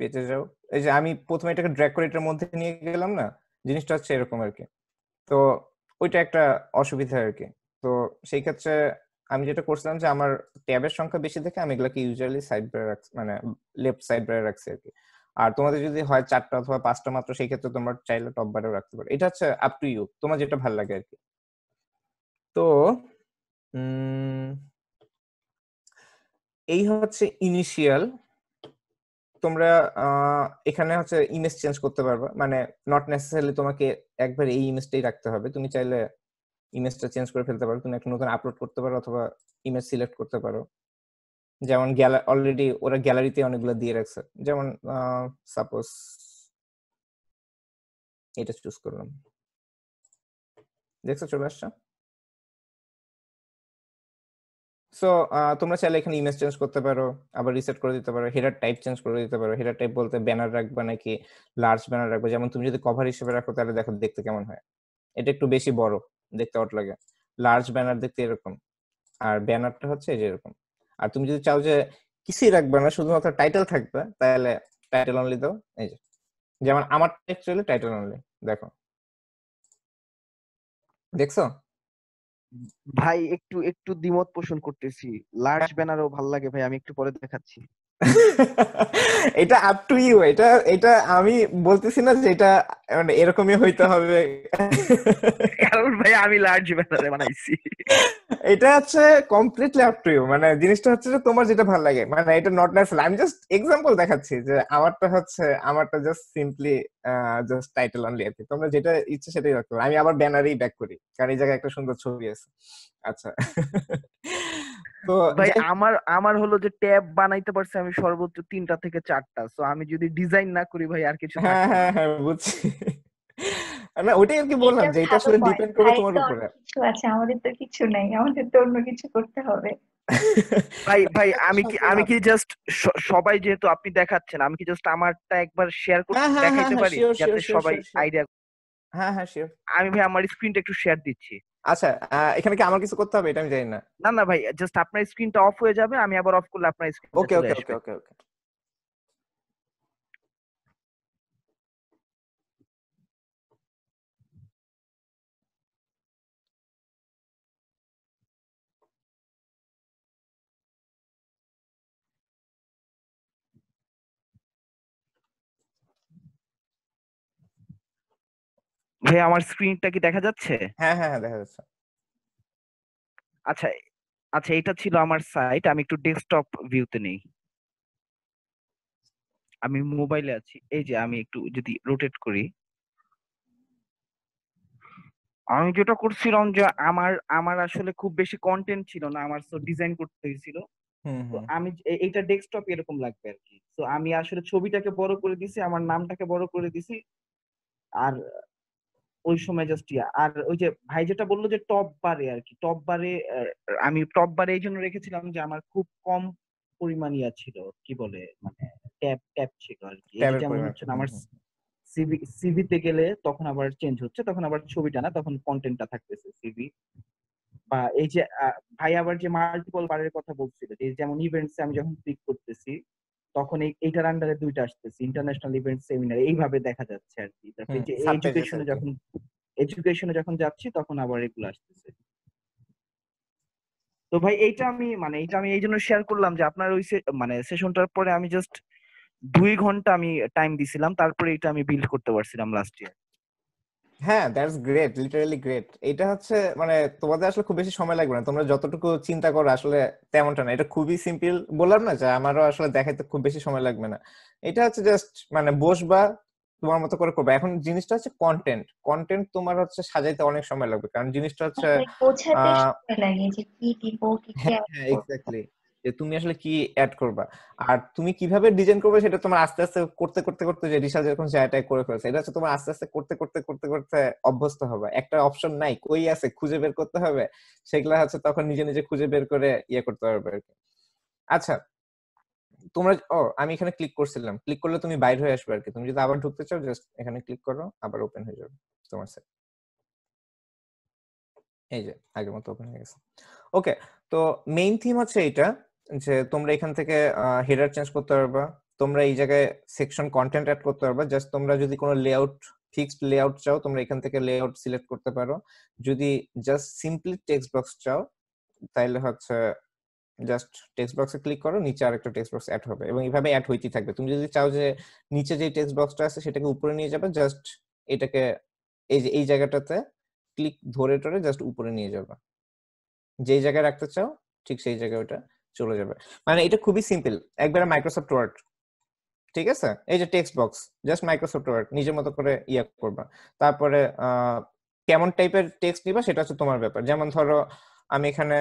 পেজে যাও। এই যে আমি প্রথমে এটাকে ড্র্যাগ করে এটার মধ্যে নিয়ে গেলাম না, জিনিসটা হচ্ছে এরকম আর কি তো ওইটা একটা অসুবিধা আর কি তো সেই ক্ষেত্রে আমি যেটা করছিলাম যে আমার ট্যাবের সংখ্যা বেশি দেখে আমি এগুলাকে ইউজুয়ালি সাইড বারে রাখছি মানে লেফট সাইড বারে রাখছি আর কি আর তোমাদের যদি হয় চারটা অথবা পাঁচটা মাত্র, সেই ক্ষেত্রে তোমরা চাইলে টপ বারেও রাখতে পারো। এটা হচ্ছে আপ টু ইউ তোমার যেটা ভালো লাগে আর কি। তো এই হচ্ছে ইনিশিয়াল তোমরা এখানে হচ্ছে ইমেজ চেঞ্জ করতে পারবে। মানে নট নেসেসারিলি তোমাকে একবার এই ইমেজটাই রাখতে হবে। তুমি চাইলে ইমেজটা চেঞ্জ করে ফেলতে পারো। তুমি একটা নতুন আপলোড করতে পারো অথবা ইমেজ সিলেক্ট করতে পারো। যেমন অলরেডি ওরা গ্যালারিতে অনেকগুলো দিয়ে রাখছে। যেমন সাপোজ এটা চুজ করলাম। দেখছ চলে আসছে? সো তোমরা চাইলে এখানে ইমেজ চেঞ্জ করতে পারো, আবার রিসেট করে দিতে পারো হেডার টাইপ চেঞ্জ করে দিতে পারো। হেডার টাইপ বলতে ব্যানার রাখবে নাকি লার্জ ব্যানার রাখবে? যেমন তুমি যদি কভার হিসেবে রাখো, তাহলে দেখো দেখতে কেমন হয়। এটা একটু বেশি বড়, দেখতে অট লাগে। লার্জ ব্যানার দেখতে এরকম। আর ব্যানারটা হচ্ছে যে এরকম। আর তুমি যদি চাও যে কিছুই রাখবে না, শুধুমাত্র টাইটেল থাকবে, তাহলে টাইটেল অনলি দাও। এই যে, যেমন আমার অ্যাকচুয়ালি টাইটেল অনলি দেখো। দেখছ? ভাই, একটু একটু দ্বিমত পোষণ করতেছি। লার্জ ব্যানারও ভালো লাগে ভাই, আমি একটু পরে দেখাচ্ছি। এটা আপ টু ইউ এটা এটা আমি বলতেছি না যে এটা মানে এরকমই হইতে হবে। কারণ ভাই আমি লার্জ ব্যানারে বানাইছি। এটা হচ্ছে কমপ্লিটলি আপ টু ইউ মানে জিনিসটা হচ্ছে যে তোমার যেটা ভালো লাগে। মানে এটা নট ন্যাচারাল আমি জাস্ট এক্সাম্পল দেখাচ্ছি যে আমারটা হচ্ছে আমারটা just simply just title only আর তোমরা যেটা ইচ্ছে সেটাই রাখতে আমি আবার ব্যানারেই ব্যাক করি কারণ এই জায়গায় একটা সুন্দর ছবি আছে। আচ্ছা। তো ভাই আমার আমার হলো যে ট্যাব বানাইতে পারছি আমি সর্বোচ্চ তিনটা থেকে চারটা। সো আমি যদি ডিজাইন না করি ভাই আর কিছু হ্যাঁ হ্যাঁ হ্যাঁ বুঝছি। না ওটাই আর কি বললাম যে এটা আসলে ডিপেন্ড করে তোমার উপরে। কিছু আছে আমাদের তো কিছু নাই আমাদের তো অন্য কিছু করতে হবে। ভাই ভাই আমি কি আমি কি জাস্ট সবাই যেহেতু আপনি দেখাচ্ছেন আমি কি জাস্ট আমারটা একবার শেয়ার করে দেখাইতে পারি? যাতে সবাই আইডিয়া হ্যাঁ হ্যাঁ শিওর আমি ভাই আমার স্ক্রিনটা একটু শেয়ার দিচ্ছি। আচ্ছা এখানে কি আমার কিছু করতে হবে? এটা আমি জানি না। না না ভাই জাস্ট আপনার স্ক্রিনটা অফ হয়ে যাবে আমি আবার অফ করলে আপনার স্ক্রিন ওকে ওকে ওকে ওকে ভাই আমার স্ক্রিনটা কি দেখা যাচ্ছে? হ্যাঁ হ্যাঁ হ্যাঁ দেখা যাচ্ছে। আচ্ছা আচ্ছা এটা ছিল আমার সাইট আমি একটু ডেস্কটপ ভিউতে নেই। আমি মোবাইলে আছি এই যে আমি একটু যদি রোটেট করি। আমি যেটা করছিলাম যে আমার আমার আসলে খুব বেশি কন্টেন্ট ছিল না আমার তো ডিজাইন করতে হয়েছিল তো আমি এইটা ডেস্কটপ এরকম লাগবে আর কি। তো আমি আসলে ছবিটাকে বড় করে দিছি আমার নামটাকে বড় করে দিছি। আর ওই সময় জাস্ট ইয়া। আর ওই যে ভাই যেটা বলল যে টপ বারে আর কি টপ বারে আমি টপ বারে এই জন্য রেখেছিলাম যে আমার খুব কম পরিমাণ ইয়া ছিল কি বলে মানে ট্যাব ট্যাব ছিল আর কি যেমন হচ্ছে আমার সিভি সিভিতে গেলে তখন আবার চেঞ্জ হচ্ছে তখন আবার ছবিটা না তখন কন্টেন্টটা থাকতেছে সিভি বা এই যে ভাই আবার যে মাল্টিপল বারের কথা বলছিল যে যেমন ইভেন্টস আমি যখন ক্লিক করতেছি তখন এইটার আন্ডারে দুইটা আসতেছে ইন্টারন্যাশনাল ইভেন্ট সেমিনার এইভাবে দেখা যাচ্ছে আর কি। এডুকেশনে যখন এডুকেশনে যখন যাচ্ছি তখন আবার এগুলো আসতেছে। তো ভাই এইটা আমি মানে এইটা আমি এই জন্য শেয়ার করলাম যে আপনার ওই মানে সেশনটার পরে আমি জাস্ট দুই ঘণ্টা আমি টাইম দিছিলাম তারপরে এটা আমি বিল্ড করতে পারছিলাম লাস্ট ইয়ার হ্যাঁ দ্যাটস গ্রেট লিটারালি গ্রেট এটা হচ্ছে মানে তোমাদের আসলে খুব বেশি সময় লাগবে না। তোমরা যতটুকু চিন্তা করো আসলে তেমনটা না। এটা খুবই সিম্পল বললাম না যে আমারও আসলে দেখাইতে খুব বেশি সময় লাগবে না। এটা হচ্ছে জাস্ট মানে বসবা তোমার মতো করে করবে। এখন জিনিসটা হচ্ছে কন্টেন্ট কন্টেন্ট তোমার হচ্ছে সাজাইতে অনেক সময় লাগবে। কারণ জিনিসটা হচ্ছে হ্যাঁ এক্স্যাক্টলি যে তুমি আসলে কি অ্যাড করবা? আর তুমি কীভাবে ডিজাইন করবে সেটা তোমার আস্তে আস্তে করতে করতে করতে যে রিসার্চ যখন জায়গাটায় করে ফেলছে, এটা হচ্ছে তোমার আস্তে আস্তে করতে করতে করতে করতে অভ্যস্ত হবে। একটা অপশন নাই, কই আছে? খুঁজে বের করতে হবে। সেগুলা হচ্ছে তখন নিজে নিজে খুঁজে বের করে ইয়ে করতে পারবে আচ্ছা তোমরা ও, আমি এখানে ক্লিক করছিলাম। ক্লিক করলে তুমি বাইর হয়ে আসবে আর কি। তুমি যদি আবার ঢুকতে চাও জাস্ট এখানে ক্লিক করো, আবার ওপেন হয়ে যাবে তোমার সেট এই যে, আগের মতো ওপেন হয়ে গেছে। ওকে তো মেইন থিম হচ্ছে এইটা। যে তোমরা এখান থেকে হেডার চেঞ্জ করতে পারবা। তোমরা এই জায়গায় সেকশন কন্টেন্ট অ্যাড করতে পারবা। জাস্ট তোমরা যদি কোনো লেআউট ফিক্সড লেআউট চাও, তোমরা এখান থেকে লেআউট সিলেক্ট করতে পারো। যদি জাস্ট সিম্পলি টেক্সট বক্স চাও তাহলে হচ্ছে জাস্ট টেক্সট বক্সে ক্লিক করো, নিচে আরেকটা টেক্সট বক্স অ্যাড হবে। এবং এইভাবে অ্যাড হইতেই থাকবে। তুমি যদি চাও যে নিচে যে টেক্সট বক্সটা আছে, সেটাকে উপরে নিয়ে যাবে জাস্ট এটাকে এই যে, এই জায়গাটাতে ক্লিক ধরে টরে জাস্ট উপরে নিয়ে যাবে। যেই জায়গায় রাখতে চাও, ঠিক সেই জায়গায় ওটা চলে যাবে। মানে এটা খুবই সিম্পল একবারে মাইক্রোসফট ওয়ার্ড ঠিক আছে? এই যে text box just Microsoft Word নিজের মতো করে ইয়া করবা। তারপরে কেমন টাইপের টেক্সট নিবা সেটা হচ্ছে তোমার ব্যাপার। যেমন ধরো, আমি এখানে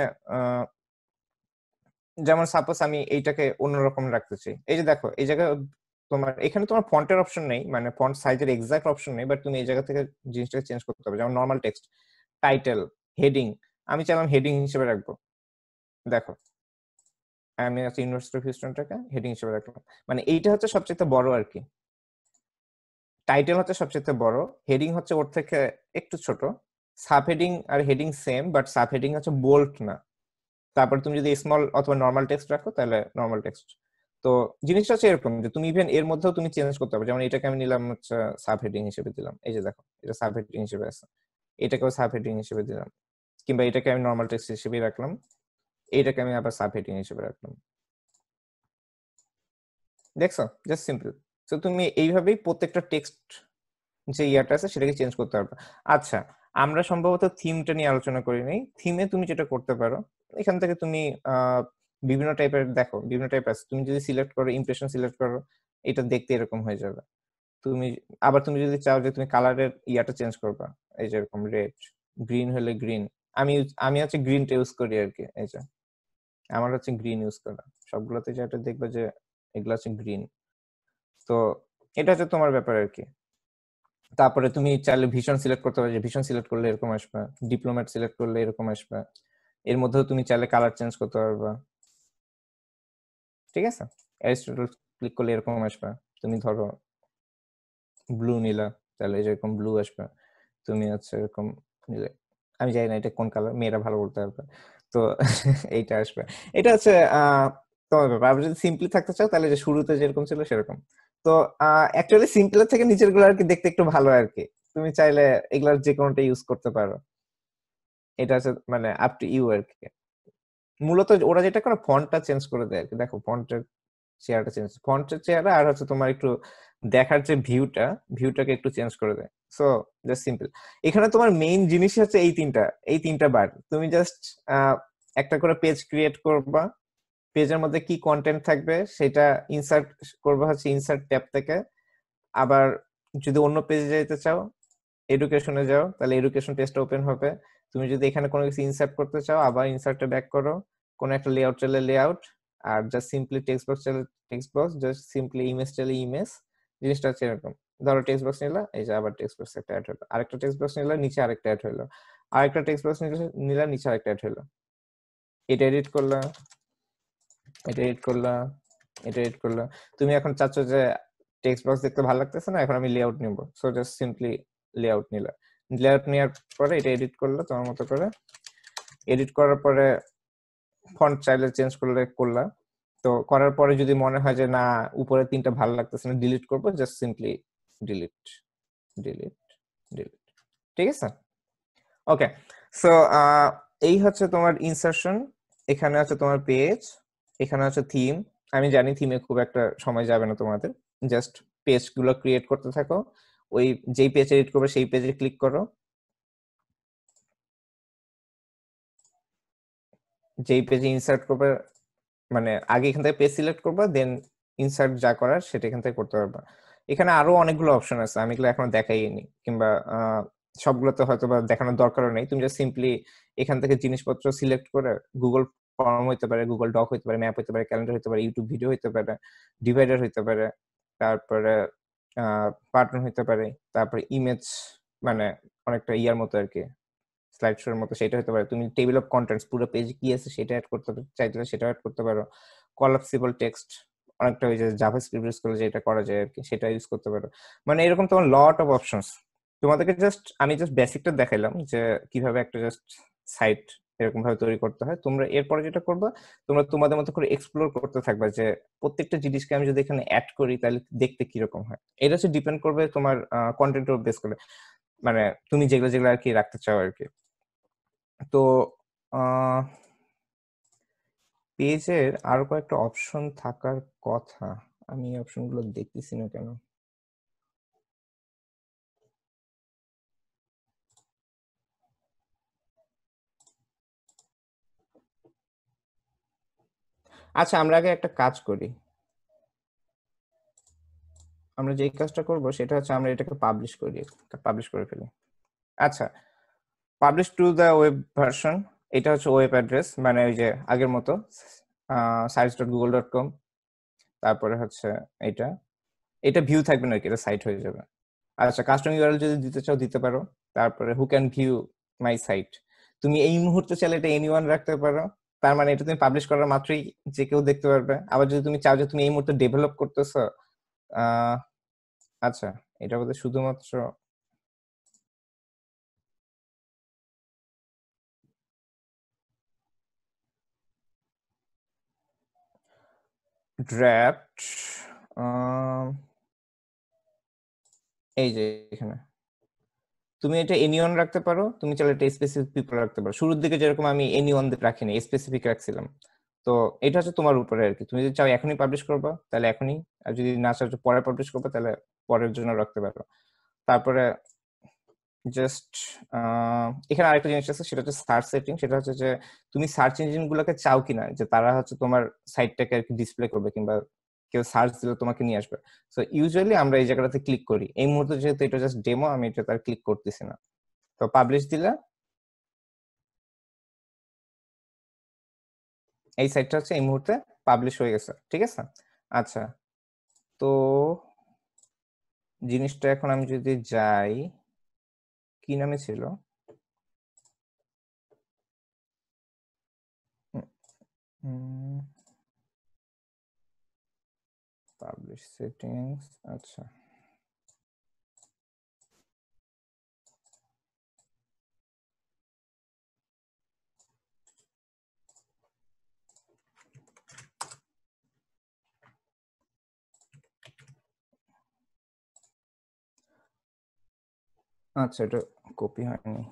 যেমন সাপোজ আমি এইটাকে অন্যরকম রাখতে চাই। এই যে দেখো, এই জায়গায় তোমার, এখানে তোমার ফন্টের অপশন নেই মানে ফন্ট সাইজের এক্সাক্ট অপশন নেই বাট তুমি এই জায়গা থেকে জিনিসটাকে চেঞ্জ করতে হবে। যেমন নর্মাল টেক্সট টাইটেল হেডিং আমি চাইলাম হেডিং হিসেবে রাখব। দেখো আমি আছি ইউনিভার্সিটি অফ হিউস্টনটাকে হেডিং হিসেবে রাখলাম। মানে এইটা হচ্ছে সবচেয়ে বড় আর কি। টাইটেল হচ্ছে সবচেয়ে বড় হেডিং হচ্ছে ওর থেকে একটু ছোট। Sub heading R heading same but sub heading হচ্ছে বোল্ট না। তারপর তুমি যদি স্মল অথবা নর্মাল টেক্সট রাখো, তাহলে নর্মাল টেক্সট তো জিনিসটা হচ্ছে এরকম যে তুমি ইভেন এর মধ্যেও তুমি চেঞ্জ করতে পারবে যেমন এটাকে আমি নিলাম হচ্ছে সাব হেডিং হিসেবে দিলাম। এই যে দেখো, এটা সাব হেডিং হিসেবে আছে। এটাকেও সাব হেডিং হিসেবে দিলাম। কিংবা এটাকে আমি নর্মাল টেক্সট হিসেবে রাখলাম। এইটাকে আমি আবার সাব হেডিং হিসেবে রাখলাম। দেখছ? জাস্ট সিম্পল তো তুমি এইভাবেই প্রত্যেকটা টেক্সট যে ইয়াটা আছে সেটাকে চেঞ্জ করতে পারবে। আচ্ছা আমরা সম্ভবত থিমটা নিয়ে আলোচনা করিনি থিমে তুমি যেটা করতে পারো, এখান থেকে তুমি বিভিন্ন টাইপের দেখো, বিভিন্ন টাইপ আছে। তুমি যদি সিলেক্ট করো ইমপ্রেশন সিলেক্ট করো, এটা দেখতে এরকম হয়ে যাবে। তুমি, আবার তুমি যদি চাও যে তুমি কালারের ইয়াটা চেঞ্জ করবা, এই যে এরকম রেড গ্রিন হলে গ্রিন আমি আমি হচ্ছে গ্রিনটা ইউজ করি আর কি, এই যে। আমার হচ্ছে গ্রিন ইউজ করা। সবগুলোতে যেটা দেখবে যে এগুলো হচ্ছে গ্রিন তো এটা হচ্ছে তোমার ব্যাপার আর কি। তারপরে তুমি চাইলে ভীষণ সিলেক্ট করতে পারো ভীষণ সিলেক্ট করলে এরকম আসবে ডিপ্লোমেট সিলেক্ট করলে এরকম আসবে। এর মধ্যেও তুমি চাইলে কালার চেঞ্জ করতে পারবা। ঠিক আছে? অ্যারিস্টটল ক্লিক করলে এরকম আসবে। তুমি ধরো ব্লু নিলা, তাহলে যেরকম ব্লু আসবে, তুমি হচ্ছে এরকম নিলে। আমি জানি না এটা কোন কালার মেয়েরা ভালো বলতে পারবে। তো এইটা আসবে। এটা হচ্ছে তোমার ব্যাপার। আপনি যদি সিম্পলি থাকতে চাও, তাহলে যে শুরুতে যেরকম ছিল সেরকম। তো অ্যাকচুয়ালি সিম্পলের থেকে নিচেরগুলো আর কি দেখতে একটু ভালো আর কি তুমি চাইলে এগুলার যে কোনোটা ইউজ করতে পারো। এটা হচ্ছে মানে আপ টু ইউ আর কি মূলত ওরা যেটা করে ফন্টটা চেঞ্জ করে দেয় আর কি দেখো ফন্টের চেয়ারটা চেঞ্জ ফন্টের চেয়ারটা আর হচ্ছে তোমার একটু দেখার যে ভিউটা ভিউটাকে একটু চেঞ্জ করে দেয়। সো জাস্ট সিম্পল এখানে তোমার মেইন জিনিস হচ্ছে এই তিনটা এই তিনটা বার তুমি জাস্ট একটা করে পেজ ক্রিয়েট করবা। পেজের মধ্যে কি কন্টেন্ট থাকবে সেটা ইনসার্ট করবে হচ্ছে ইনসার্ট ট্যাব থেকে। আবার যদি অন্য পেজে যেতে চাও এডুকেশনে যাও, তাহলে এডুকেশন পেজটা ওপেন হবে। তুমি যদি এখানে কোনো কিছু ইনসার্ট করতে চাও, আবার ইনসার্টে ব্যাক করো। কোনো একটা লেআউট চাইলে লেআউট আর জাস্ট সিম্পলি টেক্সট বক্স চাইলে text box just simply image চাইলে ইমেজ জিনিসটা হচ্ছে এরকম। ধরো টেক্সট বক্স নিলা, এই যে আবার টেক্সট বক্স একটা অ্যাড হলো। আরেকটা টেক্সট বক্স নিলা, নিচে আরেকটা অ্যাড হলো। আরেকটা টেক্সট বক্স নিলে নিচে আরেকটা অ্যাড হলো। এটা এডিট করলা, এটা এডিট করলা, এটা এডিট করলা। তুমি এখন চাচ্ছ যে টেক্সট বক্স দেখতে ভালো লাগতেছে না, এখন আমি লেআউট নিব। সো জাস্ট সিম্পলি লেআউট নিলা। লেআউট নেওয়ার পরে এটা এডিট করলা তোমার মতো করে। এডিট করার পরে ফন্ট চাইলে চেঞ্জ করলে, করলা। তো করার পরে যদি মনে হয় যে না, উপরে তিনটা ভালো লাগতেছে না ডিলিট করব just simply delete delete delete ঠিক আছে? ওকে সো এই হচ্ছে তোমার ইনসারশন এখানে আছে তোমার পেজ এখানে আছে থিম আমি জানি থিমে খুব একটা সময় যাবে না তোমাদের। জাস্ট পেজগুলো ক্রিয়েট করতে থাকো। ওই যেই পেজ এডিট করবে, সেই পেজে ক্লিক করো। যেই পেজে ইনসার্ট করবে মানে আগে এখান থেকে পেজ সিলেক্ট করবা দেন ইনসার্ট যা করার, সেটা এখান থেকে করতে পারবা। এখানে আরও অনেকগুলো অপশন আছে, আমি এগুলো এখনও দেখাইনি। কিংবা সবগুলোতে হয়তো বা দেখানোর দরকারও নেই। তুমি জাস্ট সিম্পলি এখান থেকে জিনিসপত্র সিলেক্ট করে গুগল ফর্ম হইতে পারে গুগল ডক হইতে পারে ম্যাপ হইতে পারে ক্যালেন্ডার হইতে পারে ইউটিউব ভিডিও হইতে পারে ডিভাইডার হইতে পারে, তারপরে পার্টন হইতে পারে, তারপরে ইমেজ মানে অনেকটা ইয়ার মতো আর কি স্লাইড শোর মতো সেটা হতে পারে। তুমি টেবিল অফ কন্টেন্টস পুরো পেজ কি আছে সেটা অ্যাড করতে চাইতে সেটা অ্যাড করতে পারো। কলাপসিবল টেক্সট অনেকটা ওই যে জাভাস্ক্রিপ্ট ইউজ করলে যেটা করা যায় আর কি সেটা ইউজ করতে পারো। মানে এরকম তোমার লট অফ অপশনস তোমাদেরকে জাস্ট আমি জাস্ট বেসিকটা দেখাইলাম যে কীভাবে একটা জাস্ট সাইট এরকম ভাবে তৈরি করতে হয়। তোমরা এরপরে যেটা করবা, তোমরা তোমাদের মতো করে এক্সপ্লোর করতে থাকবা যে প্রত্যেকটা জিনিসকে আমি যদি এখানে অ্যাড করি তাহলে দেখতে কীরকম হয়। এটা হচ্ছে ডিপেন্ড করবে তোমার কন্টেন্টের বেস করে। মানে তুমি যেগুলো যেগুলো আর কি রাখতে চাও আর কি তো পেজের আরও কয়েকটা অপশন থাকার কথা। আমি এই অপশনগুলো দেখতেছি না কেন? আচ্ছা আমরা আগে একটা কাজ করি। আমরা যেই কাজটা করব সেটা হচ্ছে আমরা এটাকে পাবলিশ করি পাবলিশ করে ফেলি। আচ্ছা publish to the web version এটা হচ্ছে ওয়েব অ্যাড্রেস মানে ওই যে আগের মতো sites dot Google dot com তারপরে হচ্ছে এটা। এটা ভিউ থাকবে না এটা সাইট হয়ে যাবে। আচ্ছা কাস্টম ইউআরএল যদি দিতে চাও, দিতে পারো। তারপরে who can view my site তুমি এই মুহূর্তে চাইলে এটা এনিওয়ান রাখতে পারো। তার মানে এটা তুমি পাবলিশ করার মাত্রই যে কেউ দেখতে পারবে। আবার যদি তুমি চাও যে তুমি এই মুহূর্তে ডেভেলপ করতেছো আচ্ছা এটা বোধহয় শুধুমাত্র ড্রাফট এই যে এখানে। তুমি এটা এনিওন রাখতে পারো, তুমি চাইলে এটা স্পেসিফিক পিপল রাখতে পারো। শুরুর দিকে যেরকম আমি এনিওন রাখিনি স্পেসিফিক রাখছিলাম। তো এটা হচ্ছে তোমার উপরে আর কি তুমি যদি চাও এখনই পাবলিশ করবা, তাহলে এখনই। আর যদি না চাও পরে পাবলিশ করবা, তাহলে পরের জন্য রাখতে পারো। তারপরে জাস্ট এখানে আরেকটা জিনিস আছে, সেটা হচ্ছে সার্চ সেটিং সেটা হচ্ছে যে তুমি সার্চ ইঞ্জিন গুলোকে চাও কিনা, যে তারা হচ্ছে তোমার সাইটটাকে আর কি ডিসপ্লে করবে কিংবা কেউ সার্চ দিলে তোমাকে নিয়ে আসবে। সো ইউজুয়ালি আমরা এই জায়গাটাতে ক্লিক করি। এই মুহূর্তে যেহেতু এটা জাস্ট ডেমো আমি এটা তার ক্লিক করতেছি না। তো পাবলিশ দিলে এই সাইটটা হচ্ছে এই মুহূর্তে পাবলিশ হয়ে গেছে, ঠিক আছে? আচ্ছা তো জিনিসটা এখন আমি যদি যাই কি নামে ছিল? পাবলিশ সেটিংস আচ্ছা। আচ্ছা এটা কপি হয়নি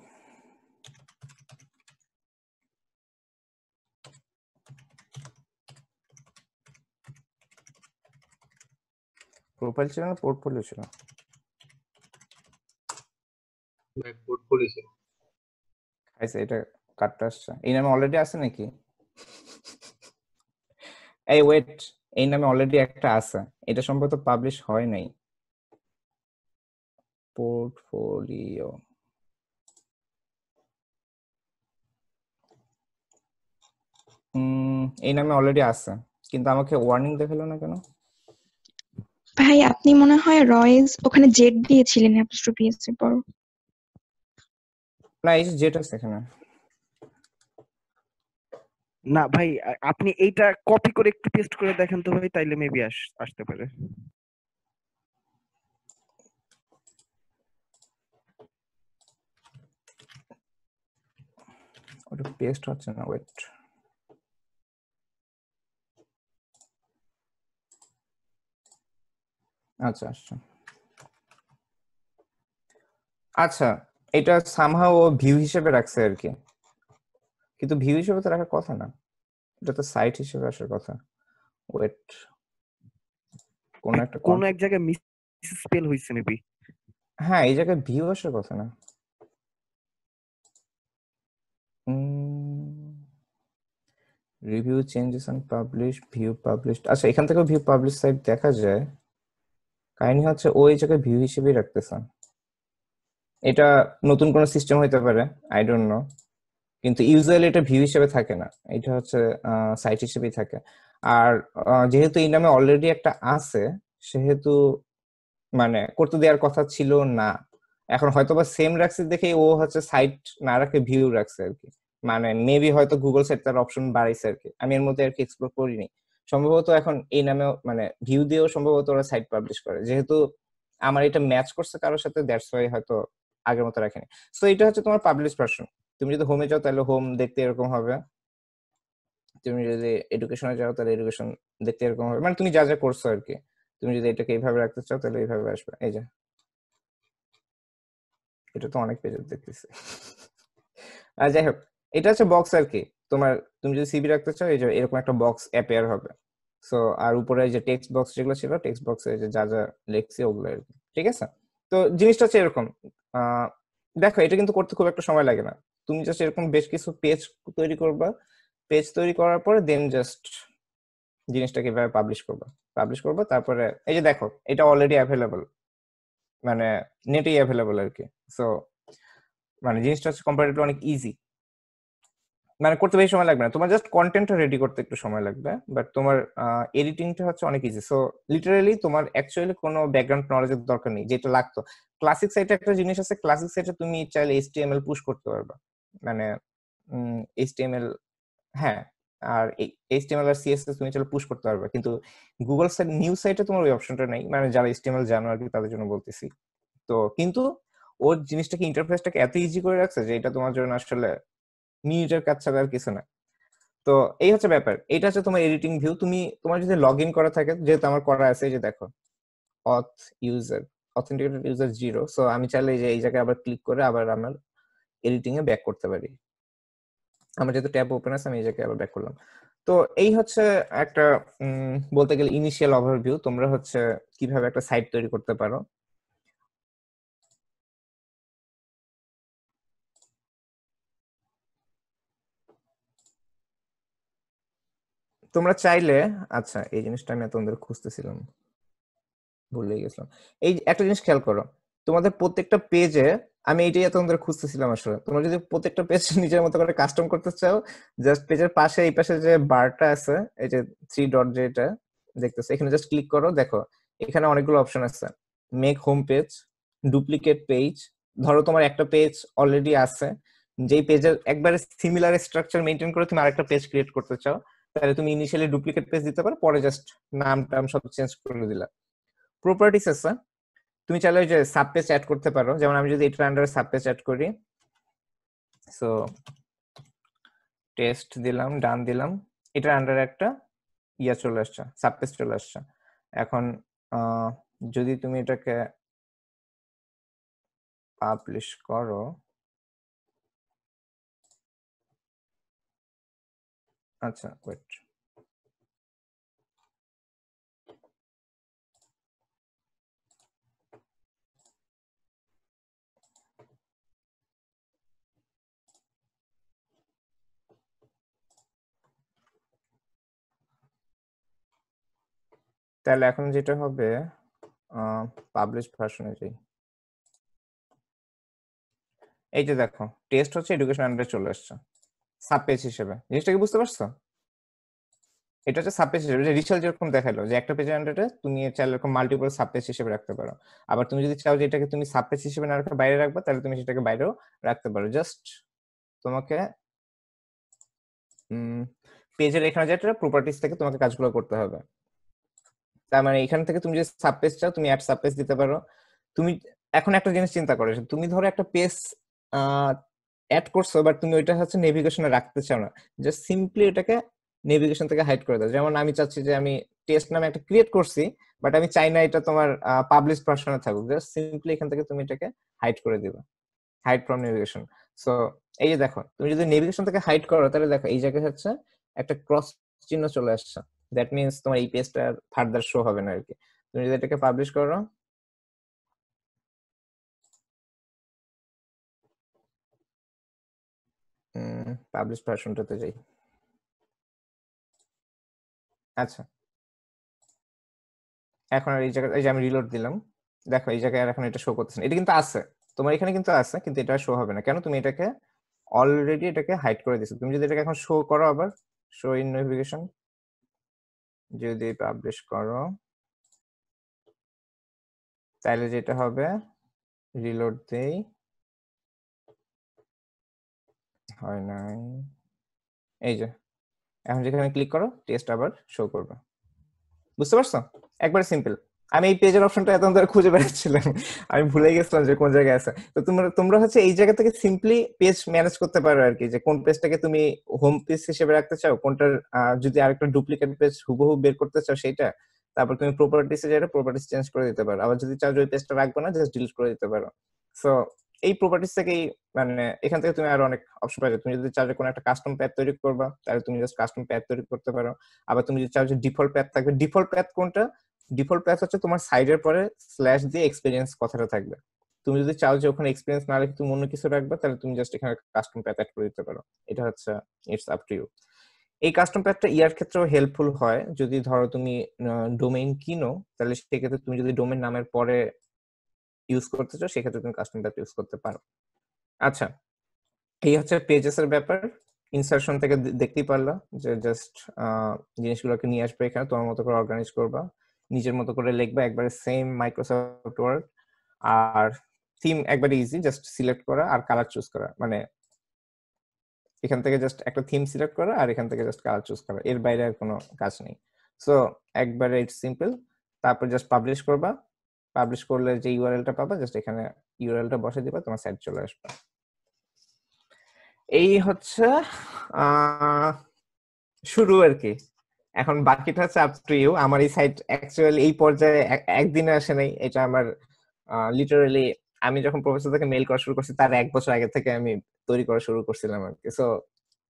প্রোফাইল ছিল না পোর্টফোলিও ছিল? পোর্টফোলিও ছিল। খাইছে এটা কাটটা আসছে। এই নামে অলরেডি আছে নাকি? এই ওয়েট এই নামে অলরেডি একটা আছে। এটা সম্ভবত পাবলিশ হয় নাই। পোর্টফোলিও এই নামে অলরেডি আছে। কিন্তু আমাকে ওয়ার্নিং দেখাল না কেন? ভাই আপনি মনে হয় রয়েজ ওখানে জেড দিয়েছিলেন অ্যাপোস্ট্রফি এস এর পর। না এই যেটা আছে এখানে। না ভাই আপনি এইটা কপি করে একটু পেস্ট করে দেখেন তো ভাই তাইলে মেবি আসতে পারে। ওটা পেস্ট হচ্ছে না ওয়েট আচ্ছা আচ্ছা। আচ্ছা এটা সামহাও ও ভিউ হিসেবে রাখছে আর কি। কিন্তু ভিউ হিসেবে তো রাখার কথা না। এটা তো সাইট হিসেবে আসার কথা। ওয়েট কোন একটা কোন এক জায়গায় মিস স্পেল হইছে মেবি হ্যাঁ এই জায়গায় ভিউ আসার কথা না। Review changes and publish view published আচ্ছা এখান থেকেও ভিউ পাবলিশ সাইট দেখা যায়। কাহিনী হচ্ছে ও এই জায়গায় ভিউ হিসেবেই রাখতেছে এটা নতুন কোনো সিস্টেম হইতে পারে আই ডোন্ট নো কিন্তু ইউজুয়ালি এটা ভিউ হিসেবে থাকে না। এটা হচ্ছে সাইট হিসেবেই থাকে। আর যেহেতু এই নামে অলরেডি একটা আছে, সেহেতু মানে করতে দেওয়ার কথা ছিল না। এখন হয়তো বা সেম রাখছে দেখে ও হচ্ছে সাইট না রাখে ভিউ রাখছে আর কি। মানে মেবি হয়তো গুগল সাইট তার অপশন বাড়াইছে আর কি। আমি এর মধ্যে আর কি এক্সপ্লোর করিনি। সম্ভবত এখন এই নামেও মানে ভিউ দিয়েও সম্ভবত ওরা সাইট পাবলিশ করে। যেহেতু আমার এটা ম্যাচ করছে কারোর সাথে দ্যাটস ওয়াই হয়তো আগের মতো রাখেনি। সো এটা হচ্ছে তোমার পাবলিশ ভার্সন তুমি যদি হোমে যাও, তাহলে হোম দেখতে এরকম হবে। তুমি যদি এডুকেশনে যাও, তাহলে এডুকেশন দেখতে এরকম হবে। মানে তুমি যা যা করছ আর কি তুমি যদি এটাকে এইভাবে রাখতে চাও, তাহলে এইভাবে আসবে। এই যে। এটা তো অনেক পেজে দেখতেছি। আর যাই হোক। এটা হচ্ছে বক্স আর কি। তোমার তুমি যদি সিবি রাখতে চাও, এই যে এরকম একটা বক্স অ্যাপেয়ার হবে। সো আর উপরে যে টেক্সট বক্স যেগুলো ছিল টেক্সট বক্সে যে যা যা লিখছি ওগুলো আর কি। ঠিক আছে? তো জিনিসটা হচ্ছে এরকম। দেখো, এটা কিন্তু করতে খুব একটা সময় লাগে না। তুমি জাস্ট এরকম বেশ কিছু পেজ তৈরি করবা। পেজ তৈরি করার পরে দেন জাস্ট জিনিসটাকে এভাবে পাবলিশ করবা। পাবলিশ করবা, তারপরে এই যে দেখো, এটা অলরেডি অ্যাভেলেবল মানে নেটেই অ্যাভেলেবল আর কি। সো মানে জিনিসটা হচ্ছে কম্পারেটিভলি অনেক ইজি মানে করতে বেশি সময় লাগবে না। তোমার জাস্ট কন্টেন্টটা রেডি করতে একটু সময় লাগবে বাট তোমার এডিটিংটা হচ্ছে অনেক ইজি সো লিটারালি তোমার অ্যাকচুয়ালি কোনো ব্যাকগ্রাউন্ড নলেজের দরকার নেই, যেটা লাগতো। ক্লাসিক সাইটে একটা জিনিস আছে ক্লাসিক সাইটে তুমি চাইলে এইচটিএমএল পুশ করতে পারবা। মানে এইচটিএমএল হ্যাঁ আর এইচটিএমএল আর সিএসএস তুমি চাইলে পুশ করতে পারবে। কিন্তু গুগল সাইট নিউ সাইটে তোমার ওই অপশনটা নেই। মানে যারা এইচটিএমএল জানো আর কি, তাদের জন্য বলতেছি। তো, কিন্তু ওর জিনিসটাকে ইন্টারফেসটাকে এত ইজি করে রাখছে যে, এটা তোমার জন্য আসলে মিনিটের কাজ ছাড়া আর কিছু না। তো এই হচ্ছে ব্যাপার। এটা হচ্ছে তোমার এডিটিং ভিউ তুমি, তোমার যদি লগ ইন করা থাকে, যেহেতু আমার করা আছে, এই যে দেখো auth user authenticated user zero so আমি চাইলে যে, এই জায়গায় আবার ক্লিক করে আবার আমার এডিটিং এ ব্যাক করতে পারি। আমার যেহেতু ট্যাব ওপেন আছে, আমি এই জায়গায় আবার ব্যাক করলাম। তো এই হচ্ছে একটা বলতে গেলে ইনিশিয়াল ওভারভিউ তোমরা হচ্ছে কীভাবে একটা সাইট তৈরি করতে পারো। তোমরা চাইলে আচ্ছা এই জিনিসটা আমি তোমাদের খুঁজতেছিলাম ভুলে গেছিলাম। এই একটা জিনিস খেয়াল করো, তোমাদের প্রত্যেকটা পেজে আমি এইটাই তোমাদের খুঁজতেছিলাম আসলে। তোমরা যদি প্রত্যেকটা পেজ নিজের মতো করে কাস্টম করতে চাও জাস্ট পেজের পাশে, এই পাশে যে বারটা আছে, এই যে থ্রি ডট যেটা দেখতেছো, এখানে জাস্ট ক্লিক করো, দেখো, এখানে অনেকগুলো অপশন আছে। Make home page duplicate page ধরো তোমার একটা পেজ অলরেডি আছে, যেই পেজের একবারে সিমিলার স্ট্রাকচার মেনটেন করে তুমি আরেকটা পেজ ক্রিয়েট করতে চাও তাহলে তুমি ইনিশিয়ালি ডুপ্লিকেট পেজ দিতে পারো, পরে জাস্ট নাম টাম সব চেঞ্জ করে দিলা। প্রপার্টিস আছে তুমি চাইলে যে সাব পেজ অ্যাড করতে পারো, যেমন আমি যদি এটার আন্ডারে সাব পেজ অ্যাড করি সো টেস্ট দিলাম ডান দিলাম, এটার আন্ডারে একটা ইয়া চলে আসছে সাব পেজ চলে আসছে। এখন যদি তুমি এটাকে পাবলিশ করো আচ্ছা ওয়েট তাহলে এখন যেটা হবে পাবলিশ ভার্সনে যাই। এই যে দেখো টেস্ট হচ্ছে এডুকেশন আন্ডারে চলে আসছে। সাব পেজ হিসেবে। জিনিসটা কি বুঝতে পারছ? এটা হচ্ছে সাব পেজ হিসেবে। যে রিচাল যেরকম দেখাল, যে একটা পেজের আন্ডারে তুমি চাইলে এরকম মাল্টিপল সাব পেজ হিসেবে রাখতে পারো। আবার তুমি যদি চাও যে এটাকে তুমি সাব পেজ হিসেবে না রাখে বাইরে রাখবে, তাহলে তুমি সেটাকে বাইরেও রাখতে পারো। জাস্ট তোমাকে পেজের এখানে যেটা প্রপার্টিস থেকে তোমাকে কাজগুলো করতে হবে। তার মানে এখান থেকে তুমি যদি সাব পেজ চাও, তুমি অ্যাড সাব পেজ দিতে পারো। তুমি, এখন একটা জিনিস চিন্তা করো তুমি ধরো একটা পেজ অ্যাড করছ বাট তুমি ওইটা হচ্ছে নেভিগেশনে রাখতে চাও না। জাস্ট সিম্পলি এটাকে নেভিগেশন থেকে হাইড করে দাও। যেমন আমি চাচ্ছি যে আমি টেস্ট নামে একটা ক্রিয়েট করছি বাট আমি চাই না এটা তোমার পাবলিশ ভার্সনে থাকুক। জাস্ট সিম্পলি এখান থেকে তুমি এটাকে হাইড করে দিবে। হাইড ফ্রম নেভিগেশন সো এই যে দেখো, তুমি যদি নেভিগেশন থেকে হাইড করো, তাহলে দেখো, এই জায়গায় হচ্ছে একটা ক্রস চিহ্ন চলে আসছে। দ্যাট মিনস তোমার এই পেজটা ফার্দার শো হবে না আর কি। তুমি যদি এটাকে পাবলিশ করো পাবলিশ ভার্সনটাতে যাই। আচ্ছা। এখন আর এই জায়গায় এই যে আমি রিলোড দিলাম। দেখো, এই জায়গায় আর এখন এটা শো করতেছে এটা কিন্তু আছে। তোমার এখানে কিন্তু আছে, কিন্তু এটা শো হবে না। কেন? তুমি এটাকে অলরেডি এটাকে হাইড করে দিছো তুমি যদি এটাকে এখন শো করো আবার শো ইন নোটিফিকেশন যদি পাবলিশ করো তাহলে যেটা হবে রিলোড দেই। হয় নাই। এই যে, এখন যেখানে ক্লিক করো টেস্ট আবার শো করবে। বুঝতে পারছ? একবার সিম্পল আমি এই পেজের অপশনটা এত ধরে খুঁজে বেড়াচ্ছিলাম। আমি ভুলে গেছিলাম যে কোন জায়গায় আছে। তো তোমরা তোমরা হচ্ছে এই জায়গা থেকে সিম্পলি পেজ ম্যানেজ করতে পারো আর কি, যে কোন পেজটাকে তুমি হোম পেজ হিসেবে রাখতে চাও, কোনটার যদি আরেকটা ডুপ্লিকেট পেজ হুবহু বের করতে চাও সেটা, তারপর তুমি প্রপার্টিসে যেটা প্রপার্টিস চেঞ্জ করে দিতে পারো। আবার যদি চাও যে ওই পেজটা রাখব না জাস্ট ডিলিট করে দিতে পারো। সো এই প্রপার্টিস থেকেই মানে এখান থেকে তুমি আরও অনেক অপশন পাবে তুমি যদি চাও যে কোনো একটা কাস্টম প্যাথ তৈরি করবা, তাহলে তুমি জাস্ট কাস্টম প্যাথ তৈরি করতে পারো। আবার তুমি যদি চাও যে ডিফল্ট প্যাথ থাকবে ডিফল্ট প্যাথ কোনটা? ডিফল্ট প্যাথ হচ্ছে তোমার সাইডের পরে স্ল্যাশ দিয়ে এক্সপিরিয়েন্স কথাটা থাকবে। তুমি যদি চাও যে ওখানে এক্সপিরিয়েন্স না রেখে তুমি অন্য কিছু রাখবে, তাহলে তুমি জাস্ট এখানে কাস্টম প্যাথ অ্যাড করে দিতে পারো। এটা হচ্ছে ইটস আপ টু ইউ এই কাস্টম প্যাথটা ইয়ার ক্ষেত্রেও হেল্পফুল হয়। যদি ধরো তুমি ডোমেইন কিনো, তাহলে সেক্ষেত্রে তুমি যদি ডোমেইন নামের পরে ইউজ করতে চাও, সেক্ষেত্রে তুমি কাস্টম প্যাথ ইউজ করতে পারো। আচ্ছা এই হচ্ছে পেজেস এর ব্যাপার। ইনসার্শন থেকে দেখতেই পারলা যে জাস্ট জিনিসগুলোকে নিয়ে আসবে এখানে, তোমার মতো করে অর্গানাইজ করবা। নিজের মতো করে লিখবা, একবারে সেম মাইক্রোসফট ওয়ার্ড আর থিম একবারে ইজি জাস্ট সিলেক্ট করা আর কালার চুজ করা। মানে এখান থেকে জাস্ট একটা থিম সিলেক্ট করা আর এখান থেকে জাস্ট কালার চুজ করা। এর বাইরে আর কোনো কাজ নেই। সো একবারে ইটস সিম্পল তারপর জাস্ট পাবলিশ করবা। পাবলিশ করলে যে ইউআরএলটা পাবা জাস্ট এখানে ইউআরএলটা বসে দিবা, তোমার সাইট চলে আসবে। এই হচ্ছে শুরু আর কি। এখন বাকিটা হচ্ছে আপ টু ইউ আমার এই সাইট অ্যাকচুয়ালি এই পর্যায়ে এক- একদিনে আসে নাই। এটা আমার লিটারালি আমি যখন প্রফেসর থেকে মেল করা শুরু করছি, তার এক বছর আগে থেকে আমি তৈরি করা শুরু করছিলাম আর কি। সো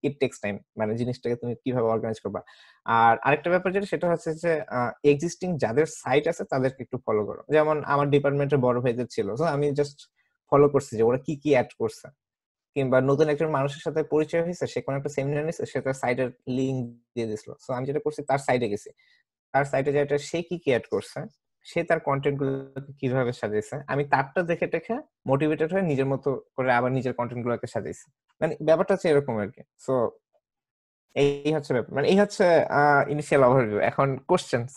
ইট টেক্স টাইম মানে জিনিসটাকে তুমি কীভাবে অর্গানাইজ করবা। আর আরেকটা ব্যাপার যেটা, সেটা হচ্ছে যে এক্সিস্টিং যাদের সাইট আছে, তাদেরকে একটু ফলো করো। যেমন আমার ডিপার্টমেন্টের বড় ভাইদের ছিল। তো আমি জাস্ট ফলো করছি যে, ওরা কি কি অ্যাড করছে। কিংবা নতুন একজন মানুষের সাথে পরিচয় হয়েছে, সে কোনো একটা সেমিনার নিচ্ছে সে তার সাইটের লিঙ্ক দিয়ে দিছিল সো আমি যেটা করছি, তার সাইটে গেছি। তার সাইটে যেটা সে কি কি অ্যাড করছে? সে তার কন্টেন্ট গুলোকে কীভাবে সাজাইছে? আমি তারটা দেখে দেখে মোটিভেটেড হয়ে নিজের মতো করে আবার নিজের কন্টেন্ট গুলোকে সাজিয়েছি মানে ব্যাপারটা হচ্ছে এরকম আর কি। সো এই হচ্ছে ব্যাপার। মানে এই হচ্ছে ইনিশিয়াল ওভারভিউ এখন কোশ্চেন্স